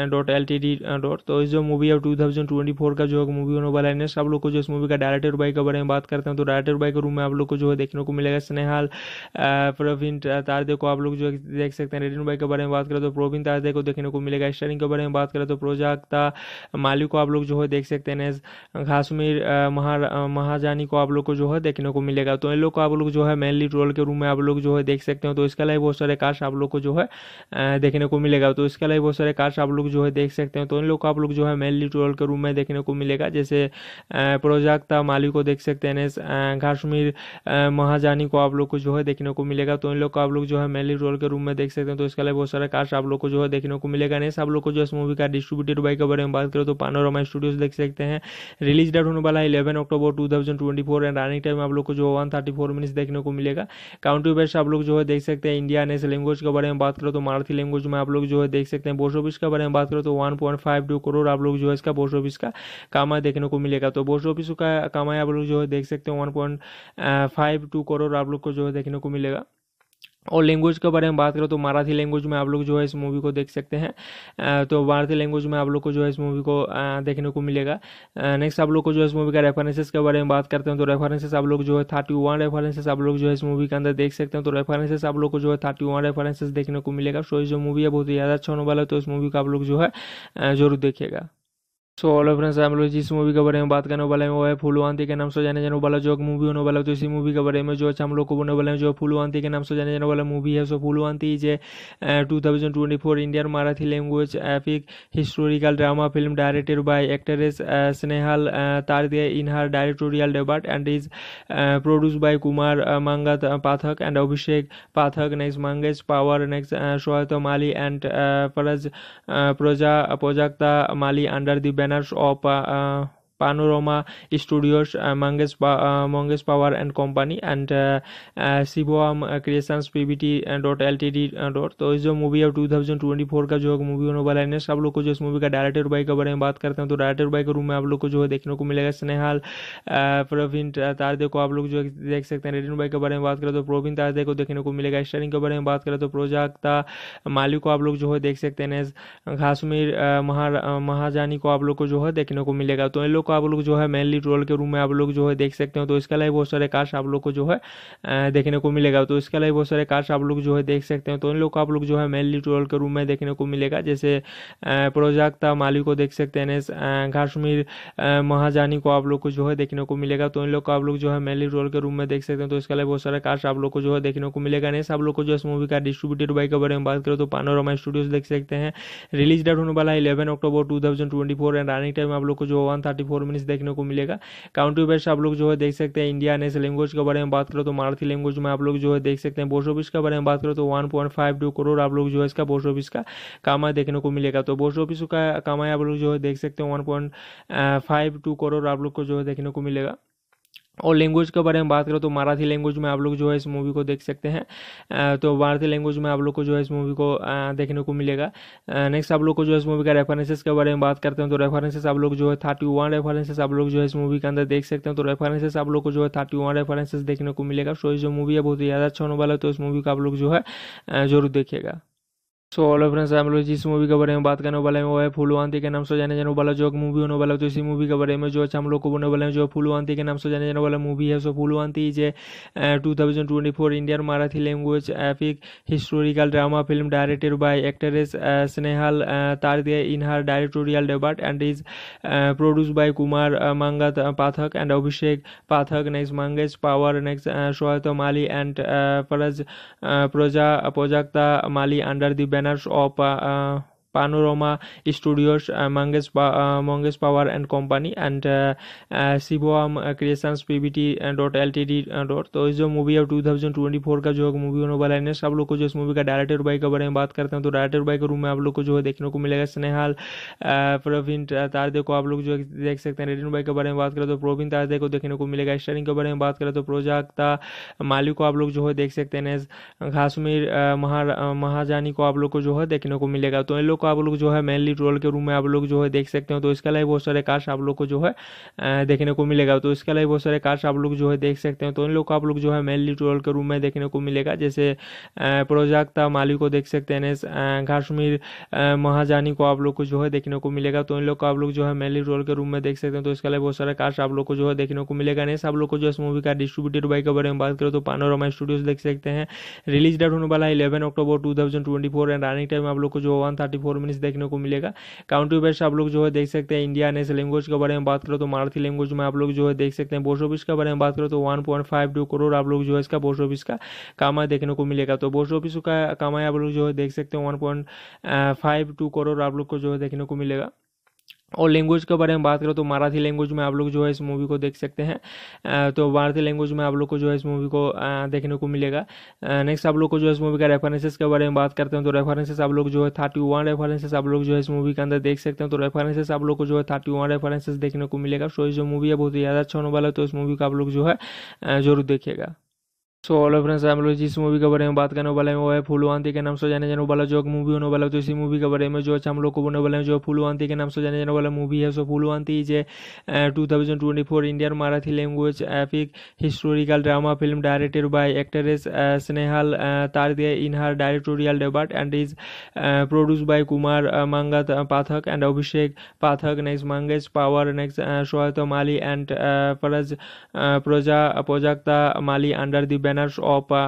T D dot तो इस जो मूवी है 2024 का जो मूवी होने वाला है नेक्स्ट आप लोग को जो इस मूवी का डायरेक्टर बाई के बारे में बात करते हैं तो डायरेक्टर बाई के रूम में आप लोग को जो है देखने को मिलेगा। स्नेहाल प्रवीण तारदे को आप लोग जो देख सकते हैं। रेडिन बाई के बारे में बात करें तो प्रवीण तारदे को देखने को मिलेगा। स्टारिंग के बारे में बात करें तो प्रोजाक्ता माली को आप लोग जो है देख सकते हैं। घासमीर महाजानी को आप लोग को जो है देखने को मिलेगा। तो इन लोग को आप लोग जो है मेनली रोल के रूम में आप लोग जो है देख सकते हो तो इसके अलावा बहुत सारे कास्ट आप लोग को जो है देखने को मिलेगा तो इसके अलावा बहुत सारे कास्ट आप लोग जो है देख सकते हो तो इन लोग को आप लोग जो है मेनली रोल के रूम में देखने को मिलेगा जैसे प्रोजाक्ता माली को देख सकते हैं घासमीर महाजानी को आप लोग को जो है देखने को मिलेगा तो इन लोग को आप लोग जो है मेनली रोल के रूम में देख सकते हैं तो इसके अलावा बहुत सारे कास्ट आप लोग को जो है देखने को मिलेगा नहीं आप लोग को जो इस मूवी का डिस्ट्रीब्यूटेड बाई के बारे में बात करें तो पानोरमा स्टूडियोज देख सकते हैं रिलीज़ डेट होने वाला है eleven October two thousand twenty four and running time आप लोग को जो वन थर्टी फोर मिनट्स देखने को मिलेगा। काउंट्री बेस्ट आप लोग जो है देख सकते हैं इंडिया नेस लैंग्वेज के बारे में बात करो तो मराठी लैंग्वेज में आप लोग जो है देख सकते हैं बोस ऑफ़िस के बारे में बात करो तो वन करोड़ आप लोग जो है इसका बोस ऑफ़िस का कामा देखने को मिलेगा। तो बोस ऑफ़िस का कामा आप लोग जो है देख सकते हैं वन करोड़ आप लोग को जो है देखने को मिलेगा। और लैंग्वेज के बारे में बात करो तो मराठी लैंग्वेज में आप लोग जो है इस मूवी को देख सकते हैं। तो मराठी लैंग्वेज में आप लोग को जो है इस मूवी को देखने को मिलेगा। नेक्स्ट आप लोग को जो है इस मूवी का रेफरेंसेस के बारे में बात करते हैं तो रेफरेंसेस आप लोग जो है थर्टी वन रेफरेंसेस आप लोग जो है इस मूवी के अंदर देख सकते हैं। तो रेफरेंसेस आप लोग को जो है थर्टी वन रेफरेंसेस देखने को मिलेगा। सो जो मूवी है बहुत ही ज़्यादा अच्छा होने वाला है तो इस मूवी को आप लोग जो है ज़रूर देखिएगा। सो ऑलो फ्रेंड्स हम लोग जिस मूवी के बारे में बात करने वाले हैं। वो है फुलवांती के नाम से जाने जाने वाला, जो मूवी होने वाला तो इसी मूवी के बारे में जो अच्छा हम लोग को बोलने वाले हैं, जो फुलवांती के नाम से जाने जाने वाला मूवी है। So Phullwanti is a two thousand twenty four Indian Marathi language epic historical drama film directed by actress Snehal Tarde in her directorial debut and is produce by Kumar Mangat Pathak and Abhishek Pathak next Mangesh Pawar next सोहत Mali and फरज प्रजा Prajakta Mali under the banners of Panorama Studios, uh, Mangesh, uh, Mangesh Power and Company and uh, uh, Shivam Creations PBT dot LTD dot. तो इस जो मूवी है 2024 का जो मूवी होने वाला है सब लोग को जो इस मूवी का डायरेक्टर बाई के बारे में बात करते हैं तो डायरेक्टर बाई के रूम में आप लोग को जो है देखने को मिलेगा स्नेहाल प्रवीण तारदे को आप लोग जो देख सकते हैं रेडिन बाई के बारे में बात करें तो प्रवीण तारदे को देखने को मिलेगा स्टारिंग के बारे में बात करें तो प्रोजाक्ता माली को आप लोग जो है देख सकते हैं घासमीर महाजानी को आप लोग को जो है देखने को मिलेगा तो इन लोग आप लोग जो है मेनली रोल के रूम में आप लोग जो है देख सकते हो तो इसके अलावा बहुत सारे कास्ट आप लोग को जो है देखने को मिलेगा तो इसके अलावा बहुत सारे कास्ट आप लोग जो है देख सकते हो तो इन लोग को आप लोग जो है मेनली रोल के रूम में देखने को मिलेगा जैसे प्रोजाक्ता माली को देख सकते हैं घासमीर महाजानी को आप लोग को जो है देखने को मिलेगा तो इन लोग को आप लोग जो है मेनली रोल के रूम में देख सकते हैं तो इसके अलावा बहुत सारे कास्ट आप लोग को जो है देखने को मिलेगा नहीं आप लोग को जो इस मूवी का डिस्ट्रीब्यूटेड बाई के बारे में बात करें तो पानोरमा स्टूडियोज देख सकते हैं रिलीज़ डेट होने वाला है eleven October two thousand twenty four and running time आप लोग को जो वन थर्टी फोर मिनट्स देखने को मिलेगा। काउंट्री बेस्ट आप लोग जो है देख सकते हैं इंडिया नेस लैंग्वेज के बारे में बात करो तो मराठी लैंग्वेज में आप लोग जो है देख सकते हैं बोस ऑफ़िस के बारे में बात करो तो वन करोड़ आप लोग जो है इसका बोस ऑफ़िस का कमाई देखने को मिलेगा। तो बोस ऑफ़िस का कमाई आप लोग जो है देख सकते हैं वन करोड़ आप लोग को जो है देखने को मिलेगा। और लैंग्वेज के बारे में बात करो तो मराठी लैंग्वेज में आप लोग जो है इस मूवी को देख सकते हैं। तो मराठी लैंग्वेज में आप लोग को जो है इस मूवी को देखने को मिलेगा। नेक्स्ट आप लोग को जो है इस मूवी का रेफरेंसेस के बारे में बात करते हैं तो रेफरेंसेस आप लोग जो है थर्टी वन रेफरेंसेस आप लोग जो है इस मूवी के अंदर देख सकते हैं। तो रेफरेंसेस आप लोग को जो है थर्टी वन रेफरेंसेस देखने को मिलेगा। सो जो मूवी है बहुत ही ज़्यादा अच्छा होने वाला है तो इस मूवी को आप लोग जो है ज़रूर देखिएगा। सो ऑलो फ्रेंड्स हम लोग जिस मूवी के बारे में बात करने वाले हैं। वो है फुलवांती के नाम से जाने जाने वाला जो मूवी होने वाला तो इसी मूवी के बारे में जो अच्छा हम लोग को बोलने वाले हैं, जो फुलवांती के नाम से जाने जाने वाला मूवी है। So Phullwanti a two thousand twenty four Indian Marathi language epic historical drama film directed by actress Snehal Tarde in her directorial debut and is produce by Kumar Mangat Pathak and Abhishek Pathak next Mangesh Pawar next सोहत Mali and फरज प्रजा Prajakta Mali under the manager of Studios, uh, Mangesh, uh, Mangesh Power and Company and uh, uh, Shivam Creations PBT T D dot तो जो मूवी है 2024 का जो मूवी होने वाला है नेक्स्ट आप लोग को जो इस मूवी का डायरेक्टर बाई के बारे में बात करते हैं तो डायरेक्टर बाई के रूम में आप लोग को जो है देखने को मिलेगा। स्नेहाल प्रवीण तारदे को आप लोग जो देख सकते हैं। रेडिन बाई के बारे में बात करें तो प्रवीण तारदे को देखने को मिलेगा। स्टारिंग के बारे में बात करें तो प्रोजाक्ता मालिक को आप लोग जो है देख सकते हैं। घासमीर महाजानी को आप लोग को जो है देखने को मिलेगा। तो इन लोग को आप लोग जो है मेनली रोल के रूम में आप लोग जो है देख सकते हो तो इसके अलावा बहुत सारे कास्ट आप लोग को जो है देखने को मिलेगा तो इसके अलावा बहुत सारे कास्ट आप लोग जो है देख सकते हो तो इन लोग को आप लोग जो है मेनली रोल के रूम में देखने को मिलेगा जैसे प्रोजाक्ता माली को देख सकते हैं काश्मीर महाजानी को आप लोग को जो है देखने को मिलेगा तो इन लोग को आप लोग जो है मेनली रोल के रूम में देख सकते हैं तो इसके अलावा बहुत सारे कास्ट आप लोग को जो है देखने को मिलेगा नहीं आप लोग को जो इस मूवी का डिस्ट्रीब्यूटेड बाई के बारे में बात करें तो पानोरमा स्टूडियोज देख सकते हैं रिलीज़ डेट होने वाला है eleven October two thousand twenty four and running time आप लोग को जो वन थर्टी फोर मिनट्स देखने को मिलेगा। काउंट्री बेस्ट आप लोग जो है देख सकते हैं इंडिया नेशनल लैंग्वेज के बारे में बात करो तो मराठी लैंग्वेज में आप लोग जो है देख सकते हैं बोस ऑफ़िस के बारे में बात करो तो वन फाइव टू करोड़ आप लोग जो है इसका बोस ऑफ़िस का कामा देखने को मिलेगा। तो बोस ऑफ़िस का कामा आप लोग जो है देख सकते हैं वन करोड़ आप लोग को जो है देखने को मिलेगा। और लैंग्वेज के बारे में बात करें तो मराठी लैंग्वेज में आप लोग जो है इस मूवी को देख सकते हैं। तो मराठी लैंग्वेज में आप लोग को जो है इस मूवी को देखने को मिलेगा। नेक्स्ट आप लोग को जो है इस मूवी का रेफरेंसेस के बारे में बात करते हैं तो रेफरेंसेस आप लोग जो है थर्टी वन रेफरेंसेस आप लोग जो है इस मूवी के अंदर देख सकते हैं। तो रेफरेंसेस आप लोग को जो है थर्टी वन रेफरेंसेस देखने को मिलेगा। सो जो मूवी है बहुत ही ज़्यादा अच्छा होने वाला है तो इस मूवी को आप लोग जो है ज़रूर देखिएगा। सो ऑलो फ्रेंड्स हम लोग जिस मूवी के बारे में बात करने वाले हैं। वो है फुलवांती के नाम से जाने जाने वाला जो मूवी होने वाला तो इसी मूवी के बारे में जो अच्छा हम लोग को बोलने वाले हैं, जो फुलवांती के नाम से जाने जाने वाला मूवी है। So Phullwanti is a two thousand twenty four Indian Marathi language epic historical drama film directed by actress Snehal Tarde in her directorial debut and is produce by Kumar Mangat Pathak and Abhishek Pathak next Mangesh Pawar next सोहत Mali and प्रजा Prajakta Mali under the trenerz oba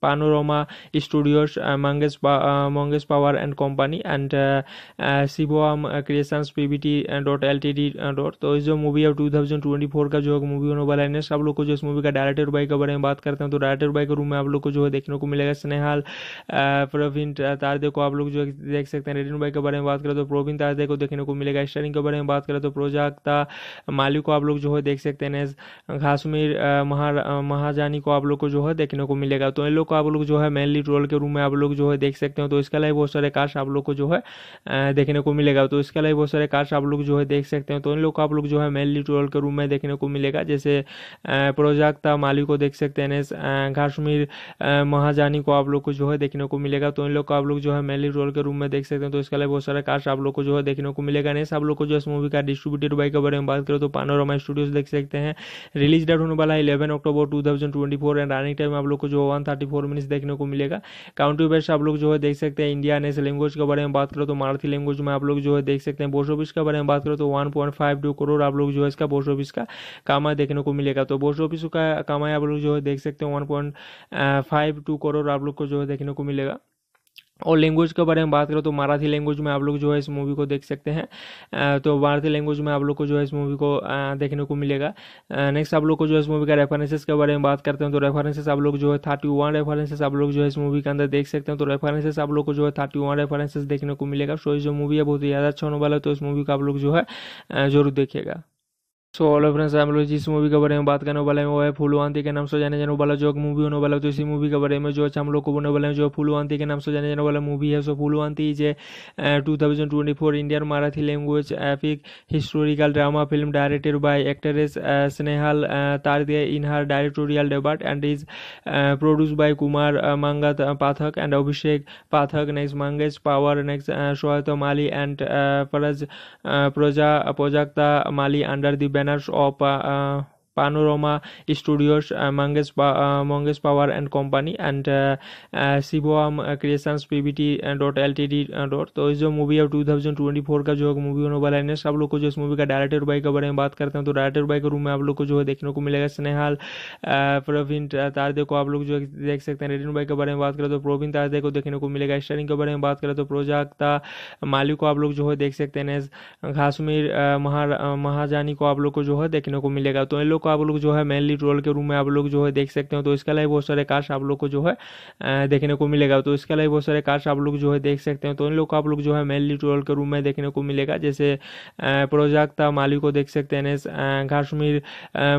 Studios, uh, Mangesh, uh, Mangesh Power and Company and uh, uh, Shivam Creations PBT T D dot तो इस जो मूवी है 2024 का जो मूवी होने वाला है सब लोग को जो इस मूवी का डायरेक्टर बाई के बारे में बात करते हैं तो डायरेक्टर बाई के रूम में आप लोग को जो है देखने को मिलेगा स्नेहाल प्रवीण तारदे को आप लोग जो देख सकते हैं रेडिन बाई के बारे में बात करें तो प्रवीण तारदे को देखने को मिलेगा स्टारिंग के बारे में बात करें तो प्रोजाक्ता मालिक को आप लोग जो है देख सकते हैं घासमीर महाजानी को आप लोग को जो है देखने को मिलेगा तो इन लोग को आप लोग जो है मेनली रोल के रूम में आप लोग जो है देख सकते हो तो इसके अलावा बहुत सारे कास्ट आप लोग को जो है देखने को मिलेगा तो इसके अलावा बहुत सारे कास्ट आप लोग जो है देख सकते हो तो इन लोग को आप लोग जो है मेनली रोल के रूम में देखने को मिलेगा जैसे प्रोजाक्ता माली को देख सकते हैं काश्मीर महाजानी को आप लोग को जो है देखने को मिलेगा तो इन लोग को आप लोग जो है मेनली रोल के रूम में देख सकते हैं तो इसके अलावा बहुत सारे कास्ट आप लोग को जो है देखने को मिलेगा नहीं आप लोग को जो इस मूवी का डिस्ट्रीब्यूटेड बाई के बारे में बात करें तो पानोरमा स्टूडियोज देख सकते हैं रिलीज़ डेट होने वाला है eleven October two thousand twenty four and running time आप लोग को जो वन थर्टी फोर मिनट्स देखने को मिलेगा। काउंट्री बेस्ट आप लोग जो है देख सकते हैं इंडिया नेशनल लैंग्वेज के बारे में बात करो तो मराठी लैंग्वेज में आप लोग जो है देख सकते हैं बोस्ट ऑफ़िस के बारे में बात करो तो वन करोड़ आप लोग जो है इसका बोस्ट ऑफ़िस का कामा देखने को मिलेगा। तो बोस ऑफ़िस का कामा आप लोग जो है देख सकते हैं वन करोड़ आप लोग को जो है देखने को मिलेगा। और लैंग्वेज के बारे में बात करो तो मराठी लैंग्वेज में आप लोग जो है इस मूवी को देख सकते हैं। तो भारतीय लैंग्वेज में आप लोग को जो है इस मूवी को देखने को मिलेगा। नेक्स्ट आप लोग को जो है इस मूवी का रेफरेंसेस के बारे में बात करते हैं तो रेफरेंसेस आप लोग जो है थर्टी वन रेफरेंसेस आप लोग जो है इस मूवी के अंदर देख सकते हैं। तो रेफरेंसेस आप लोग को जो है थर्टी वन रेफरेंसेस देखने को मिलेगा। सो इस जो मूवी है बहुत ही ज़्यादा अच्छा होने वाला है तो इस मूवी को आप लोग जो है ज़रूर देखिएगा। सो ऑलो फ्रेंड्स हम लोग जिस मूवी के बारे में बात करने वाले हैं। वो है फुलवांती के नाम से जाने जाने वाला, जो मूवी होने वाला। तो इसी मूवी के बारे में जो अच्छा हम लोग को बोलने वाले हैं, जो फुलवांती के नाम से जाने जाने वाला मूवी है। So Phullwanti is a two thousand twenty four Indian Marathi language epic historical drama film directed by actress Snehal Tarde in her directorial debut and is produce by Kumar Mangat Pathak and Abhishek Pathak next Mangesh Pawar next सोहत Mali and फरज प्रजा Prajakta Mali under the menos ou of uh, Panorama Studios Mangesh Mangesh Pawar and company and Shivam Creations PBT dot L T D dot तो इस जो मूवी है टू थाउज़ेंड ट्वेंटी फोर का जो मूवी होने वाला है सब लोग को जो इस मूवी का डायरेक्टर बाई के बारे में बात करते हैं तो डायरेक्टर बाई के रूम में आप लोग को जो है देखने को मिलेगा। स्नेहाल प्रवीण तारदे को आप लोग जो देख सकते हैं। रेडिन बाई के बारे में बात करें तो प्रवीण तारदे को देखने को मिलेगा। स्टारिंग के बारे में बात करें तो प्रोजाक्ता माली को आप लोग जो है देख सकते हैं। घासमीर महाजानी को आप लोग को जो है देखने को मिलेगा। तो इन लोग आप लोग जो है मेनली रोल के रूम में आप लोग जो है देख सकते हो तो इसके अलावा बहुत सारे कास्ट आप लोग को जो है देखने को मिलेगा तो इसके अलावा बहुत सारे कास्ट आप लोग जो है देख सकते हो तो इन लोग को आप लोग जो है मेनली रोल के रूम में देखने को मिलेगा जैसे प्रोजाक्ता माली को देख सकते हैं घासमीर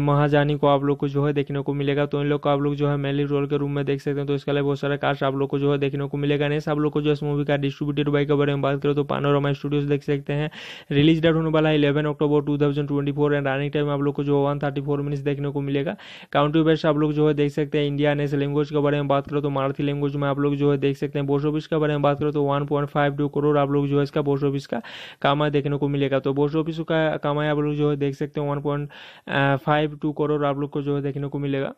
महाजानी को आप लोग को जो है देखने को मिलेगा तो इन लोग को आप लोग जो है मेनली रोल के रूम में देख सकते हैं तो इसके अलावा बहुत सारे कास्ट आप लोग को जो है देखने को मिलेगा नहीं आप लोग को जो इस मूवी का डिस्ट्रीब्यूटेड बाई के बारे में बात करें तो पानोरमा स्टूडियोज देख सकते हैं रिलीज़ डेट होने वाला है eleven October two thousand twenty four and running time आप लोग को जो वन थर्टी फोर मिनट्स देखने को मिलेगा। काउंट्री बेस्ट आप लोग जो है देख सकते हैं, इंडिया नेस लैंग्वेज के बारे में बात करो तो मराठी लैंग्वेज में आप लोग जो है देख सकते हैं बोस ऑफ़िस के बारे में बात करो तो वन करोड़ आप लोग जो है इसका बोस ऑफ़िस का कमाई देखने को मिलेगा। तो बोस ऑफ़िस का कमाई आप लोग जो है देख सकते हैं वन करोड़ आप लोग को जो है देखने को मिलेगा।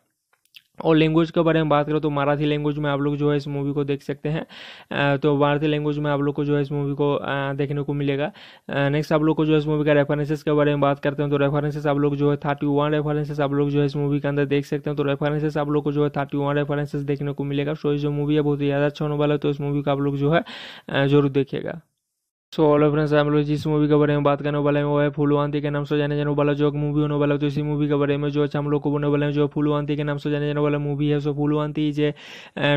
और लैंग्वेज के बारे में बात करो तो मराठी लैंग्वेज में आप लोग जो है इस मूवी को देख सकते हैं। तो मराठी लैंग्वेज में आप लोग को जो है इस मूवी को देखने को मिलेगा। नेक्स्ट आप लोग को जो है इस मूवी का रेफरेंसेस के बारे में बात करते हैं तो रेफरेंसेस आप लोग जो है थर्टी वन रेफरेंसेस आप लोग जो है इस मूवी के अंदर देख सकते हैं। तो रेफरेंसेस आप लोग को जो है थर्टी वन रेफरेंसेस देखने को मिलेगा। सो जो मूवी है बहुत ही ज़्यादा अच्छा होने वाला है तो इस मूवी का आप लोग जो है ज़रूर देखिएगा। सो ऑलो फ्रेंड्स हम लोग जिस मूवी के बारे में बात करने वाले हैं, वो है फुलवांती के नाम से जाने जाने वाला जो मूवी होने वाला तो इसी मूवी के बारे में जो अच्छा हम लोग को बोलने वाले हैं, जो फुलवांती के नाम से जाने जाने वाला मूवी है। So Phullwanti is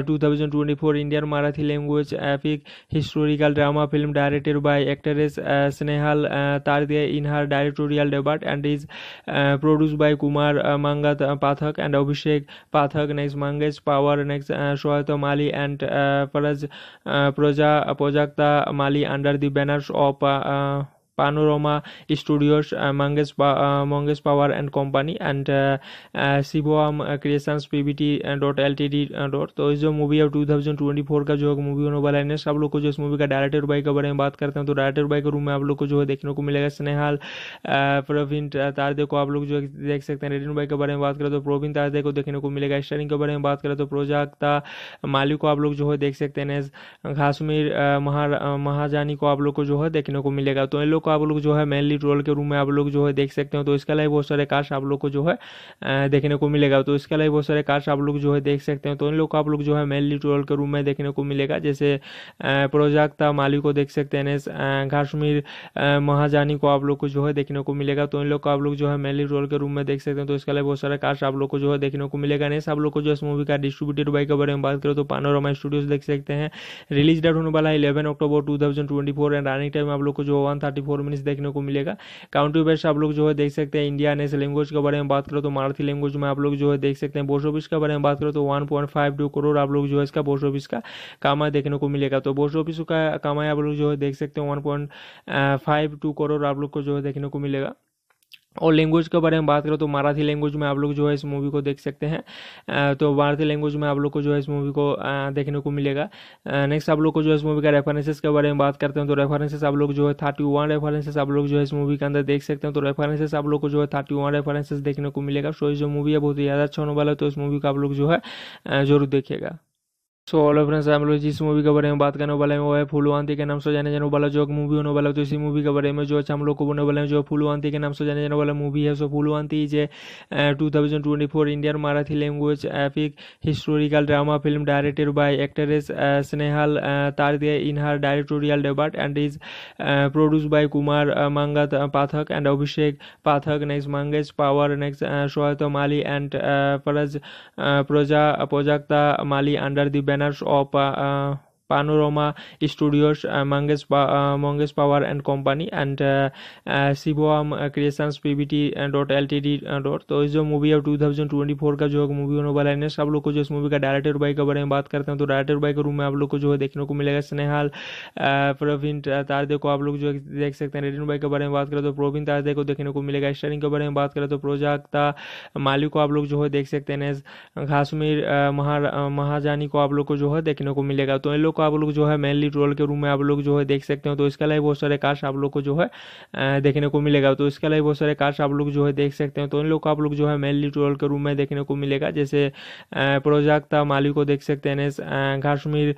two thousand twenty four Indian Marathi language epic historical drama film directed by actress Snehal Tarde in her directorial debut and is produce by Kumar Mangat Pathak and Abhishek Pathak next Mangesh Pawar next सोहत Mali and प्रोजा Prajakta Mali under the manager of Studios, uh, Mangesh, uh, Mangesh Power and Company and uh, uh, Shivam PBT dot L T D dot तो इस जो मूवी है टू थाउज़ेंड ट्वेंटी फोर का जो मूवी होने वाला है सब लोग को जो इस मूवी का डायरेक्टर बाई के बारे में बात करते हैं तो डायरेक्टर बाई के रूम में आप लोग को जो है देखने को मिलेगा स्नेहाल प्रवीण तारदे को आप लोग जो देख सकते हैं रेडिन बाई के बारे में बात करें तो प्रवीण तारदे को देखने को मिलेगा स्टारिंग के बारे में बात करें तो प्रोजाक्ता माली को आप लोग जो है देख सकते हैं घासमीर महाजानी को आप लोग को जो है देखने को मिलेगा। तो इन लोग को आप लोग जो है मेनली रोल के रूम में आप लोग जो है देख सकते हो तो इसके अलावा बहुत सारे कास्ट आप लोग को जो है देखने को मिलेगा तो इसके अलावा बहुत सारे कास्ट आप लोग जो है देख सकते हो तो इन लोग को आप लोग जो है मेनली रोल के रूम में देखने को मिलेगा जैसे प्रोजाक्ता माली को देख सकते हैं काश्मीर महाजानी को आप लोग को जो है देखने को मिलेगा तो इन लोग को आप लोग जो है मेनली रोल के रूम में देख सकते हैं तो इसके अलावा बहुत सारे कास्ट आप लोग को जो है देखने को मिलेगा नहीं आप लोग को जो इस मूवी का डिस्ट्रीब्यूटेड बाई के बारे में बात करें तो पानोरमा स्टूडियोज देख सकते हैं रिलीज़ डेट होने वाला है eleven October two thousand twenty four and running time आप लोग को जो वन थर्टी फोर मिनट्स देखने को मिलेगा। काउंट्री बेस्ट आप लोग जो है देख सकते हैं इंडिया नेशनल लैंग्वेज के बारे में बात करो तो मराठी लैंग्वेज में आप लोग जो है देख सकते हैं। बोस ऑफ़िस के बारे में बात करो तो वन करोड़ आप लोग जो है इसका बोस ऑफ़िस का कामा देखने को मिलेगा। तो बोस ऑफ़िस का कामा आप लोग जो है देख सकते हैं वन करोड़ आप लोग को जो है देखने को मिलेगा। और लैंग्वेज के बारे में बात करो तो मराठी लैंग्वेज में आप लोग जो है इस मूवी को देख सकते हैं। तो मराठी लैंग्वेज में आप लोग को जो है इस मूवी को देखने को मिलेगा। नेक्स्ट आप लोग को जो है इस मूवी का रेफरेंसेस के बारे में बात करते हैं तो रेफरेंसेस आप लोग जो है थर्टी वन रेफरेंसेस आप लोग जो है इस मूवी के अंदर देख सकते हैं। तो रेफरेंसेस आप लोग को जो है थर्टी वन रेफरेंसेस देखने को मिलेगा। सो जो मूवी है बहुत ही ज़्यादा अच्छा होने वाला है तो इस मूवी को आप लोग जो है ज़रूर देखिएगा। सो ऑलो फ्रेंड्स हम लोग जिस मूवी के बारे में बात करने वाले हैं। वो है फुलवांती के नाम से जाने जाने वाला जो मूवी होने वाला है। तो इसी मूवी के बारे में जो अच्छा हम लोग को बोलने वाले हैं, जो फुलवांती के नाम से जाने जाने वाला मूवी है। So Phullwanti is two thousand twenty four Indian Marathi language epic historical drama film directed by actress Snehal Tarde in her directorial debut and is produce by Kumar Mangat Pathak and Abhishek Pathak next Mangesh Pawar next सोहत Mali and फरज प्रोजा Prajakta Mali under the drenaż opa Panorama Studios, uh, Mangesh, uh, Mangesh Power and Company uh, uh, Shivam Creations dot L T D dot तो इस जो मूवी है टू थाउज़ेंड ट्वेंटी फोर का जो मूवी होने वाला है नेक्स्ट आप लोग को जो इस मूवी का डायरेक्टर बाई के बारे में बात करते हैं तो डायरेक्टर बाई के रूम में आप लोग को जो है देखने को मिलेगा। स्नेहाल प्रवीण तारदे को आप लोग जो देख सकते हैं। रेडिन बाई के बारे में बात करें तो प्रवीण तारदे को देखने को मिलेगा। स्टारिंग के बारे में बात करें तो प्रोजाक्ता माली को आप लोग जो है देख सकते हैं। घासमीर महाजानी को आप लोग को जो है देखने को मिलेगा। तो इन लोग को आप लोग जो है मेनली रोल के रूम में आप लोग जो है देख सकते हो तो इसके अलावा बहुत सारे कास्ट आप लोग को जो है देखने को मिलेगा तो इसके अलावा बहुत सारे कास्ट आप लोग जो है देख सकते हो तो इन लोग को आप लोग जो है मेनली रोल के रूम में देखने को मिलेगा जैसे प्रोजाक्ता माली को देख सकते हैं घासमीर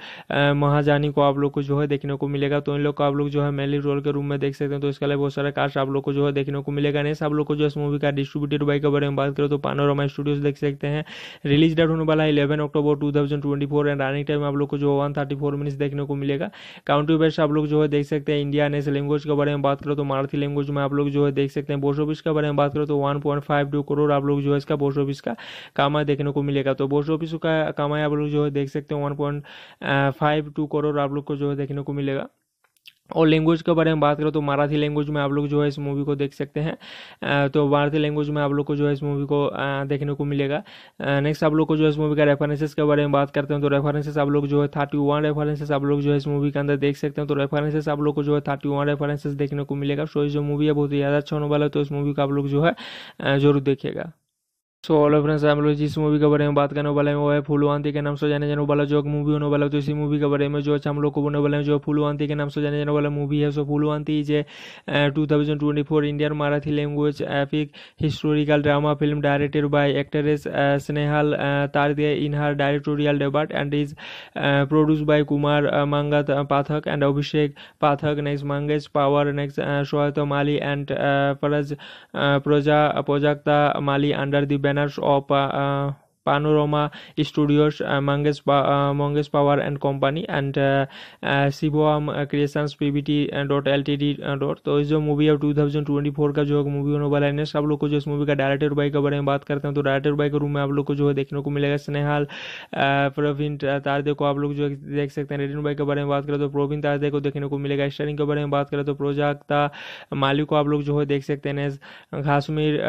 महाजानी को आप लोग को जो है देखने को मिलेगा तो इन लोग को आप लोग जो है मेनली रोल के रूम में देख सकते हैं तो इसके अलावा बहुत सारे कास्ट आप लोग को जो है देखने को मिलेगा नहीं आप लोग को जो इस मूवी का डिस्ट्रीब्यूटेड बाई के बारे में बात करें तो पानोरमा स्टूडियोज देख सकते हैं रिलीज़ डेट होने वाला है eleven October two thousand twenty four and running time आप लोग को जो वन थर्टी मिनट्स देखने को मिलेगा। काउंटी बेस्ट आप लोग जो है देख सकते हैं इंडिया नेशनल लैंग्वेज के बारे में बात करो तो मराठी लैंग्वेज में आप लोग जो है देख सकते हैं बोस ऑफ़िस के बारे में बात करो तो वन करोड़ आप लोग जो है इसका बोस्ट ऑफ़िस का कामा देखने को मिलेगा। तो बोस्ट ऑफ़िस का कामा आप लोग जो है देख सकते हैं वन करोड़ आप लोग को जो है देखने को मिलेगा। और लैंग्वेज के बारे में बात करें तो मराठी लैंग्वेज में आप लोग जो है इस मूवी को देख सकते हैं। तो भारतीय लैंग्वेज में आप लोग को जो है इस मूवी को देखने को मिलेगा। नेक्स्ट आप लोग को जो है इस मूवी का रेफरेंसेस के बारे में बात करते हैं तो रेफरेंसेस आप लोग जो है थर्टी वन रेफरेंसेस आप लोग जो है इस मूवी के अंदर देख सकते हैं। तो रेफरेंसेस आप लोग को जो है थर्टी वन रेफरेंसेस देखने को मिलेगा। सो जो मूवी है बहुत ही ज़्यादा अच्छा होने वाला है तो इस मूवी को आप लोग जो है ज़रूर देखिएगा। सो ऑल फ्रेंड्स हम लोग जिस मूवी के बारे में बात करने वाले हैं। वो है फुलवांती के नाम से जाने जाने वाला, जो मूवी होने वाला तो इसी मूवी के बारे में जो अच्छा हम लोग को बोलने वाले हैं, जो फुलवांती के नाम से जाने जाने वाला मूवी है। So Phullwanti is two thousand twenty four Indian Marathi language epic historical drama film directed by actress Snehal Tarde in her directorial debut and is produce by Kumar Mangat Pathak and Abhishek Pathak next Mangesh Pawar next सोहत Mali and फरज प्रोजा Prajakta Mali under the banners of Panorama Studios, uh, Mangesh, uh, Mangesh Power and Company and uh, uh, Shivam Creations PBT dot L T D dot तो इस जो मूवी है टू थाउज़ेंड ट्वेंटी फोर का जो मूवी होने वाला है नेक्स्ट आप लोग को जो इस मूवी का डायरेक्टर बाई के बारे में बात करते हैं तो डायरेक्टर बाई के रूम में आप लोग को जो है देखने को मिलेगा। स्नेहाल प्रवीण तारदे को आप लोग जो देख सकते हैं। रेडिन बाई के बारे में बात करें तो प्रवीण तारदे को देखने को मिलेगा। स्टारिंग के बारे में बात करें तो प्रोजाक्ता माली को आप लोग जो है देख सकते हैं। घासमीर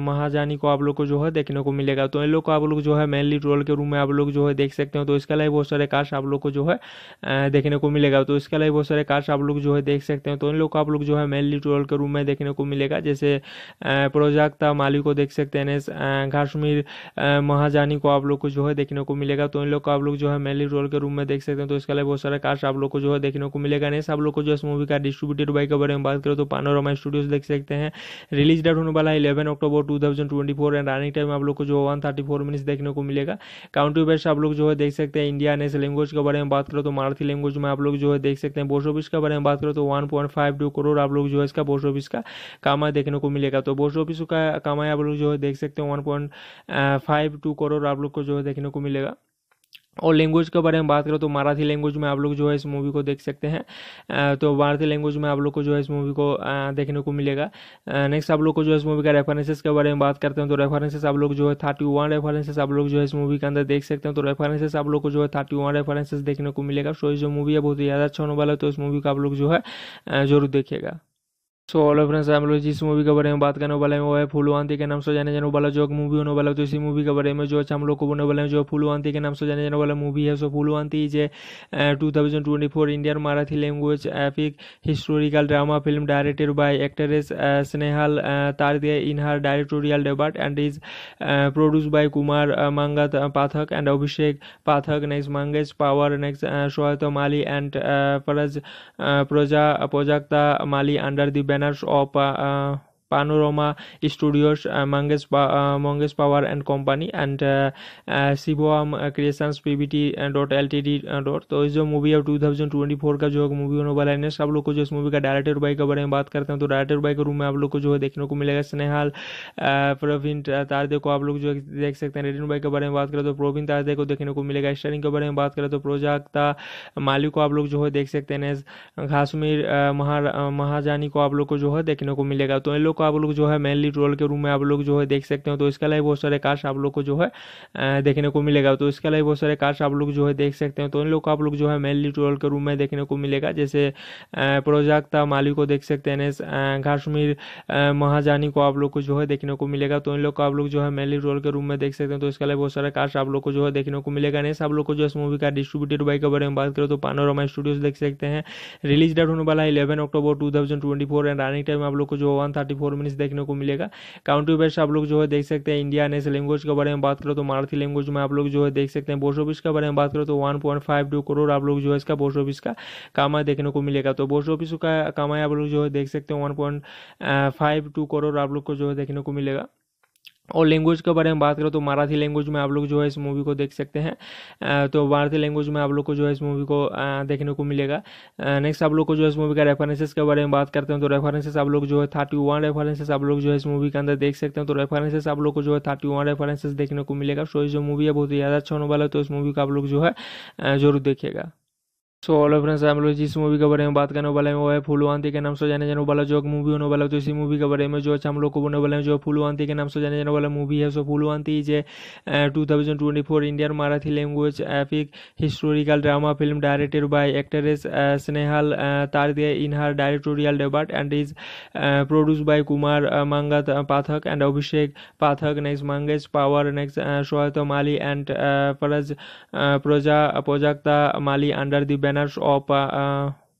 महाजानी को आप लोग को जो है देखने को मिलेगा। तो इन लोग को आप लोग जो है मेनली रोल के रूम में आप लोग जो है देख सकते हो तो इसके अलावा बहुत सारे कास्ट आप लोग को जो है देखने को मिलेगा तो इसके अलावा बहुत सारे कास्ट आप लोग जो है देख सकते हो तो इन लोग को आप लोग जो है मेनली रोल के रूम में देखने को मिलेगा जैसे प्रोजाक्ता माली को देख सकते हैं घासमीर महाजानी को आप लोग को जो है देखने को मिलेगा तो इन लोग को आप लोग जो है मेनली रोल के रूम में देख सकते हैं तो इसके अलावा बहुत सारे कास्ट आप लोग को जो है देखने को मिलेगा नहीं आप लोग को जो इस मूवी का डिस्ट्रीब्यूटेड बाई के बारे में बात करें तो पानोरमा स्टूडियोज देख सकते हैं रिलीज़ डेट होने वाला है eleven October two thousand twenty four and running time आप लोग को जो वन थर्टी फोर मिनट्स देखने को मिलेगा। काउंट्री बेस्ट आप लोग जो है देख सकते हैं इंडिया नेशनल लैंग्वेज के बारे में बात करो तो मराठी लैंग्वेज में आप लोग जो है देख सकते हैं बोस ऑफ़िस के बारे में बात करो तो one point five two crore आप लोग जो है इसका बोस ऑफ़िस का कामा देखने को मिलेगा। तो बोस ऑफ़िस का कामा आप लोग जो है देख सकते हैं one point five two crore आप लोग को जो है देखने को मिलेगा। और लैंग्वेज के बारे में बात करो तो मराठी लैंग्वेज में आप लोग जो है इस मूवी को देख सकते हैं। तो मराठी लैंग्वेज में आप लोग को जो है इस मूवी को देखने को मिलेगा। नेक्स्ट आप लोग को जो है इस मूवी का रेफरेंसेस के बारे में बात करते हैं तो रेफरेंसेस आप लोग जो है थर्टी वन रेफरेंसेस आप लोग जो है इस मूवी के अंदर देख सकते हैं। तो रेफरेंसेस आप लोग को जो है थर्टी वन रेफरेंसेस देखने को मिलेगा। सो जो मूवी है बहुत ही ज़्यादा अच्छा होने वाला है तो इस मूवी को आप लोग जो है ज़रूर देखिएगा। सो ऑल फ्रेंड्स हम लोग जिस मूवी के बारे में बात करने वाले हैं, वो है फुलवांती के नाम से जाने जाने वाला जो मूवी होने वाला तो इसी मूवी के बारे में जो अच्छा हम लोग को बोलने वाले हैं, जो फुलवांती के नाम से जाने जाने वाला मूवी है। So Phullwanti is a two thousand twenty four Indian Marathi language epic historical drama film directed by actress Snehal Tarde in her directorial debut and is produce by Kumar Mangat Pathak and Abhishek Pathak next Mangesh Pawar next सोहत Mali and फरज प्रोजा Prajakta Mali under the menos ou para Studios, uh, Mangesh, uh, Mangesh Power and Company and uh, uh, Shivam Creations PBT dot L T D dot तो इस जो मूवी है टू थाउज़ेंड ट्वेंटी फोर का जो मूवी होने वाला है नेक्स्ट आप लोग को जो इस मूवी का डायरेक्टर बाई के बारे में बात करते हैं तो डायरेक्टर बाई के रूम में आप लोग को जो है देखने को मिलेगा। स्नेहाल प्रवीण तारदे को आप लोग जो देख सकते हैं। रेडिन बाई के बारे में बात करें तो प्रवीण तारदे को देखने को मिलेगा। स्टारिंग के बारे में बात करें तो प्रोजाक्ता माली को आप लोग जो है देख सकते हैं। घासमीर महाजानी को आप लोग को जो है देखने को मिलेगा। तो इन लोग को आप लोग जो है मेनली रोल के रूम में आप लोग जो है देख सकते हो तो इसके अलावा बहुत सारे कास्ट आप लोग को जो है देखने को मिलेगा तो इसके अलावा बहुत सारे कास्ट आप लोग जो है देख सकते हो तो इन लोग को आप लोग जो है मेनली रोल के रूम में देखने को मिलेगा जैसे प्रोजाक्ता माली को देख सकते हैं घासमीर महाजानी को आप लोग को जो है देखने को मिलेगा तो इन लोग को आप लोग जो है मेनली रोल के रूम में देख सकते हैं तो इसके अलावा बहुत सारे कास्ट आप लोग को जो है देखने को मिलेगा नहीं आप लोग को जो इस मूवी का डिस्ट्रीब्यूटेड बाई के बारे में बात करो तो पानोरमा स्टूडियोज देख सकते हैं रिलीज़ डेट होने वाला है eleven October two thousand twenty four and running time आप लोग को जो one thirty four four minutes देखने को मिलेगा। काउंट्री बेस्ट आप लोग जो है देख सकते हैं इंडिया नेशनल लैंग्वेज के बारे में बात करो तो मराठी लैंग्वेज में आप लोग जो है देख सकते हैं बोस ऑफ़िस के बारे में बात करो तो one point five two crore आप लोग जो है इसका बोस ऑफ़िस का कामा देखने को मिलेगा। तो बोस ऑफ़िस का कामा आप लोग जो है देख सकते हैं one point five two crore आप लोग को जो है देखने को मिलेगा। और लैंग्वेज के बारे में बात करो तो मराठी लैंग्वेज में आप लोग जो है इस मूवी को देख सकते हैं। तो मराठी लैंग्वेज में आप लोग को जो है इस मूवी को देखने को मिलेगा। नेक्स्ट आप लोग को जो है इस मूवी का रेफरेंसेस के बारे में बात करते हैं तो रेफरेंसेस आप लोग जो है थर्टी वन रेफरेंसेस आप लोग जो है इस मूवी के अंदर देख सकते हैं। तो रेफरेंसेस आप लोग को जो है थर्टी वन रेफरेंसेस देखने को मिलेगा। सो जो मूवी है बहुत ही ज़्यादा अच्छा होने वाला है तो इस मूवी को आप लोग जो है ज़रूर देखिएगा। सो ऑलो फ्रेंड्स हम लोग जिस मूवी के बारे में बात करने वाले हैं। वो है फुलवांती के नाम से जाने जाने वाला जो मूवी होने वाला है। तो इसी मूवी के बारे में जो अच्छा हम लोग को बोलने वाले हैं, जो फुलवांती के नाम से जाने जाने वाला मूवी है। So Phullwanti is a two thousand twenty four Indian Marathi language epic historical drama film directed by actress Snehal Tarde in her directorial debut and is produce by Kumar Mangat Pathak and Abhishek Pathak next Mangesh Pawar next सोहत Mali and फरज प्रोजा Prajakta Mali under the Manager of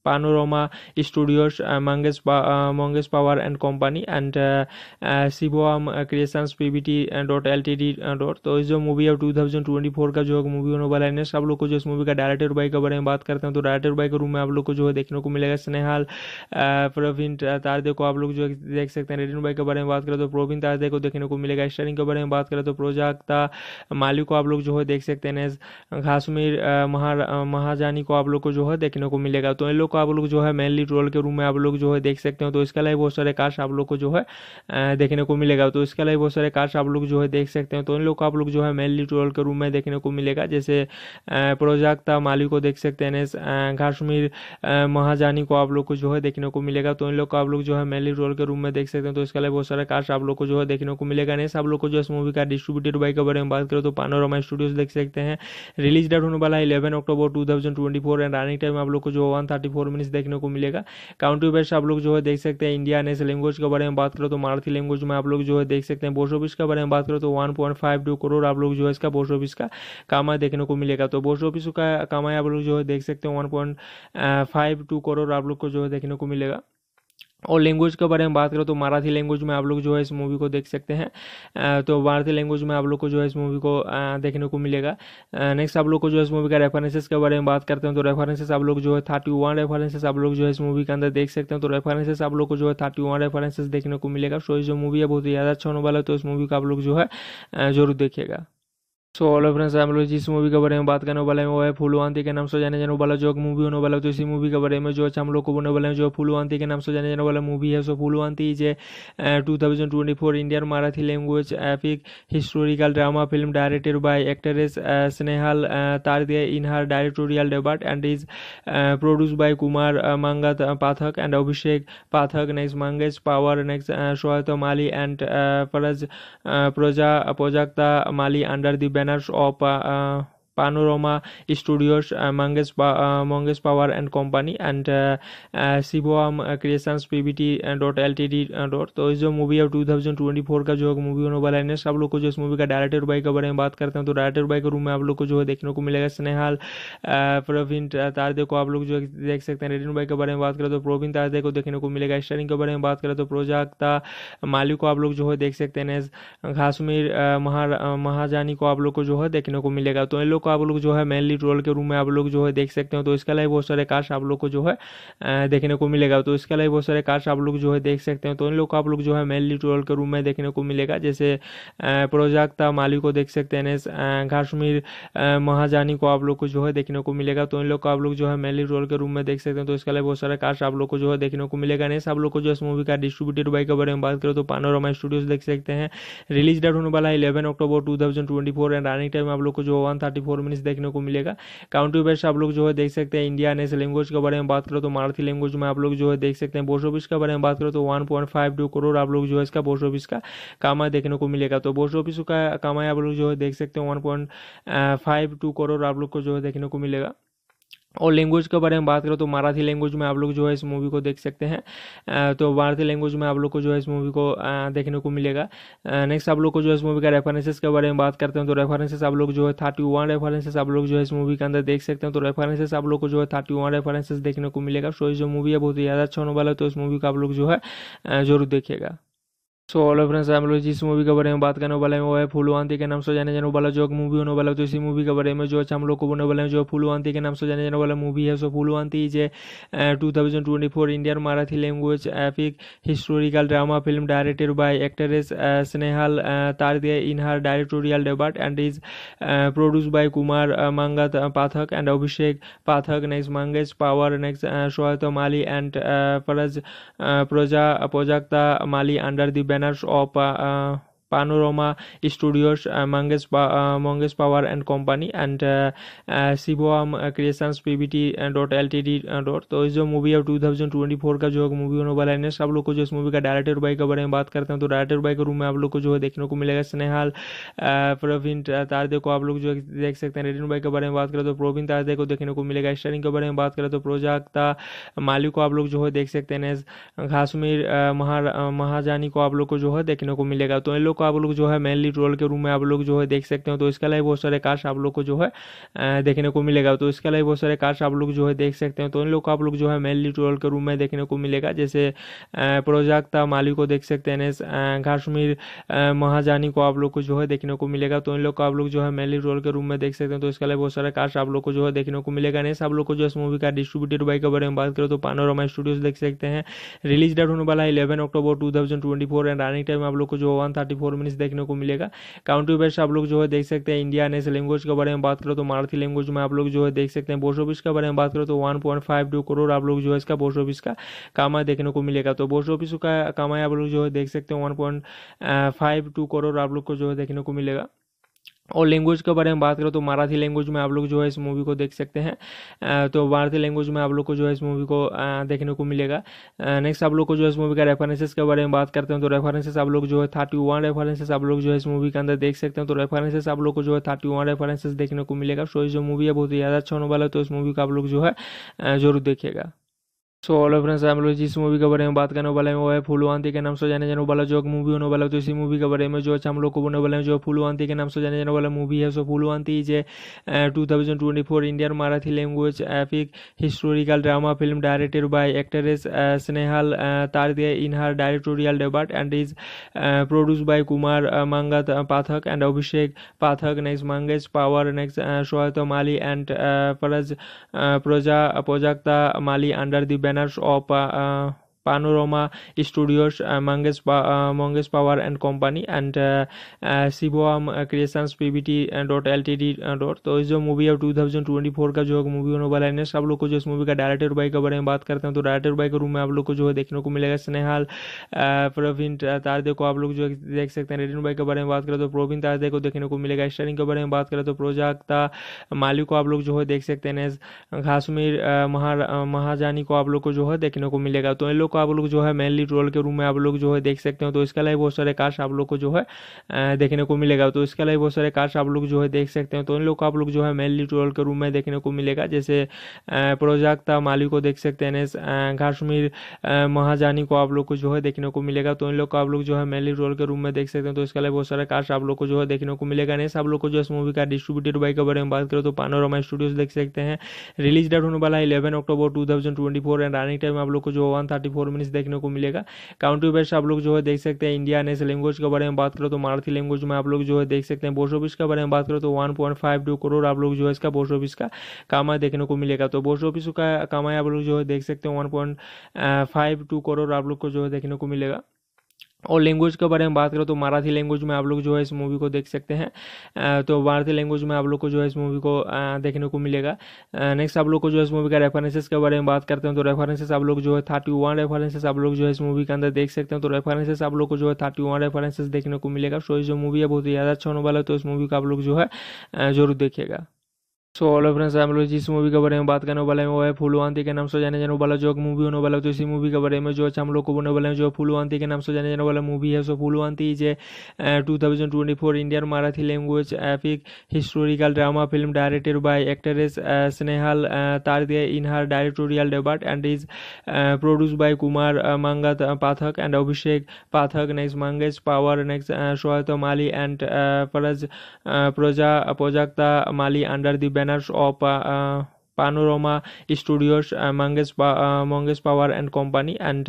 Studios, uh, Mangesh, uh, Mangesh Power and Company and uh, uh, Shivam Creations PBT dot LTD dot तो इस जो मूवी है 2024 का जो मूवी होने वाला है सब लोग को जो इस मूवी का डायरेक्टर बाई के बारे में बात करते हैं तो डायरेक्टर बाई के रूम में आप लोग को जो है देखने को मिलेगा। स्नेहाल प्रवीण तारदे को आप लोग जो देख सकते हैं। रेडिन बाई के बारे में बात करें तो प्रवीण तारदे को देखने को मिलेगा। स्टारिंग के बारे में बात करें तो प्रोजाक्ता माली को आप लोग जो है देख सकते हैं। घासमीर महाजानी को आप लोग को जो है देखने को मिलेगा। तो इन लोग को आप लोग जो है मेनली रोल के रूम में आप लोग जो है देख सकते हो तो इसके अलावा बहुत सारे कास्ट आप लोग को जो है देखने को मिलेगा तो इसके अलावा बहुत सारे कास्ट आप लोग जो है देख सकते हो तो इन लोग को आप लोग जो है मेनली रोल के रूम में देखने को मिलेगा जैसे प्रोजाक्ता माली को देख सकते हैं घासमीर महाजानी को आप लोग को जो है देखने को मिलेगा तो इन लोग को आप लोग जो है मेनली रोल के रूम में देख सकते हैं तो इसके अलावा बहुत सारे कास्ट आप लोग को जो है देखने को मिलेगा नहीं आप लोग को जो इस मूवी का डिस्ट्रीब्यूटेड बाई के बारे में बात करें तो पानोरमा स्टूडियोज देख सकते हैं रिलीज़ डेट होने वाला है eleven October two thousand twenty four and running time आप लोग को जो वन थर्टी मिनट्स देखने को मिलेगा। काउंट्री बेस्ट आप लोग जो है देख सकते हैं इंडिया नेशनल लैंग्वेज के बारे में बात करो तो मराठी लैंग्वेज में आप लोग जो है देख सकते हैं बोस ऑफ़िस के बारे में बात करो तो वन करोड़ आप लोग जो है इसका बोस ऑफ़िस का कामा देखने को मिलेगा। तो बोस ऑफ़िस का कामा आप लोग जो है देख सकते हैं वन करोड़ आप लोग को जो है देखने को मिलेगा। और लैंग्वेज के बारे में बात करें तो मराठी लैंग्वेज में आप लोग जो है इस मूवी को देख सकते हैं। तो मराठी लैंग्वेज में आप लोग को जो है इस मूवी को देखने को मिलेगा। नेक्स्ट आप लोग को जो है इस मूवी का रेफरेंसेस के बारे में बात करते हैं तो रेफरेंसेस आप लोग जो है थर्टी वन रेफरेंसेस आप लोग जो है इस मूवी के अंदर देख सकते हैं। तो रेफरेंसेस आप लोग को जो है थर्टी वन रेफरेंसेस देखने को मिलेगा। सो जो मूवी है बहुत ही ज़्यादा अच्छा होने वाला है तो इस मूवी को आप लोग जो है ज़रूर देखिएगा। सो ऑलो फ्रेंड्स हम लोग जिस मूवी के बारे में बात करने वाले हैं। वो है फुलवांती के नाम से जाने जाने वाला, जो मूवी होने वाला तो इसी मूवी के बारे में जो हम लोग को बोलने वाले हैं, जो फुलवांती के नाम से जाने जाने वाला मूवी है। So Phullwanti is a two thousand twenty four Indian Marathi language epic historical drama film directed by actress Snehal Tarde in her directorial debut and is produce by Kumar Mangat Pathak and Abhishek Pathak next Mangesh Pawar next सोहत Mali and फरज प्रोजा Prajakta Mali under the banners of Panorama Studios, uh, Mangesh, uh, Mangesh Power and Company and uh, uh, Shivam Creations PBT dot LTD dot. तो इस जो मूवी है 2024 का जो मूवी होने वाला है सब लोग को जो इस मूवी का डायरेक्टर बाई के बारे में बात करते हैं तो डायरेक्टर बाई के रूम में आप लोग को जो है देखने को मिलेगा स्नेहाल प्रवीण तारदे को आप लोग जो देख सकते हैं रेडिन बाई के बारे में बात करें तो प्रवीण तारदे को देखने को मिलेगा स्टारिंग के बारे में बात करें तो प्रोजाक्ता माली को आप लोग जो है देख सकते हैं घासमीर महाजानी को आप लोग को जो है देखने को मिलेगा। तो इन लोग को आप लोग जो है मेनली रोल के रूम में आप लोग जो है देख सकते हो तो इसके अलावा बहुत सारे कास्ट आप लोग को जो है देखने को मिलेगा तो इसके अलावा बहुत सारे कास्ट आप लोग जो है देख सकते हो तो इन लोग को आप लोग जो है मेनली रोल के रूम में देखने को मिलेगा जैसे प्रोजाक्ता माली को देख सकते हैं घासमीर महाजानी को आप लोग को जो है देखने को मिलेगा तो इन लोग को आप लोग जो है मेनली रोल के रूम में देख सकते हैं तो इसके अलावा बहुत सारे कास्ट आप लोग को जो है देखने को मिलेगा नहीं सब लोग को जो इस मूवी का डिस्ट्रीब्यूटेड बाई के बारे में बात करें तो पानोरमा स्टूडियोज देख सकते हैं रिलीज़ डेट होने वाला है eleven October two thousand twenty four and running time आप लोग को जो वन थर्टी फोर मिनट्स देखने को मिलेगा। काउंट्री बेस्ट आप लोग जो है देख सकते हैं इंडिया नेशनल लैंग्वेज के बारे में बात करो तो मराठी लैंग्वेज में आप लोग जो है देख सकते हैं बोस्ट ऑफ़िस के बारे में बात करो तो one point five two crore आप लोग जो है इसका बोस्ट ऑफ़िस का कमाई देखने को मिलेगा। तो बोस्ट ऑफ़िस का कमाई आप लोग जो है देख सकते हैं one point five two crore आप लोग को जो है देखने को मिलेगा। और लैंग्वेज के बारे में बात करो तो मराठी लैंग्वेज में आप लोग जो है इस मूवी को देख सकते हैं। तो मराठी लैंग्वेज में आप लोग को जो है इस मूवी को देखने को मिलेगा। नेक्स्ट आप लोग को जो है इस मूवी का रेफरेंसेस के बारे में बात करते हैं तो रेफरेंसेस आप लोग जो है थर्टी वन रेफरेंसेस आप लोग जो है इस मूवी के अंदर देख सकते हैं। तो रेफरेंसेस आप लोग को जो है थर्टी वन रेफरेंसेस देखने को मिलेगा। सो जो मूवी है बहुत ही ज़्यादा अच्छा होने वाला है तो इस मूवी का आप लोग जो है ज़रूर देखिएगा। सो ऑलो फ्रेंड्स हम लोग जिस मूवी के बारे में बात करने वाले हैं। वो है फुलवांती के नाम से जाने जाने वाला जो मूवी होने वाला तो इसी मूवी के बारे में जो अच्छा हम लोग को बोलने वाले हैं, जो फुलवांती के नाम से जाने जाने वाला मूवी है। So Phullwanti is a two thousand twenty four Indian Marathi language epic historical drama film directed by actress Snehal Tarde in her directorial debut and is produce by Kumar Mangat Pathak and Abhishek Pathak next Mangesh Pawar next सोहत Mali and फरज प्रजा Prajakta Mali under the nós ou para Studios, uh, Mangesh, uh, Mangesh Power and Company and uh, uh, T dot L T D dot तो इस जो मूवी है 2024 का जो मूवी होने वाला है नेक्स्ट आप लोग को जो इस मूवी का डायरेक्टर बाई के बारे में बात करते हैं तो डायरेक्टर बाई के रूम में आप लोग को जो है देखने को मिलेगा। स्नेहाल प्रवीण तारदे को आप लोग जो देख सकते हैं। रेडिन बाई के बारे में बात करें तो प्रवीण तारदे को देखने को मिलेगा। स्टारिंग के बारे में बात करें तो प्रोजाक्ता मालिक को आप लोग जो है देख सकते हैं। घासमीर महाजानी को आप लोग को जो है देखने को मिलेगा। तो इन लोग को आप लोग जो है मेनली रोल के रूम में आप लोग जो है देख सकते हो तो इसके अलावा बहुत सारे कास्ट आप लोग को जो है देखने को मिलेगा तो इसके अलावा बहुत सारे कास्ट आप लोग जो है देख सकते हो तो इन लोग को आप लोग जो है मेनली रोल के रूम में देखने को मिलेगा जैसे प्रोजाक्ता माली को देख सकते हैं काश्मीर महाजानी को आप लोग को जो है देखने को मिलेगा तो इन लोग को आप लोग जो है मेनली रोल के रूम में देख सकते हैं तो इसके अलावा बहुत सारे कास्ट आप लोग को जो है देखने को मिलेगा नहीं आप लोग को जो इस मूवी का डिस्ट्रीब्यूटेड बाई के बारे में बात करें तो पानोरमा स्टूडियोज देख सकते हैं रिलीज़ डेट होने वाला है eleven October two thousand twenty four and running time आप लोग को जो वन थर्टी फोर मिनट्स देखने को मिलेगा। काउंट्री वाइज आप लोग जो है देख सकते हैं इंडिया नेशनल लैंग्वेज के बारे में बात करो तो मराठी लैंग्वेज में आप लोग जो है देख सकते हैं बोस ऑफ़िस के बारे में बात करो तो वन करोड़ आप लोग जो है इसका बोस ऑफ़िस का कामा देखने को मिलेगा। तो बोस ऑफ़िस का कामा आप लोग जो है देख सकते हैं वन करोड़ आप लोग को जो है देखने को मिलेगा। और लैंग्वेज के बारे में बात करें तो मराठी लैंग्वेज में आप लोग जो है इस मूवी को देख सकते हैं। तो मराठी लैंग्वेज में आप लोग को जो है इस मूवी को देखने को मिलेगा। नेक्स्ट आप लोग को जो है इस मूवी का रेफरेंसेस के बारे में बात करते हैं तो रेफरेंसेस आप लोग जो है थर्टी वन रेफरेंसेस आप लोग जो है इस मूवी के अंदर देख सकते हैं। तो रेफरेंसेस आप लोग को जो है थर्टी वन रेफरेंसेस देखने को मिलेगा। सो जो मूवी है बहुत ही ज़्यादा अच्छा होने वाला है तो इस मूवी का आप लोग जो है ज़रूर देखिएगा। सो ऑलो फ्रेंड्स हम लोग जिस मूवी के बारे में बात करने वाले हैं। वो है फुलवांती के नाम से जाने जाने वाला जो मूवी होने वाला तो इसी मूवी के बारे में जो अच्छा हम लोग को बोलने वाले हैं, जो फुलवांती के नाम से जाने जाने वाला मूवी है। So Phullwanti is two thousand twenty four Indian Marathi language epic historical drama film directed by actress Snehal Tarde in her directorial debut and is produce by Kumar Mangat Pathak and Abhishek Pathak next Mangesh Pawar next सोहत Mali and फरज प्रजा Prajakta Mali under the Manager of Panorama Studios, uh, Mangesh, uh, Mangesh Power and Company and uh, uh, Creations PBT dot LTD dot. तो इस जो मूवी है 2024 का जो मूवी होने वाला है सब लोग को जो इस मूवी का डायरेक्टर बाई के बारे में बात करते हैं तो डायरेक्टर बाई के रूम में आप लोग को जो है देखने को मिलेगा। स्नेहाल प्रवीण तारदे को आप लोग जो देख सकते हैं। रेडिन बाई के बारे में बात करें तो प्रवीण तारदे को देखने को मिलेगा। स्टारिंग के बारे में बात करें तो प्रोजाक्ता माली को आप लोग जो है देख सकते हैं। घासमीर महाजानी को आप लोग को जो है देखने को मिलेगा। तो इन लोग को आप लोग जो है मेनली रोल के रूम में आप लोग जो है देख सकते हो तो इसके अलावा बहुत सारे कास्ट आप लोग को जो है देखने को मिलेगा तो इसके अलावा बहुत सारे कास्ट आप लोग जो है देख सकते हो तो इन लोग को आप लोग जो है मेनली रोल के रूम में देखने को मिलेगा जैसे प्रोजाक्ता माली को देख सकते हैं काश्मीर महाजानी को आप लोग को जो है देखने को मिलेगा तो इन लोग को आप लोग जो है मेनली रोल के रूम में देख सकते हैं तो इसके अलावा बहुत सारे कास्ट आप लोग को जो है देखने को मिलेगा नहीं आप लोग को जो इस मूवी का डिस्ट्रीब्यूटेड बाई के बारे में बात करें तो पानोरमा स्टूडियोज देख सकते हैं रिलीज़ डेट होने वाला है eleven October two thousand twenty four and running time आप लोग को जो वन थर्टी मिनट्स देखने को मिलेगा। काउंट्री बेस्ट आप लोग जो है देख सकते हैं इंडिया नेशनल लैंग्वेज के बारे में बात करो तो मराठी लैंग्वेज में आप लोग जो है देख सकते हैं बोस्ट ऑफ़िस के बारे में बात करो तो वन करोड़ आप लोग जो है इसका बोस्ट ऑफ़िस का कामा देखने को मिलेगा। तो बोस्ट ऑफ़िस का कामा आप लोग जो है देख सकते हैं वन करोड़ आप लोग को जो है देखने को मिलेगा। और लैंग्वेज के बारे में बात करें तो मराठी लैंग्वेज में आप लोग जो है इस मूवी को देख सकते हैं। तो मराठी लैंग्वेज में आप लोग को जो है इस मूवी को देखने को मिलेगा। नेक्स्ट आप लोग को जो है इस मूवी का रेफरेंसेस के बारे में बात करते हैं तो रेफरेंसेस आप लोग जो है थर्टी वन रेफरेंसेस आप लोग जो है इस मूवी के अंदर देख सकते हैं। तो रेफरेंसेस आप लोग को जो है थर्टी वन रेफरेंसेस देखने को मिलेगा। सो इस जो मूवी है बहुत ही ज़्यादा अच्छा होने वाला है तो इस मूवी का आप लोग जो है ज़रूर देखिएगा। सो ऑलो फ्रेंड्स हम लोग जिस मूवी के बारे में बात करने वाले हैं। वो है फुलवांती के नाम से जाने जाने वाला, जो मूवी होने वाला तो इसी मूवी के बारे में जो हम लोग को बोलने वाले हैं, जो फुलवांती के नाम से जाने जाने वाला मूवी है। So Phulwanti is two thousand twenty four Indian Marathi language epic historical drama film directed by actress Snehal Tarde in her directorial debut and is produce by Kumar Mangat Pathak and Abhishek Pathak next Mangesh Pawar next Sohat Mali and फरज प्रजा Prajakta Mali under the banners of uh, uh, Panorama studios Mangesh Mangesh Pawar and company and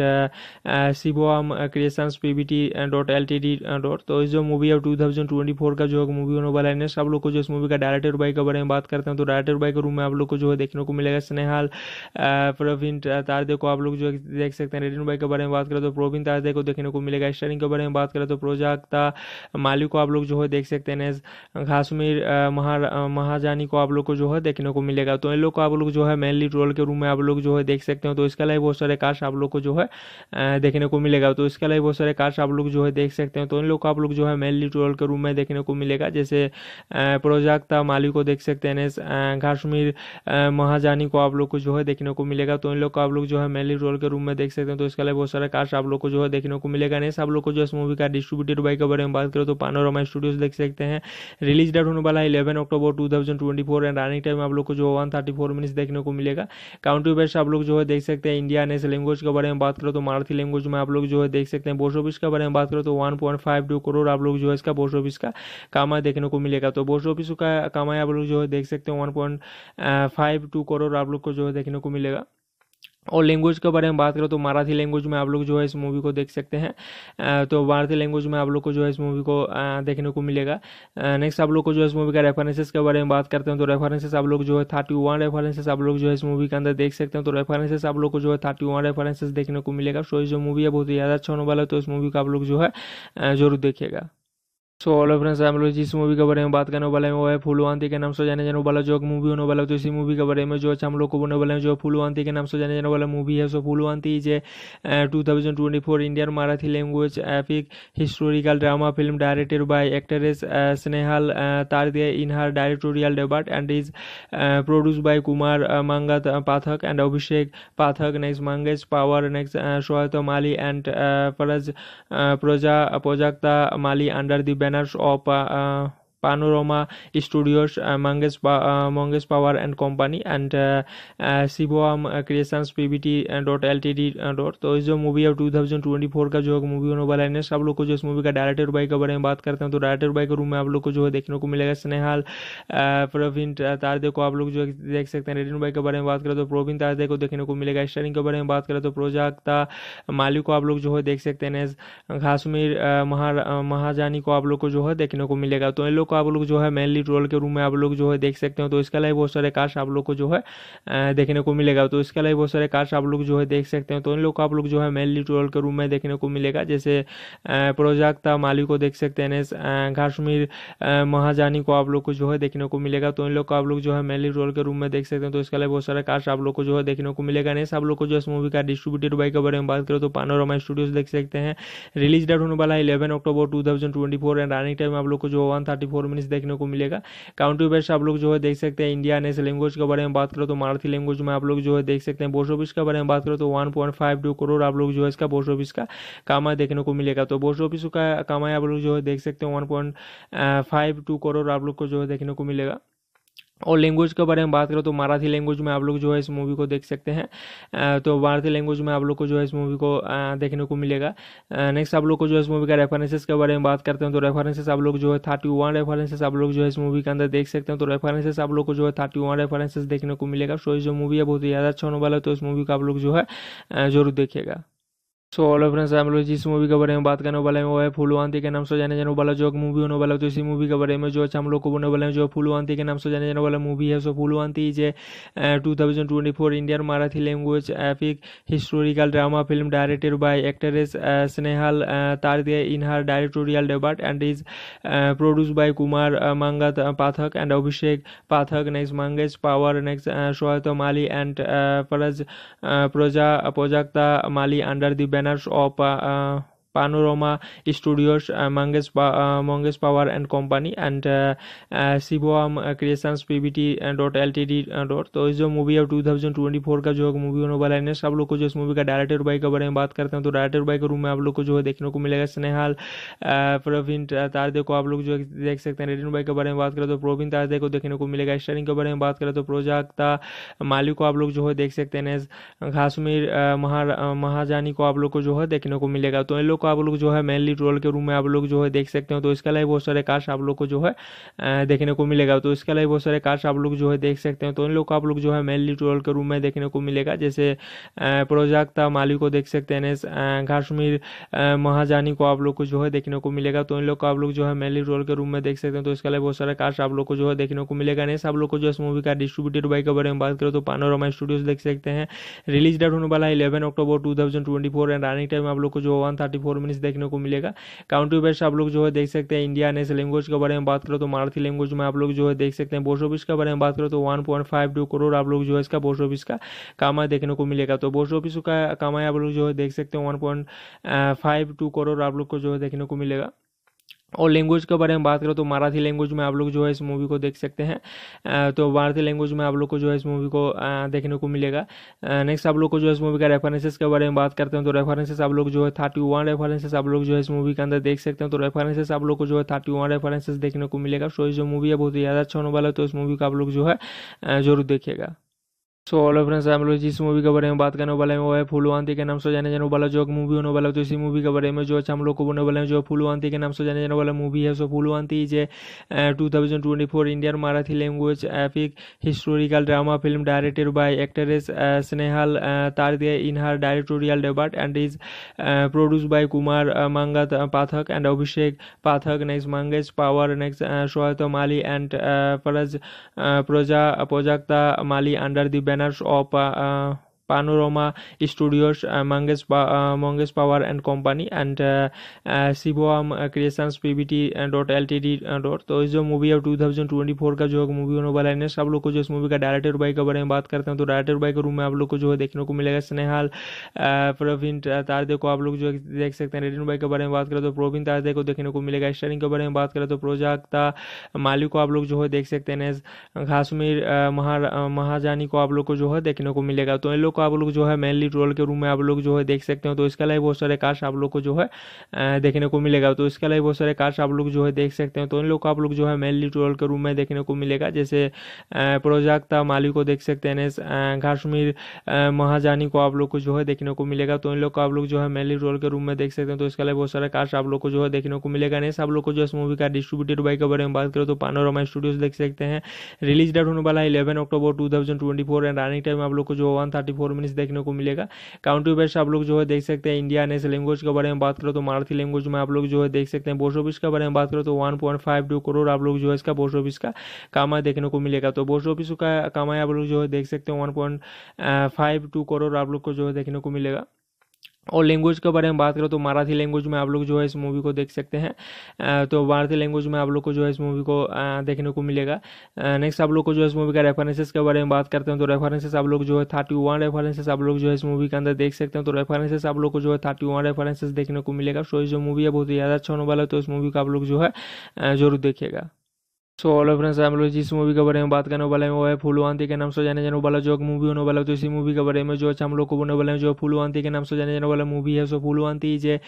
Shivam creations PBT dot L T D dot तो जो मूवी है टू थाउज़ेंड ट्वेंटी फोर का जो मूवी होने वाला है सब लोग को जो इस मूवी का डायरेक्टर बाई के बारे में बात करते हैं तो डायरेक्टर बाई के रूम में आप लोग को जो है देखने को मिलेगा स्नेहाल प्रवीण तारदे को आप लोग जो देख सकते हैं रेडिन बाई के बारे में बात करें तो प्रवीण तारदे को देखने को मिलेगा स्टारिंग के बारे में बात करें तो प्रोजाक्ता माली को आप लोग जो है देख सकते हैं घासमीर महाजानी को आप लोग को जो है देखने को मिलेगा। तो इन लोग आप लोग जो है मेनली रोल के रूम में आप लोग जो है देख सकते हो तो इसके अलावा बहुत सारे कास्ट आप लोग को जो है देखने को मिलेगा तो इसके अलावा बहुत सारे कास्ट आप लोग जो है देख सकते हो तो इन लोग को आप लोग जो है मेनली रोल के रूम में देखने को मिलेगा जैसे प्रोजाक्ता माली को देख सकते हैं घासमीर महाजानी को आप लोग को जो है देखने को मिलेगा तो इन लोग को आप लोग जो है मेनली रोल के रूम में देख सकते हैं तो इसके अलावा बहुत सारे कास्ट आप लोग को जो है देखने को मिलेगा नहीं आप लोग को जो इस मूवी का डिस्ट्रीब्यूटेड बाई के बारे में बात करें तो पानोरमा स्टूडियोज देख सकते हैं रिलीज़ डेट होने वाला है eleven October two thousand twenty four and running time आप लोग को जो वन थर्टी फोर मिनट्स देखने को मिलेगा। काउंट्री बेस्ट आप लोग जो है देख सकते हैं इंडिया नेस लैंग्वेज के बारे में बात करो तो मराठी लैंग्वेज में आप लोग जो है देख सकते हैं बोस ऑफ़िस के बारे में बात करो तो वन करोड़ आप लोग जो है इसका बोस ऑफ़िस का कमाई देखने को मिलेगा। तो बोस ऑफ़िस का कमाई आप लोग जो है देख सकते हैं वन करोड़ आप लोग को जो है देखने को मिलेगा। और लैंग्वेज के बारे में बात करो तो मराठी लैंग्वेज में आप लोग जो है इस मूवी को देख सकते हैं। तो मराठी लैंग्वेज में आप लोग को जो है इस मूवी को देखने को मिलेगा। नेक्स्ट आप लोग को जो है इस मूवी का रेफरेंसेस के बारे में बात करते हैं तो रेफरेंसेस आप लोग जो है थर्टी वन रेफरेंसेस आप लोग जो है इस मूवी के अंदर देख सकते हैं। तो रेफरेंसेस आप लोग को जो है थर्टी वन रेफरेंसेस देखने को मिलेगा। सो जो मूवी है बहुत ही ज़्यादा अच्छा होने वाला है तो इस मूवी का आप लोग जो है ज़रूर देखिएगा। सो ऑल फ्रेंड्स हम लोग जिस मूवी के बारे में बात करने वाले हैं। वो है फुलवांती के नाम से जाने जाने वाला जो मूवी होने वाला तो इसी मूवी के बारे में जो अच्छा हम लोग को बोलने वाले हैं, जो फुलवांती के नाम से जाने जाने वाला मूवी है। So Phulwanti is a two thousand twenty four Indian Marathi language epic historical drama film directed by actress Snehal Tarde in her directorial debut and is produce by Kumar Mangat Pathak and Abhishek Pathak next Mangesh Pawar next Sohat Mali and फरज प्रोजा Prajakta Mali under the manager of Studios, uh, Mangesh, uh, Mangesh Power and Company and uh, uh, Shivam Creations PBT dot L T D dot तो इस जो मूवी है टू थाउज़ेंड ट्वेंटी फोर का जो मूवी होने वाला है नेक्स्ट आप लोग को जो इस मूवी का डायरेक्टर बाई के बारे में बात करते हैं तो डायरेक्टर बाई के रूम में आप लोग को जो है देखने को मिलेगा। स्नेहाल प्रवीण तारदे को आप लोग जो देख सकते हैं। रेडिन बाई के बारे में बात करें तो प्रवीण तारदे को देखने को मिलेगा। स्टारिंग के बारे में बात करें तो प्रोजाक्ता माली को आप लोग जो है देख सकते हैं। घासमीर महाजानी को आप लोग को जो है देखने को मिलेगा। तो इन लोग को आप लोग जो है मेनली रोल के रूम में आप लोग जो है देख सकते हो तो इसके अलावा बहुत सारे कास्ट आप लोग को जो है देखने को मिलेगा तो इसके अलावा बहुत सारे कास्ट आप लोग जो है देख सकते हैं तो इन लोग को आप लोग जो है मेनली रोल के रूम में देखने को मिलेगा जैसे प्रोजाक्ता माली को देख सकते हैं काश्मीर महाजानी को आप लोग को जो है देखने को मिलेगा तो इन लोग को आप लोग जो है मेनली रोल के रूम में देख सकते हैं तो इसके अलावा बहुत सारे कास्ट आप लोग को जो है देखने को मिलेगा नहीं आप लोग को जो इस मूवी का डिस्ट्रीब्यूटेड बाई के बारे में बात करें तो पानोरमा स्टूडियोज देख सकते हैं रिलीज़ डेट होने वाला है eleven October two thousand twenty four and running time आप लोग को जो वन थर्टी फोर मिनट्स देखने को मिलेगा। काउंट्री बेस्ट आप लोग जो है देख सकते हैं इंडिया नेशनल लैंग्वेज के बारे में बात करो तो मराठी लैंग्वेज में आप लोग जो है देख सकते हैं बोस ऑफ़िस के बारे में बात करो तो वन करोड़ आप लोग जो है इसका बोस ऑफ़िस का कामा देखने को मिलेगा। तो बोस ऑफ़िस का कामा आप लोग जो है देख सकते हैं वन करोड़ आप लोग को जो है देखने को मिलेगा। और लैंग्वेज के बारे में बात करो तो मराठी लैंग्वेज में आप लोग जो है इस मूवी को देख सकते हैं। तो मराठी लैंग्वेज में आप लोग को जो है इस मूवी को देखने को मिलेगा। नेक्स्ट आप लोग को जो है इस मूवी का रेफरेंसेस के बारे में बात करते हैं तो रेफरेंसेस आप लोग जो है थर्टी वन रेफरेंसेस आप लोग जो है इस मूवी के अंदर देख सकते हैं। तो रेफरेंसेस आप लोग को जो है थर्टी वन रेफरेंसेस देखने को मिलेगा। सो जो मूवी है बहुत ही ज़्यादा अच्छा होने वाला है तो इस मूवी का आप लोग जो है ज़रूर देखिएगा। सो ऑल फ्रेंड्स हम लोग जिस मूवी के बारे में बात करने वाले हैं। वो है फुलवांती के नाम से जाने जाने वाला जो मूवी होने वाला है। तो इसी मूवी के बारे में जो अच्छा हम लोग को बोलने वाले हैं, जो फुलवांती के नाम से जाने जाने वाला मूवी है। So Phulwanti is a two thousand twenty four Indian Marathi language epic historical drama film directed by actress Snehal Tarde in her directorial debut and is produce by Kumar Mangat Pathak and Abhishek Pathak next Mangesh Pawar next Sohat Mali and प्रोजा Prajakta Mali under the menage au Panorama Studios, uh, Mangesh, uh, Mangesh Power and Company and uh, uh, Shivam Creations PBT T D dot तो इस जो मूवी है टू थाउज़ेंड ट्वेंटी फोर का जो मूवी होने वाला है सब लोग को जो इस मूवी का डायरेक्टर बाई के बारे में बात करते हैं तो डायरेक्टर बाई के रूम में आप लोग को जो है देखने को मिलेगा। स्नेहाल प्रवीण तारदे को आप लोग जो देख सकते हैं। रेडिन बाई के बारे में बात करें तो प्रवीण तारदे को देखने को मिलेगा। स्टारिंग के बारे में बात करें तो प्रोजाक्ता माली को आप लोग जो है देख सकते हैं। घासमीर महाजानी को आप लोग को जो है देखने को मिलेगा। तो इन लोग को आप लोग जो है मेनली रोल के रूम में आप लोग जो है देख सकते हो तो इसके अलावा बहुत सारे कास्ट आप लोग को जो है देखने को मिलेगा तो इसके अलावा बहुत सारे कास्ट आप लोग जो है देख सकते हो तो इन लोग को आप लोग जो है मेनली रोल के रूम में देखने को मिलेगा जैसे प्रोजाक्ता माली को देख सकते हैं घासमीर महाजानी को आप लोग को जो है देखने को मिलेगा तो इन लोग को आप लोग जो है मेनली रोल के रूम में देख सकते हैं तो इसके अलावा बहुत सारे कास्ट आप लोग को जो है देखने को मिलेगा नहीं आप लोग को जो इस मूवी का डिस्ट्रीब्यूटेड बाई के बारे में बात करें तो पानोरमा स्टूडियोज देख सकते हैं रिलीज़ डेट होने वाला है eleven October two thousand twenty four and running time आप लोग को जो वन थर्टी फोर मिनट्स देखने को मिलेगा। काउंट्री बेस्ट आप लोग जो है देख सकते हैं इंडिया नेशनल लैंग्वेज के बारे में बात करो तो मराठी लैंग्वेज में आप लोग जो है देख सकते हैं बोस्ट ऑफ़िस के बारे में बात करो तो वन करोड़ आप लोग जो है इसका बोस्ट ऑफ़िस का कामा देखने को मिलेगा। तो बोस ऑफ़िस का कामा आप लोग जो है देख सकते हैं वन करोड़ आप लोग को जो है देखने को मिलेगा। और लैंग्वेज के बारे में बात करें तो मराठी लैंग्वेज में आप लोग जो है इस मूवी को देख सकते हैं। तो भारतीय लैंग्वेज में आप लोग को जो है इस मूवी को देखने को मिलेगा। नेक्स्ट आप लोग को जो है इस मूवी का रेफरेंसेस के बारे में बात करते हैं तो रेफरेंसेस आप लोग जो है थर्टी वन रेफरेंसेस आप लोग जो है इस मूवी के अंदर देख सकते हैं। तो रेफरेंसेस आप लोग को जो है थर्टी वन रेफरेंसेस देखने को मिलेगा। सो जो मूवी है बहुत ही ज़्यादा अच्छा होने वाला है तो इस मूवी को आप लोग जो है ज़रूर देखिएगा। सो ऑलो फ्रेंड्स हम लोग जिस मूवी के बारे में बात करने वाले हैं। वो है फुलवांती के नाम से जाने जाने वाला, जो मूवी होने वाला तो इसी मूवी के बारे में जो अच्छा हम लोग को बोलने वाले हैं, जो फुलवांती के नाम से जाने जाने वाला मूवी है। So Phulwanti is a two thousand twenty four Indian Marathi language epic historical drama film directed by actress Snehal Tarde in her directorial debut and is produce by Kumar Mangat Pathak and Abhishek Pathak next Mangesh Pawar next Sohat Mali and फरज प्रोजा Prajakta Mali under the banners of Panorama Studios, uh, Mangesh, uh, Mangesh Power and Company and uh, uh, Shivam Creations PBT dot L T D dot तो जो मूवी है टू थाउज़ेंड ट्वेंटी फोर का जो मूवी होने वाला है सब लोग को जो इस मूवी का डायरेक्टर बाई के बारे में बात करते हैं तो डायरेक्टर बाई के रूम में आप लोग को जो है देखने को मिलेगा स्नेहाल प्रवीण तारदे को आप लोग जो देख सकते हैं रेडिन बाई के बारे में बात करें तो प्रवीण तारदे को देखने को मिलेगा स्टारिंग के बारे में बात करें तो प्रोजाक्ता माली को आप लोग जो है देख सकते हैं घासमीर महाजानी को आप लोग को जो है देखने को मिलेगा। तो इन लोग आप लोग जो है मेनली रोल के रूम में आप लोग जो है देख सकते हो तो इसके अलावा बहुत सारे कास्ट आप लोग को जो है देखने को मिलेगा तो इसके अलावा बहुत सारे कास्ट आप लोग जो है देख सकते हो तो इन लोग को आप लोग जो है मेनली रोल के रूम में देखने को मिलेगा जैसे प्रोजाक्ता माली को देख सकते हैं घासमीर महाजानी को आप लोग को जो है देखने को मिलेगा तो इन लोग को आप लोग जो है मेनली रोल के रूम में देख सकते हैं तो इसके अलावा बहुत सारे कास्ट आप लोग को जो है देखने को मिलेगा नहीं आप लोग को जो इस मूवी का डिस्ट्रीब्यूटेड बाई के बारे में बात करें तो पानोरमा स्टूडियोज देख सकते हैं रिलीज़ डेट होने वाला है eleven October two thousand twenty four and running time आप लोग को जो वन थर्टी फोर मिनट्स देखने को मिलेगा। काउंट्री बेस्ट आप लोग जो है देख सकते हैं इंडिया नेस लैंग्वेज के बारे में बात करो तो मराठी लैंग्वेज में आप लोग जो है देख सकते हैं बोस ऑफ़िस के बारे में बात करो तो वन करोड़ आप लोग जो है इसका बोस ऑफ़िस का कमाई देखने को मिलेगा। तो बोस ऑफ़िस का कमाई आप लोग जो है देख सकते हैं वन करोड़ आप लोग को जो है देखने को मिलेगा। और लैंग्वेज के बारे में बात करो तो मराठी लैंग्वेज में आप लोग जो है इस मूवी को देख सकते हैं। तो मराठी लैंग्वेज में आप लोग को जो है इस मूवी को देखने को मिलेगा। नेक्स्ट आप लोग को जो है इस मूवी का रेफरेंसेस के बारे में बात करते हैं तो रेफरेंसेस आप लोग जो है थर्टी वन रेफरेंसेस आप लोग जो है इस मूवी के अंदर देख सकते हैं। तो रेफरेंसेस आप लोग को जो है थर्टी वन रेफरेंसेस देखने को मिलेगा। सो जो मूवी है बहुत ही ज़्यादा अच्छा होने वाला है तो इस मूवी का आप लोग जो है ज़रूर देखिएगा। सो ऑलो फ्रेंड्स हम लोग जिस मूवी के बारे में बात करने वाले हैं। वो है फुलवांती के नाम से जाने जाने वाला, जो मूवी होने वाला। तो इसी मूवी के बारे में जो अच्छा हम लोग को बोलने वाले हैं, जो फुलवांती के नाम से जाने जाने वाला मूवी है। So Phulwanti is a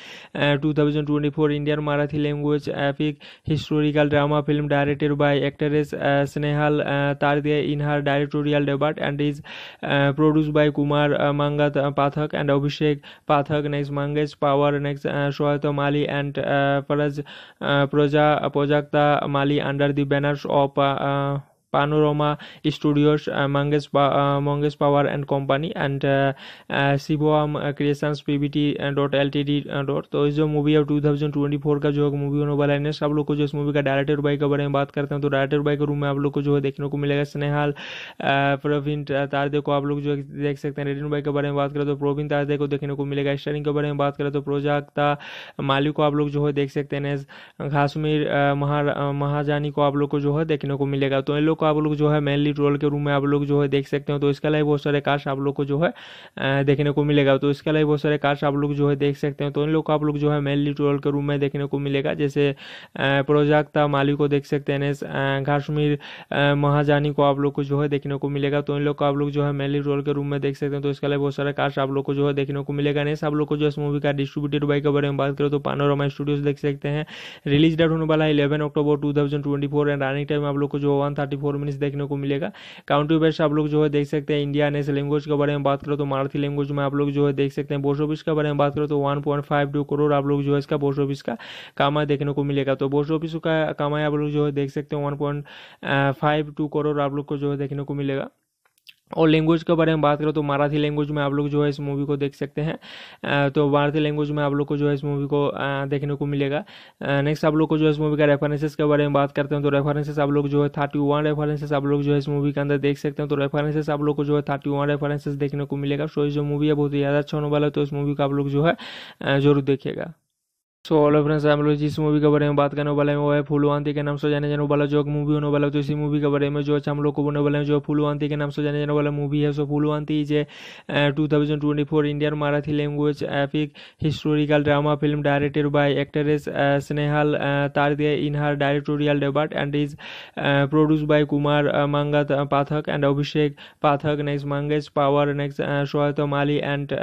two thousand twenty four Indian Marathi language epic historical drama film directed by actress Snehal Tarde in her directorial debut and is produce by Kumar Mangat Pathak and Abhishek Pathak next Mangesh Pawar next Sohat Mali and फरज प्रोजा Prajakta Mali under the menos ou para Panorama Studios, uh, Mangesh, uh, Mangesh Power and Company and uh, uh, Shivam Creations PBT L T D dot तो इस जो मूवी है टू थाउज़ेंड ट्वेंटी फोर का जो मूवी होने वाला है सब लोग को जो इस मूवी का डायरेक्टर बाई के बारे में बात करते हैं तो डायरेक्टर बाई के रूम में आप लोग को जो है देखने को मिलेगा। स्नेहाल प्रवीण तारदे को आप लोग जो देख सकते हैं। रेडिन बाई के बारे में बात करें तो प्रवीण तारदे को देखने को मिलेगा। स्टारिंग के बारे में बात करें तो प्रोजाक्ता माली को आप लोग जो है देख सकते हैं। घासमीर महाजानी को आप लोग को जो है देखने को मिलेगा। तो इन लोग को आप लोग जो है मेनली रोल के रूम में आप लोग जो है देख सकते हो तो इसके अलावा बहुत सारे कास्ट आप लोग को जो है देखने को मिलेगा तो इसके अलावा बहुत सारे कास्ट आप लोग जो है देख सकते हो तो इन लोग को आप लोग जो है मेनली रोल के रूम में देखने को मिलेगा जैसे प्रोजाक्ता माली को देख सकते हैं घासमीर महाजानी को आप लोग को जो है देखने को मिलेगा तो इन लोग को आप लोग जो है मेनली रोल के रूम में देख सकते हैं तो इसके अलावा बहुत सारे कास्ट आप लोग को जो है देखने को मिलेगा नहीं आप लोग को जो इस मूवी का डिस्ट्रीब्यूटेड बाई के बारे में बात करें तो पानोरमा स्टूडियोज देख सकते हैं रिलीज़ डेट होने वाला है eleven October two thousand twenty four and running time आप लोग को जो one thirty four four minutes देखने को मिलेगा। काउंट्री बेस्ट आप लोग जो है देख सकते हैं इंडिया नेस लैंग्वेज के बारे में बात करो तो मराठी लैंग्वेज में आप लोग जो है देख सकते हैं बोस ऑफ़िस के बारे में बात करो तो वन करोड़ आप लोग जो है इसका बोस ऑफ़िस का कामा देखने को मिलेगा। तो बोस ऑफ़िस का कामा आप लोग जो है देख सकते हैं वन करोड़ आप लोग को जो है देखने को मिलेगा। और लैंग्वेज के बारे में बात करें तो मराठी लैंग्वेज में आप लोग जो है इस मूवी को देख सकते हैं। तो मराठी लैंग्वेज में आप लोग को जो है इस मूवी को देखने को मिलेगा। नेक्स्ट आप लोग को जो है इस मूवी का रेफरेंसेस के बारे में बात करते हैं तो रेफरेंसेस आप लोग जो है थर्टी वन रेफरेंसेस आप लोग जो है इस मूवी के अंदर देख सकते हैं। तो रेफरेंसेस आप लोग को जो है थर्टी वन रेफरेंसेस देखने को मिलेगा। सो जो मूवी है बहुत ही ज़्यादा अच्छा होने वाला है तो इस मूवी को आप लोग जो है ज़रूर देखिएगा। सो ऑलो फ्रेंड्स हम लोग जिस मूवी के बारे में बात करने वाले हैं। वो है फुलवांती के नाम से जाने जाने वाला जो मूवी होने वाला तो इसी मूवी के बारे में जो अच्छा हम लोग को बोलने वाले हैं, जो फुलवांती के नाम से जाने जाने वाला मूवी है। So Phulwanti is a two thousand twenty four Indian Marathi language epic historical drama film directed by actress Snehal Tarde in her directorial debut and is produce by Kumar Mangat Pathak and Abhishek Pathak next Mangesh Pawar next Sohat Mali and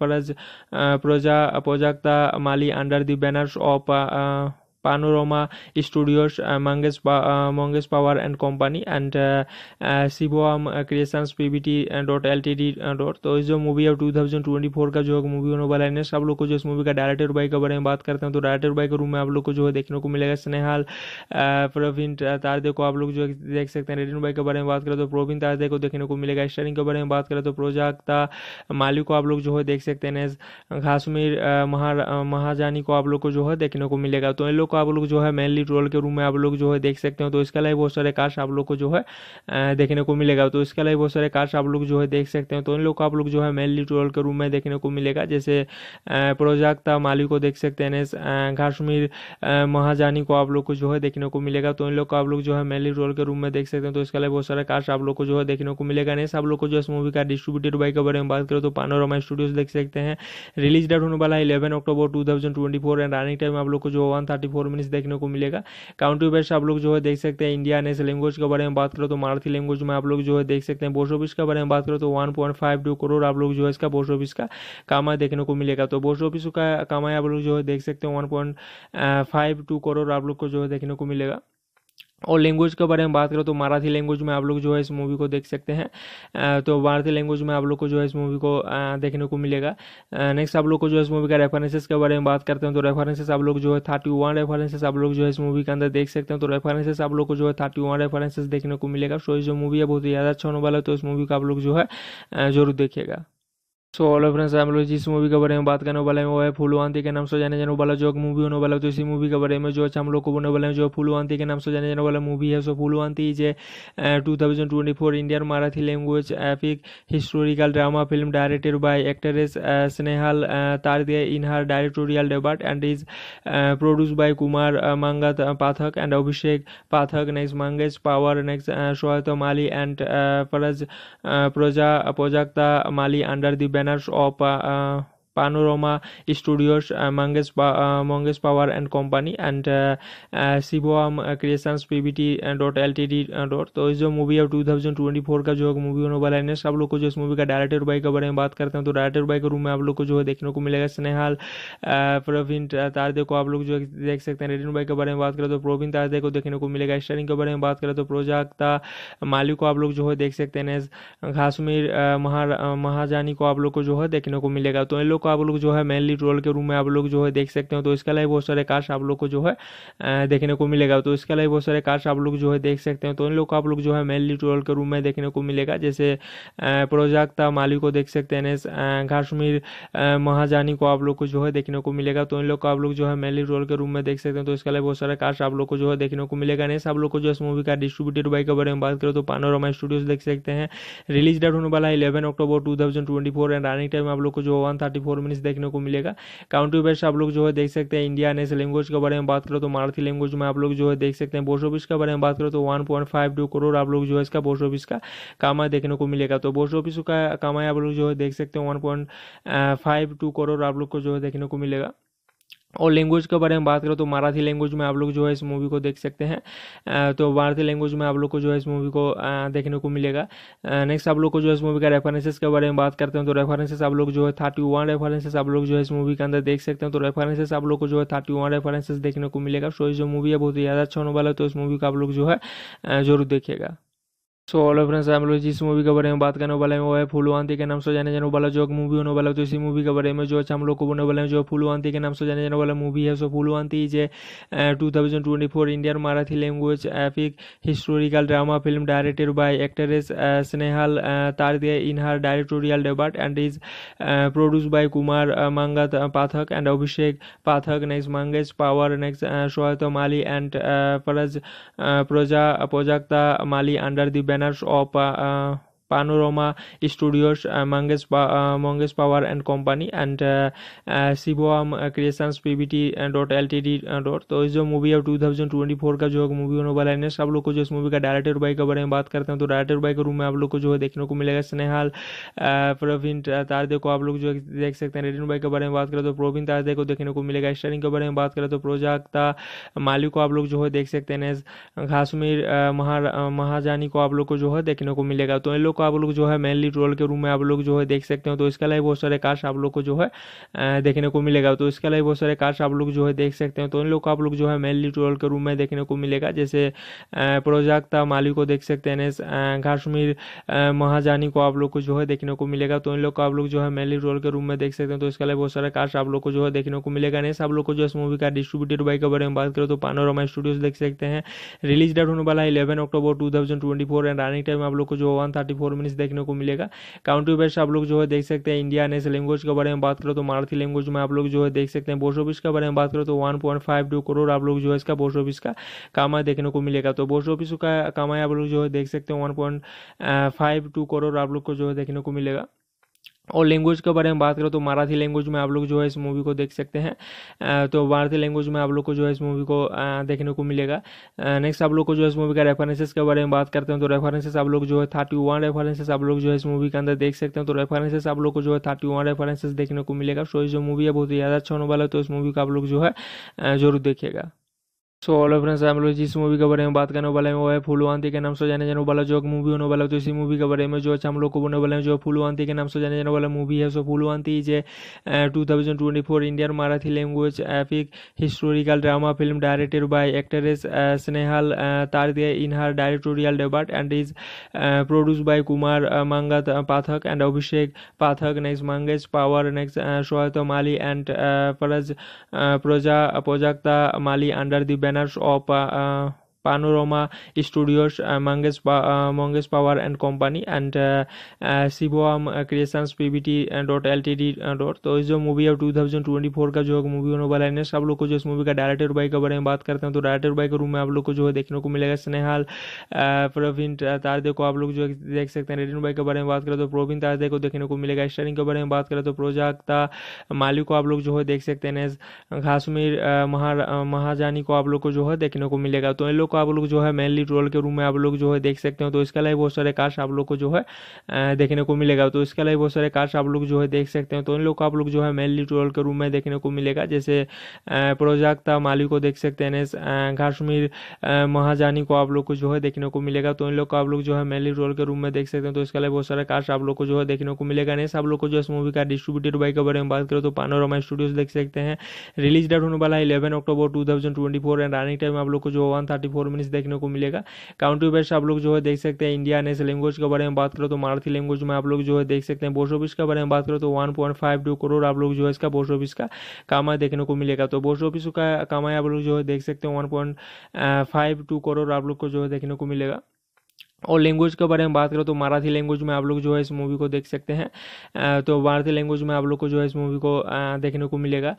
फरज प्रोजा Prajakta Mali under the trenasz oba Studios, uh, Mangesh, uh, Mangesh Power and Company and uh, uh, Shivam Creations PBT dot L T D dot तो इस जो मूवी है 2024 का जो मूवी होने वाला है सब लोग को जो इस मूवी का डायरेक्टर बाई के बारे में बात करते हैं तो डायरेक्टर बाई के रूम में आप लोग को जो है देखने को मिलेगा। स्नेहाल प्रवीण तारदे को आप लोग जो देख सकते हैं। रेडिन बाई के बारे में बात करें तो प्रवीण तारदे को देखने को मिलेगा। स्टारिंग के बारे में बात करें तो प्रोजाक्ता माली को आप लोग जो है देख सकते हैं। घासमीर महाजानी को आप लोग को जो है देखने को मिलेगा। तो इन लोग को आप लोग जो है मेनली रोल के रूम में आप लोग जो है देख सकते हो तो इसके अलावा बहुत सारे कास्ट आप लोग को जो है देखने को मिलेगा तो इसके अलावा बहुत सारे कास्ट आप लोग जो है देख सकते हो तो इन लोग को आप लोग जो है मेनली रोल के रूम में देखने को मिलेगा जैसे प्रोजाक्ता माली को देख सकते हैं काश्मीर महाजानी को आप लोग को जो है देखने को मिलेगा तो इन लोग को आप लोग जो है मेनली रोल के रूम में देख सकते हैं तो इसके अलावा बहुत सारे कास्ट आप लोग को जो है देखने को मिलेगा नहीं आप लोग को जो इस मूवी का डिस्ट्रीब्यूटेड बाई के बारे में बात करें तो पानोरमा स्टूडियोज देख सकते हैं रिलीज़ डेट होने वाला है eleven October two thousand twenty four and running time आप लोग को जो वन थर्टी फोर मिनट्स देखने को मिलेगा। काउंट्री बेस्ट आप लोग जो है देख सकते हैं इंडिया नेशनल लैंग्वेज के बारे में बात करो तो मराठी लैंग्वेज में आप लोग जो है देख सकते हैं बोस्ट ऑफ़िस के बारे में बात करो तो वन करोड़ आप लोग जो है इसका बोस्ट ऑफ़िस का कामा देखने को मिलेगा। तो बोस ऑफ़िस का कामा आप लोग जो है देख सकते हैं वन करोड़ आप लोग को जो है देखने को मिलेगा। और लैंग्वेज के बारे में बात करो तो मराठी लैंग्वेज में आप लोग जो है इस मूवी को देख सकते हैं। तो भारतीय लैंग्वेज में आप लोग को जो है इस मूवी को देखने को मिलेगा। नेक्स्ट आप लोग को जो है इस मूवी का रेफरेंसेस के बारे में बात करते हैं तो रेफरेंसेस आप लोग जो है थर्टी वन रेफरेंसेस आप लोग जो है इस मूवी के अंदर देख सकते हैं। तो रेफरेंसेस आप लोग को जो है थर्टी वन रेफरेंसेस देखने को मिलेगा। सो जो मूवी है बहुत ही ज़्यादा अच्छा होने वाला है तो इस मूवी को आप लोग जो है ज़रूर देखिएगा। सो ऑलो फ्रेंड्स हम लोग जिस मूवी के बारे में बात करने वाले हैं। वो है फुलवांती के नाम से जाने जाने वाला जो मूवी होने वाला तो इसी मूवी के बारे में जो हम लोग को बोलने वाले हैं, जो फुलवांती के नाम से जाने जाने वाला मूवी है। So Phulwanti is a two thousand twenty four Indian Marathi language epic historical drama film directed by actress Snehal Tarde in her directorial debut and is produce by Kumar Mangat Pathak and Abhishek Pathak next Mangesh Pawar next Sohat Mali and फरज प्रोजा Prajakta Mali under the banners of Studios, uh, Mangesh, uh, Mangesh Power and Company and uh, uh, Shivam Creations PBT dot L T D dot तो इस जो मूवी है टू थाउज़ेंड ट्वेंटी फोर का जो मूवी होने वाला है नेक्स्ट आप लोग को जो इस मूवी का डायरेक्टर बाई के बारे में बात करते हैं तो डायरेक्टर बाई के रूम में आप लोग को जो है देखने को मिलेगा। स्नेहाल प्रवीण तारदे को आप लोग जो देख सकते हैं। रेडिन बाई के बारे में बात करें तो प्रवीण तारदे को देखने को मिलेगा। स्टारिंग के बारे में बात करें तो प्रोजाक्ता माली को आप लोग जो है देख सकते हैं। घासमीर महाजानी को आप लोग को जो है देखने को मिलेगा। तो इन लोग को आप लोग जो है मेनली रोल के रूम में आप लोग जो है देख सकते हो तो इसके अलावा बहुत सारे कास्ट आप लोग को जो है देखने को मिलेगा तो इसके अलावा बहुत सारे कास्ट आप लोग जो है देख सकते हो तो इन लोग को आप लोग जो है मेनली रोल के रूम में देखने को मिलेगा जैसे प्रोजाक्ता माली को देख सकते हैं काश्मीर महाजानी को आप लोग को जो है देखने को मिलेगा तो इन लोग को आप लोग जो है मेनली रोल के रूम में देख सकते हैं तो इसके अलावा बहुत सारे कास्ट आप लोग को जो है देखने को मिलेगा नहीं आप लोग को जो इस मूवी का डिस्ट्रीब्यूटेड बाई के बारे में बात करें तो पानोरमा स्टूडियोज देख सकते हैं रिलीज़ डेट होने वाला है eleven October two thousand twenty four and running time आप लोग को जो वन थर्टी फोर मिनट्स देखने को मिलेगा। काउंट्री बेस्ट आप लोग जो है देख सकते हैं इंडिया नेस लैंग्वेज के बारे में बात करो तो मराठी लैंग्वेज में आप लोग जो है देख सकते हैं बोस ऑफ़िस के बारे में बात करो तो वन करोड़ आप लोग जो है इसका बोस ऑफ़िस का कामा देखने को मिलेगा। तो बोस ऑफ़िस का कामा आप लोग जो है देख सकते हैं वन करोड़ आप लोग को जो है देखने को मिलेगा। और लैंग्वेज के बारे में बात करो तो मराठी लैंग्वेज में आप लोग जो है इस मूवी को देख सकते हैं। तो मराठी लैंग्वेज में आप लोग को जो है इस मूवी को देखने को मिलेगा। नेक्स्ट आप लोग को जो है इस मूवी का रेफरेंसेस के बारे में बात करते हैं तो रेफरेंसेस आप लोग जो है थर्टी वन रेफरेंसेस आप लोग जो है इस मूवी के अंदर देख सकते हैं। तो रेफरेंसेस आप लोग को जो है थर्टी वन रेफरेंसेस देखने को मिलेगा। सो जो मूवी है बहुत ही ज़्यादा अच्छा होने वाला है तो इस मूवी को आप लोग जो है ज़रूर देखिएगा। सो ऑलो फ्रेंड्स हम लोग जिस मूवी के बारे में बात करने वाले हैं। वो है फुलवांती के नाम से जाने जाने वाला जो मूवी होने वाला। तो इसी मूवी के बारे में जो अच्छा हम लोग को बोलने वाले हैं, जो फुलवांती के नाम से जाने जाने वाला मूवी है। So Phulwanti is a two thousand twenty four Indian Marathi language epic historical drama film directed by actress Snehal Tarde in her directorial debut and is produce by Kumar Mangat Pathak and Abhishek Pathak next Mangesh Pawar next Sohat Mali and फरज प्रजा Prajakta Mali under the menos ou para Panorama Studios, uh, Mangesh, uh, Mangesh Power and Company and uh, V T dot L T D dot तो इस जो मूवी है 2024 का जो मूवी होने वाला है सब लोग को जो इस मूवी का डायरेक्टर बाई के बारे में बात करते हैं तो डायरेक्टर बाई के रूम में आप लोग को जो है देखने को मिलेगा। स्नेहाल प्रवीण तारदे को आप लोग जो देख सकते हैं। रेडिन बाई के बारे में बात करें तो प्रवीण तारदे को देखने को मिलेगा। स्टारिंग के बारे में बात करें तो प्रोजाक्ता माली को आप लोग जो है देख सकते हैं। घासमीर महाजानी को आप लोग को जो है देखने को मिलेगा। तो इन लोग को आप लोग जो है मेनली रोल के रूम में आप लोग जो है देख सकते हो तो इसके अलावा बहुत सारे कास्ट आप लोग को जो है देखने को मिलेगा तो इसके अलावा बहुत सारे कास्ट आप लोग जो है देख सकते हो तो इन लोग को आप लोग जो है मेनली रोल के रूम में देखने को मिलेगा जैसे प्रोजाक्ता माली को देख सकते हैं काश्मीर महाजानी को आप लोग को जो है देखने को मिलेगा तो इन लोग को आप लोग जो है मेनली रोल के रूम में देख सकते हैं तो इसके अलावा बहुत सारे कास्ट आप लोग को जो है देखने को मिलेगा नहीं आप लोग को जो इस मूवी का डिस्ट्रीब्यूटेड बाई के बारे में बात करें तो पानोरमा स्टूडियोज देख सकते हैं रिलीज़ डेट होने वाला है eleven October two thousand twenty four and running time आप लोग को जो वन थर्टी मिनट्स देखने को मिलेगा। काउंट्री बेस्ट आप लोग जो है देख सकते हैं इंडिया ने लैंग्वेज के बारे में बात करो तो मराठी लैंग्वेज में आप लोग जो है देख सकते हैं बोस ऑफ़िस के बारे में बात करो तो वन करोड़ आप लोग जो है इसका बोस ऑफ़िस का कामा देखने को मिलेगा। तो बोस ऑफ़िस का कामा आप लोग जो है देख सकते हैं वन करोड़ आप लोग को जो है देखने को मिलेगा। और लैंग्वेज के बारे में बात करें तो मराठी लैंग्वेज में आप लोग जो है इस मूवी को देख सकते हैं। तो मराठी लैंग्वेज में आप लोग को जो है इस मूवी को देखने को मिलेगा। नेक्स्ट आप लोग को जो है इस मूवी का रेफरेंसेस के बारे में बात करते हैं तो रेफरेंसेस आप लोग जो है थर्टी वन रेफरेंसेस आप लोग जो है इस मूवी के अंदर देख सकते हैं। तो रेफरेंसेस आप लोग को जो है थर्टी वन रेफरेंसेस देखने को मिलेगा। सो जो मूवी है बहुत ही ज़्यादा अच्छा होने वाला है तो इस मूवी का आप लोग जो है ज़रूर देखिएगा। सो ऑलो फ्रेंड्स हम लोग जिस मूवी के बारे में बात करने वाले हैं। वो है फुलवांती के नाम से जाने जाने वाला जो मूवी होने वाला है। तो इसी मूवी के बारे में जो अच्छा हम लोग को बोलने वाले हैं, जो फुलवांती के नाम से जाने जाने वाला मूवी है। So Phulwanti is two thousand twenty four Indian Marathi language epic historical drama film directed by actress Snehal Tarde in her directorial debut and is produce by Kumar Mangat Pathak and Abhishek Pathak next Mangesh Pawar next Sohat Mali and फरज प्रजा Prajakta Mali under the banners of Panorama Studios, uh, Mangesh, uh, Mangesh Power and Company uh, uh, Shivam Creations PBT T D dot तो इस जो मूवी है 2024 का जो मूवी होने वाला है सब लोग को जो इस मूवी का डायरेक्टर बाई के बारे में बात करते हैं तो डायरेक्टर बाई के रूम में आप लोग को जो है देखने को मिलेगा स्नेहाल प्रवीण तारदे को आप लोग जो देख सकते हैं। रेडिन बाई के बारे में बात करें तो प्रवीण तारदे को देखने को मिलेगा। स्टारिंग के बारे में बात करें तो प्रोजाक्ता माली को आप लोग जो है देख सकते हैं। घासमीर महाजानी को आप लोग को जो है देखने को मिलेगा। तो इन लोग को आप लोग जो है मेनली रोल के रूम में आप लोग जो है देख सकते हो तो इसके अलावा बहुत सारे कास्ट आप लोग को जो है देखने को मिलेगा तो इसके अलावा बहुत सारे कास्ट आप लोग जो है देख सकते हो तो इन लोग को आप लोग जो है मेनली रोल के रूम में देखने को मिलेगा जैसे प्रोजाक्ता माली को देख सकते हैं काश्मीर महाजानी को आप लोग को जो है देखने को मिलेगा तो इन लोग को आप लोग जो है मेनली रोल के रूम में देख सकते हैं तो इसके अलावा बहुत सारे कास्ट आप लोग को जो है देखने को मिलेगा नहीं आप लोग को जो इस मूवी का डिस्ट्रीब्यूटेड बाई के बारे में बात करें तो पानोरमा स्टूडियोज देख सकते हैं रिलीज़ डेट होने वाला है eleven October two thousand twenty four and running time आप लोग को जो वन थर्टी मिनट्स देखने को मिलेगा। काउंट्री बेस्ट आप लोग जो है देख सकते हैं इंडिया नेशनल लैंग्वेज के बारे में बात करो तो मराठी लैंग्वेज में आप लोग जो है देख सकते हैं बोस्ट ऑफ़िस के बारे में बात करो तो वन करोड़ आप लोग जो है इसका बोस्ट ऑफ़िस का कामा देखने को मिलेगा। तो बोस ऑफ़िस का कामा आप लोग जो है देख सकते हैं वन करोड़ आप लोग को जो है देखने को मिलेगा। और लैंग्वेज के बारे में बात करें तो मराठी लैंग्वेज में आप लोग जो है इस मूवी को देख सकते हैं। तो भारतीय लैंग्वेज में आप लोग को जो है इस मूवी को देखने को मिलेगा।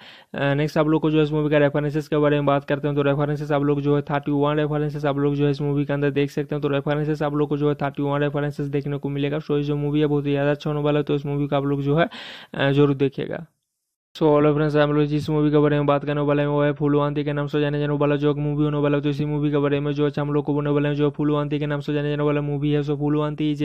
नेक्स्ट आप लोग को जो है इस मूवी का रेफरेंसेस के बारे में बात करते हैं तो रेफरेंसेस आप लोग जो है थर्टी वन रेफरेंसेस आप लोग जो है इस मूवी के अंदर देख सकते हैं। तो रेफरेंसेस आप लोग को जो है थर्टी वन रेफरेंसेस देखने को मिलेगा। सो जो मूवी है बहुत ही ज़्यादा अच्छा होने वाला है तो इस मूवी को आप लोग जो है ज़रूर देखिएगा। सो ऑलो फ्रेंड्स हम लोग जिस मूवी के बारे में बात करने वाले हैं। वो है फुलवांती के नाम से जाने जाने वाला जो मूवी होने वाला तो इसी मूवी के बारे में जो हम लोग को बोलने वाले हैं, जो फुलवांती के नाम से जाने जाने वाला मूवी है। So Phulwanti is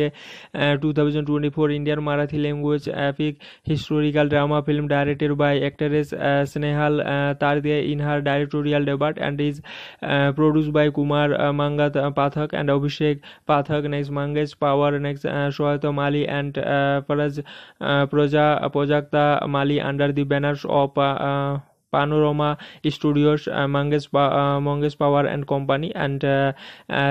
two thousand twenty four Indian Marathi language epic historical drama film directed by actress Snehal Tarde in her directorial debut and is produce by Kumar Mangat Pathak and Abhishek Pathak next Mangesh Pawar next Sohat Mali and फरज प्रजा Prajakta Mali under the banners of uh, Panorama studios Mangesh Mangesh Pawar and company and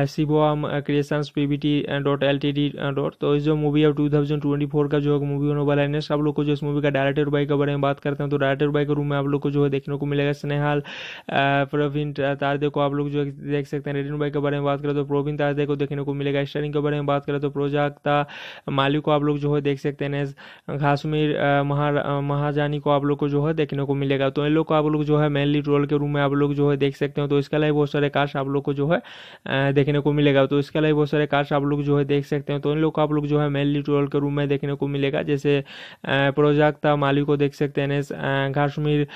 Shivam creations PBT dot L T D dot तो इस जो मूवी है टू थाउज़ेंड ट्वेंटी फोर का जो मूवी होने वाला है सब लोग को जो इस मूवी का डायरेक्टर बाई के बारे में बात करते हैं तो डायरेक्टर बाई के रूम में आप लोग को जो है देखने को मिलेगा स्नेहाल प्रवीण तारदे को आप लोग जो देख सकते हैं रेडिन बाई के बारे में बात करें तो प्रवीण तारदे को देखने को मिलेगा स्टारिंग के बारे में बात करें तो प्रोजाक्ता माली को आप लोग जो है देख सकते हैं घासमीर महाजानी को आप लोग को जो है देखने को मिलेगा। तो इन लोग को आप लोग जो है मेनली रोल के रूम में आप लोग जो है देख सकते हो तो इसके अलावा बहुत सारे कास्ट आप लोग को जो है देखने को मिलेगा तो इसके अलावा बहुत सारे कास्ट आप लोग जो है देख सकते हो तो इन लोग को आप लोग जो है मेनली रोल के रूम में देखने को मिलेगा जैसे प्रोजाक्ता माली को देख सकते हैं घासमीर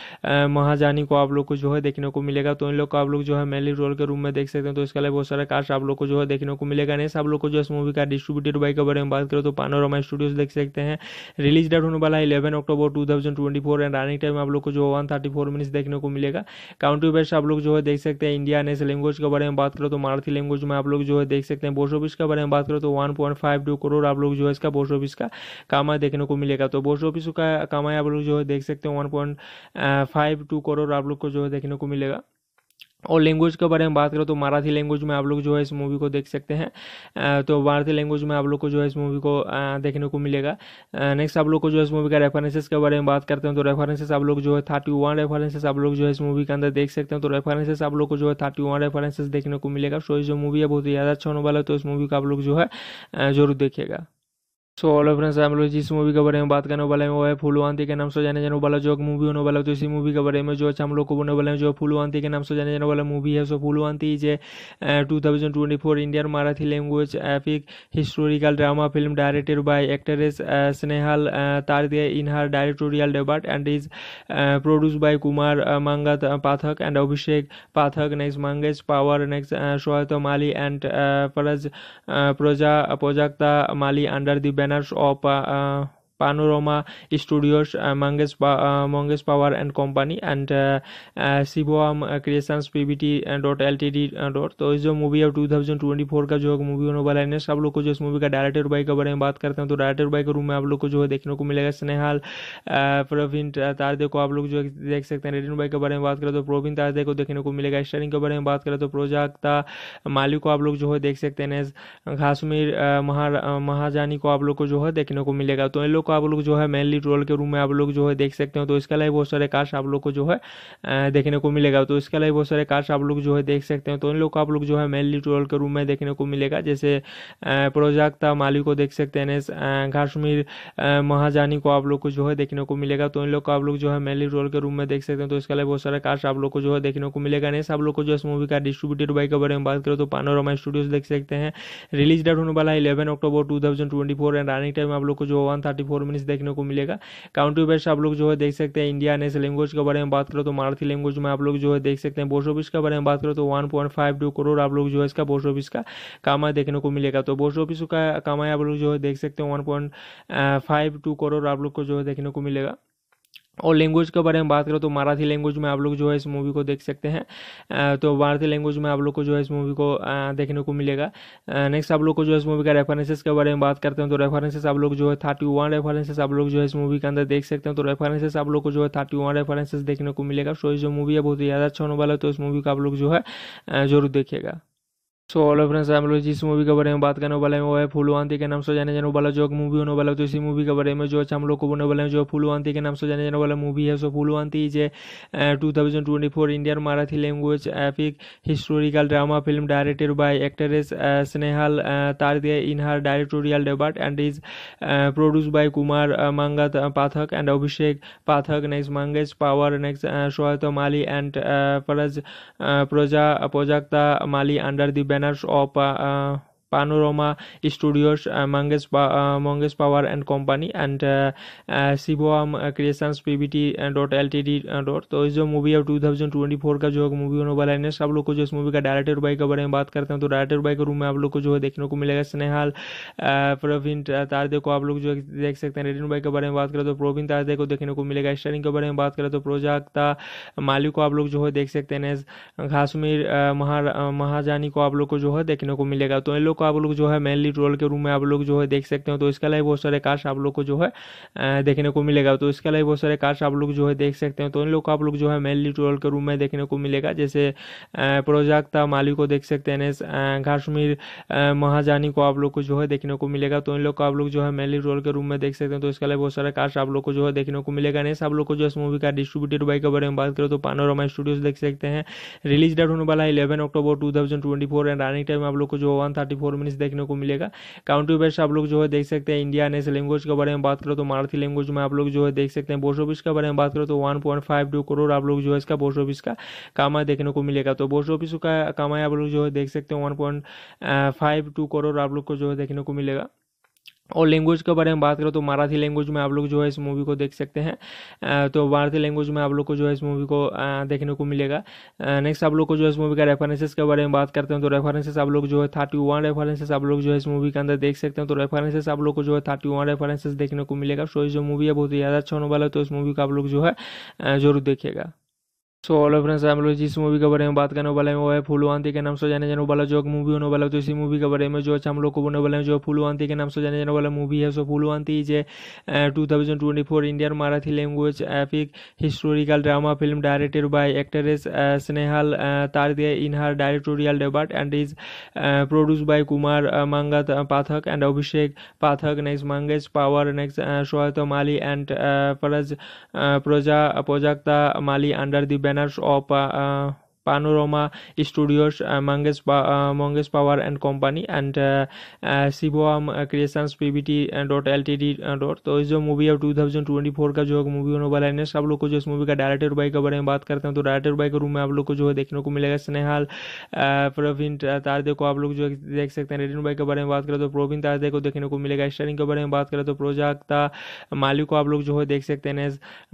महाजानी को आप लोग को जो है देखने को मिलेगा तो इन लोग को आप लोग जो है मेनली रोल के रूम में देख सकते हैं तो इसके अलावा बहुत सारे कास्ट आप लोग को जो है देखने को मिलेगा नहीं आप लोग को जो इस मूवी का डिस्ट्रीब्यूटेड बाई के बारे में बात करें तो पानोरमा स्टूडियोज देख सकते हैं रिलीज़ डेट होने वाला है eleven October two thousand twenty four and running time आप लोग को जो वन थर्टी फोर मिनट्स देखने को मिलेगा। काउंट्री बेस्ट आप लोग जो है देख सकते हैं इंडिया ने लैंग्वेज के बारे में बात करो तो मराठी लैंग्वेज में आप लोग जो है देख सकते हैं बोस ऑफ़िस के बारे में बात करो तो one point five two crore आप लोग जो है इसका बोस ऑफ़िस का कामा देखने को मिलेगा। तो बोस ऑफ़िस का कामा आप लोग जो है देख सकते हैं one point five two crore आप लोग को जो है देखने को मिलेगा। और लैंग्वेज के बारे में बात करो तो मराठी लैंग्वेज में आप लोग जो है इस मूवी को देख सकते हैं। तो मराठी लैंग्वेज में आप लोग को जो है इस मूवी को देखने को मिलेगा। नेक्स्ट आप लोग को जो है इस मूवी का रेफरेंसेस के बारे में बात करते हैं तो रेफरेंसेस आप लोग जो है थर्टी वन रेफरेंसेस आप लोग जो है इस मूवी के अंदर देख सकते हैं। तो रेफरेंसेस आप लोग को जो है थर्टी वन रेफरेंसेस देखने को मिलेगा। सो जो मूवी है बहुत ही ज़्यादा अच्छा होने वाला है तो इस मूवी का आप लोग जो है ज़रूर देखिएगा। सो ऑल फ्रेंड्स हम लोग जिस मूवी के बारे में बात करने वाले हैं, वो है फुलवांती के नाम से जाने जाने वाला जो मूवी होने वाला तो इसी मूवी के बारे में जो अच्छा हम लोग को बोलने वाले हैं, जो फुलवांती के नाम से जाने जाने वाला मूवी है। So Phulwanti is a two thousand twenty four Indian Marathi language epic historical drama film directed by actress Snehal Tarde in her directorial debut and is produce by Kumar Mangat Pathak and Abhishek Pathak next Mangesh Pawar next Sohat Mali and फरज प्रोजा Prajakta Mali under the menos ou para Studios, uh, Mangesh, uh, Mangesh Power and Company and uh, uh, Shivam Creations PBT dot L T D dot तो इस जो मूवी है टू थाउज़ेंड ट्वेंटी फोर का जो मूवी होने वाला है सब लोग को जो इस मूवी का डायरेक्टर बाई के बारे में बात करते हैं तो डायरेक्टर बाई के रूम में आप लोग को जो है देखने को मिलेगा। स्नेहाल प्रवीण तारदे को आप लोग जो देख सकते हैं। रेडिन बाई के बारे में बात करें तो प्रवीण तारदे को देखने को मिलेगा। स्टारिंग के बारे में बात करें तो प्रोजाक्ता माली को आप लोग जो है देख सकते हैं। घासमीर महाजानी को आप लोग को जो है देखने को मिलेगा। तो इन लोग को आप लोग जो है मेनली रोल के रूम में आप लोग जो है देख सकते हो तो इसके अलावा बहुत सारे कास्ट आप लोग को जो है देखने को मिलेगा तो इसके अलावा बहुत सारे कास्ट आप लोग जो है देख सकते हो तो इन लोग को आप लोग जो है मेनली रोल के रूम में देखने को मिलेगा जैसे प्रोजाक्ता माली को देख सकते हैं काश्मीर महाजानी को आप लोग को जो है देखने को मिलेगा तो इन लोग को आप लोग जो है मेनली रोल के रूम में देख सकते हैं तो इसके अलावा बहुत सारे कास्ट आप लोग को जो है देखने को मिलेगा नहीं आप लोग को जो इस मूवी का डिस्ट्रीब्यूटेड बाई के बारे में बात करो तो पानोरमा स्टूडियोज देख सकते हैं रिलीज़ डेट होने वाला है eleven October two thousand twenty four and running time आप लोग को जो वन थर्टी फोर मिनट्स देखने को मिलेगा। काउंट्री बेस्ट आप लोग जो है देख सकते हैं इंडिया नेशनल लैंग्वेज के बारे में बात करो तो मराठी लैंग्वेज में आप लोग जो है देख सकते हैं बोस ऑफ़िस के बारे में बात करो तो वन करोड़ आप लोग जो है इसका बोस ऑफ़िस का कामा देखने को मिलेगा। तो बोस ऑफ़िस का कामा आप लोग जो है देख सकते हैं वन करोड़ आप लोग को जो है देखने को मिलेगा। और लैंग्वेज के बारे में बात करो तो मराठी लैंग्वेज में आप लोग जो है इस मूवी को देख सकते हैं। तो मराठी लैंग्वेज में आप लोग को जो है इस मूवी को देखने को मिलेगा। नेक्स्ट आप लोग को जो है इस मूवी का रेफरेंसेस के बारे में बात करते हैं तो रेफरेंसेस आप लोग जो है थर्टी वन रेफरेंसेस आप लोग जो है इस मूवी के अंदर देख सकते हैं। तो रेफरेंसेस आप लोग को जो है थर्टी वन रेफरेंसेस देखने को मिलेगा। सो जो मूवी है बहुत ही ज़्यादा अच्छा होने वाला है तो इस मूवी का आप लोग जो है ज़रूर देखिएगा। सो ऑल फ्रेंड्स हम लोग जिस मूवी के बारे में बात करने वाले हैं, वो है फुलवांती के नाम से जाने जाने वाला जो मूवी होने वाला है। तो इसी मूवी के बारे में जो अच्छा हम लोग को बोलने वाले हैं, जो फुलवांती के नाम से जाने जाने वाला मूवी है। So Phulwanti a two thousand twenty four Indian Marathi language epic historical drama film directed by actress Snehal Tarde in her directorial debut and is produce by Kumar Mangat Pathak and Abhishek Pathak next Mangesh Pawar next Sohat Mali and प्रोजा Prajakta Mali under the manager of Studios, uh, Mangesh, uh, Mangesh Power and Company and uh, uh, Shivam PBT dot L T D dot तो इस जो मूवी है टू थाउज़ेंड ट्वेंटी फोर का जो मूवी होने वाला है सब लोग को जो इस मूवी का डायरेक्टर बाई के बारे में बात करते हैं तो डायरेक्टर बाई के रूम में आप लोग को जो है देखने को मिलेगा स्नेहाल प्रवीण तारदे को आप लोग जो देख सकते हैं रेडिन बाई के बारे में बात करें तो प्रवीण तारदे को देखने को मिलेगा स्टारिंग के बारे में बात करें तो प्रोजाक्ता माली को आप लोग जो है देख सकते हैं घासमीर महाजानी को आप लोग को जो है देखने को मिलेगा। तो इन लोग को आप लोग जो है मेन लीड रोल के रूम में आप लोग जो है देख सकते हो तो इसके अलावा बहुत सारे कास्ट आप लोग को जो है देखने को मिलेगा तो इसके अलावा बहुत सारे कास्ट आप लोग जो है देख सकते हो तो इन लोग को आप लोग जो है मेन लीड रोल के रूम में देखने को मिलेगा जैसे प्रोजाक्ता माली को देख सकते हैं काश्मीर महाजानी को आप लोग को जो है देखने को मिलेगा तो इन लोग को आप लोग जो है मेन लीड रोल के रूम में देख सकते हैं तो इसके अलावा बहुत सारे कास्ट आप लोग को जो है देखने को मिलेगा नेक्स्ट आप लोग को जो इस मूवी का डिस्ट्रीब्यूटेड बाई के बारे में बात करें तो पानोरमा स्टूडियोज देख सकते हैं रिलीज़ डेट होने वाला है eleven October two thousand twenty four and running time आप लोग को जो वन थर्टी फोर मिनट्स देखने को मिलेगा। काउंटी बेस्ट आप लोग जो है देख सकते हैं इंडिया नेशनल लैंग्वेज के बारे में बात करो तो मराठी लैंग्वेज में आप लोग जो है देख सकते हैं। बोस ऑफ़िस के बारे में बात करो तो one point five two crore आप लोग जो है इसका बोस ऑफ़िस का कामा देखने को मिलेगा। तो बोस ऑफ़िस का कामा आप लोग जो है देख सकते हैं one point five two crore आप लोग को जो है देखने को मिलेगा। और लैंग्वेज के बारे में बात करें तो मराठी लैंग्वेज में आप लोग जो है इस मूवी को देख सकते हैं। तो मराठी लैंग्वेज में आप लोग को जो है इस मूवी को देखने को मिलेगा। नेक्स्ट आप लोग को जो है इस मूवी का रेफरेंसेस के बारे में बात करते हैं तो रेफरेंसेस आप लोग जो है थर्टी वन रेफरेंसेस आप लोग जो है इस मूवी के अंदर देख सकते हैं। तो रेफरेंसेस आप लोग को जो है थर्टी वन रेफरेंसेस देखने को मिलेगा। सो जो मूवी है बहुत ही ज़्यादा अच्छा होने वाला है तो इस मूवी को आप लोग जो है ज़रूर देखिएगा। सो ऑलो फ्रेंड्स हम लोग जिस मूवी के बारे में बात करने वाले हैं। वो है फुलवांती के नाम से जाने जाने वाला जो मूवी होने वाला तो इसी मूवी के बारे में जो हम लोग को बोलने वाले हैं, जो फुलवांती के नाम से जाने जाने वाला मूवी है। So Phulwanti is two thousand twenty four Indian Marathi language epic historical drama film directed by actress Snehal Tarde in her directorial debut and is produce by Kumar Mangat Pathak and Abhishek Pathak next Mangesh Pawar next Sohat Mali and फरज प्रोजा Prajakta Mali under the banners ou para Panorama Studios, uh, Mangesh, uh, Mangesh Power and Company and uh, uh, Shivam Creations PBT dot LTD dot. तो इस जो मूवी है 2024 का जो मूवी होने वाला है सब लोग को जो इस मूवी का डायरेक्टर बाई के बारे में बात करते हैं तो डायरेक्टर बाई के रूम में आप लोग को जो है देखने को मिलेगा स्नेहाल प्रवीण तारदे को आप लोग जो देख सकते हैं रेडिन बाई के बारे में बात करें तो प्रवीण तारदे को देखने को मिलेगा स्टारिंग के बारे में बात करें तो प्रोजाक्ता माली को आप लोग जो है देख सकते हैं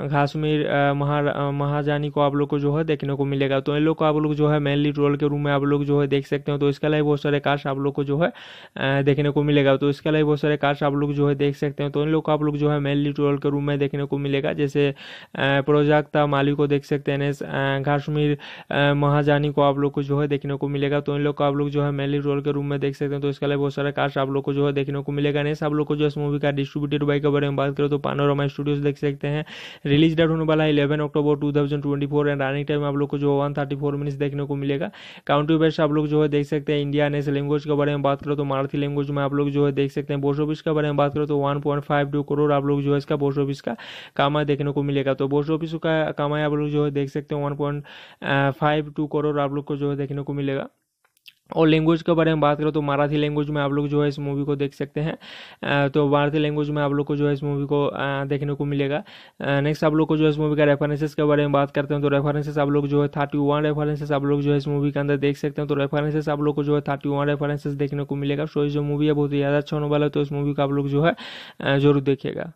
घासमीर महाजानी को आप लोग को जो है देखने को मिलेगा। तो इन लोग को आप लोग जो है मेन लीड रोल के रूम में आप लोग जो है देख सकते हो तो इसके अलावा बहुत सारे कास्ट आप लोग को जो है देखने को मिलेगा तो इसके अलावा बहुत सारे कास्ट आप लोग जो है देख सकते हो तो इन लोग को आप लोग जो है मेन लीड रोल के रूम में देखने को मिलेगा जैसे प्रोजाक्ता माली को देख सकते हैं काश्मीर महाजानी को आप लोग को जो है देखने को मिलेगा तो इन लोग को आप लोग जो है मेन लीड रोल के रूम में देख सकते हैं तो इसके अलावा बहुत सारे कास्ट आप लोग को जो है देखने को मिलेगा नहीं आप लोग को जो इस मूवी का डिस्ट्रीब्यूटेड बाई के बारे में बात करें तो पानोरमा स्टूडियोज देख सकते हैं रिलीज़ डेट होने वाला है eleven October two thousand twenty four and running time आप लोग को जो वन थर्टी फोर मिनट्स देखने को मिलेगा। काउंट्री बेस्ट आप लोग जो है देख सकते हैं इंडिया ने लैंग्वेज के बारे में बात करो तो मराठी लैंग्वेज में आप लोग जो है देख सकते हैं बोस्ट ऑफ़िस के बारे में बात करो तो one point five two crore आप लोग जो है इसका बोस्ट ऑफ़िस का कामा देखने को मिलेगा। तो बोस्ट ऑफ़िस का कामा आप लोग जो है देख सकते हैं one point five two crore आप लोग को जो है देखने को मिलेगा। और लैंग्वेज के बारे में बात करो तो मराठी लैंग्वेज में आप लोग जो है इस मूवी को देख सकते हैं। तो मराठी लैंग्वेज में आप लोग को जो है इस मूवी को देखने को मिलेगा। नेक्स्ट आप लोग को जो है इस मूवी का रेफरेंसेस के बारे में बात करते हैं तो रेफरेंसेस आप लोग जो है थर्टी वन रेफरेंसेस आप लोग जो है इस मूवी के अंदर देख सकते हैं। तो रेफरेंसेस आप लोग को जो है थर्टी वन रेफरेंसेस देखने को मिलेगा। सो जो मूवी है बहुत ही ज़्यादा अच्छा होने वाला है तो इस मूवी का आप लोग जो है ज़रूर देखिएगा।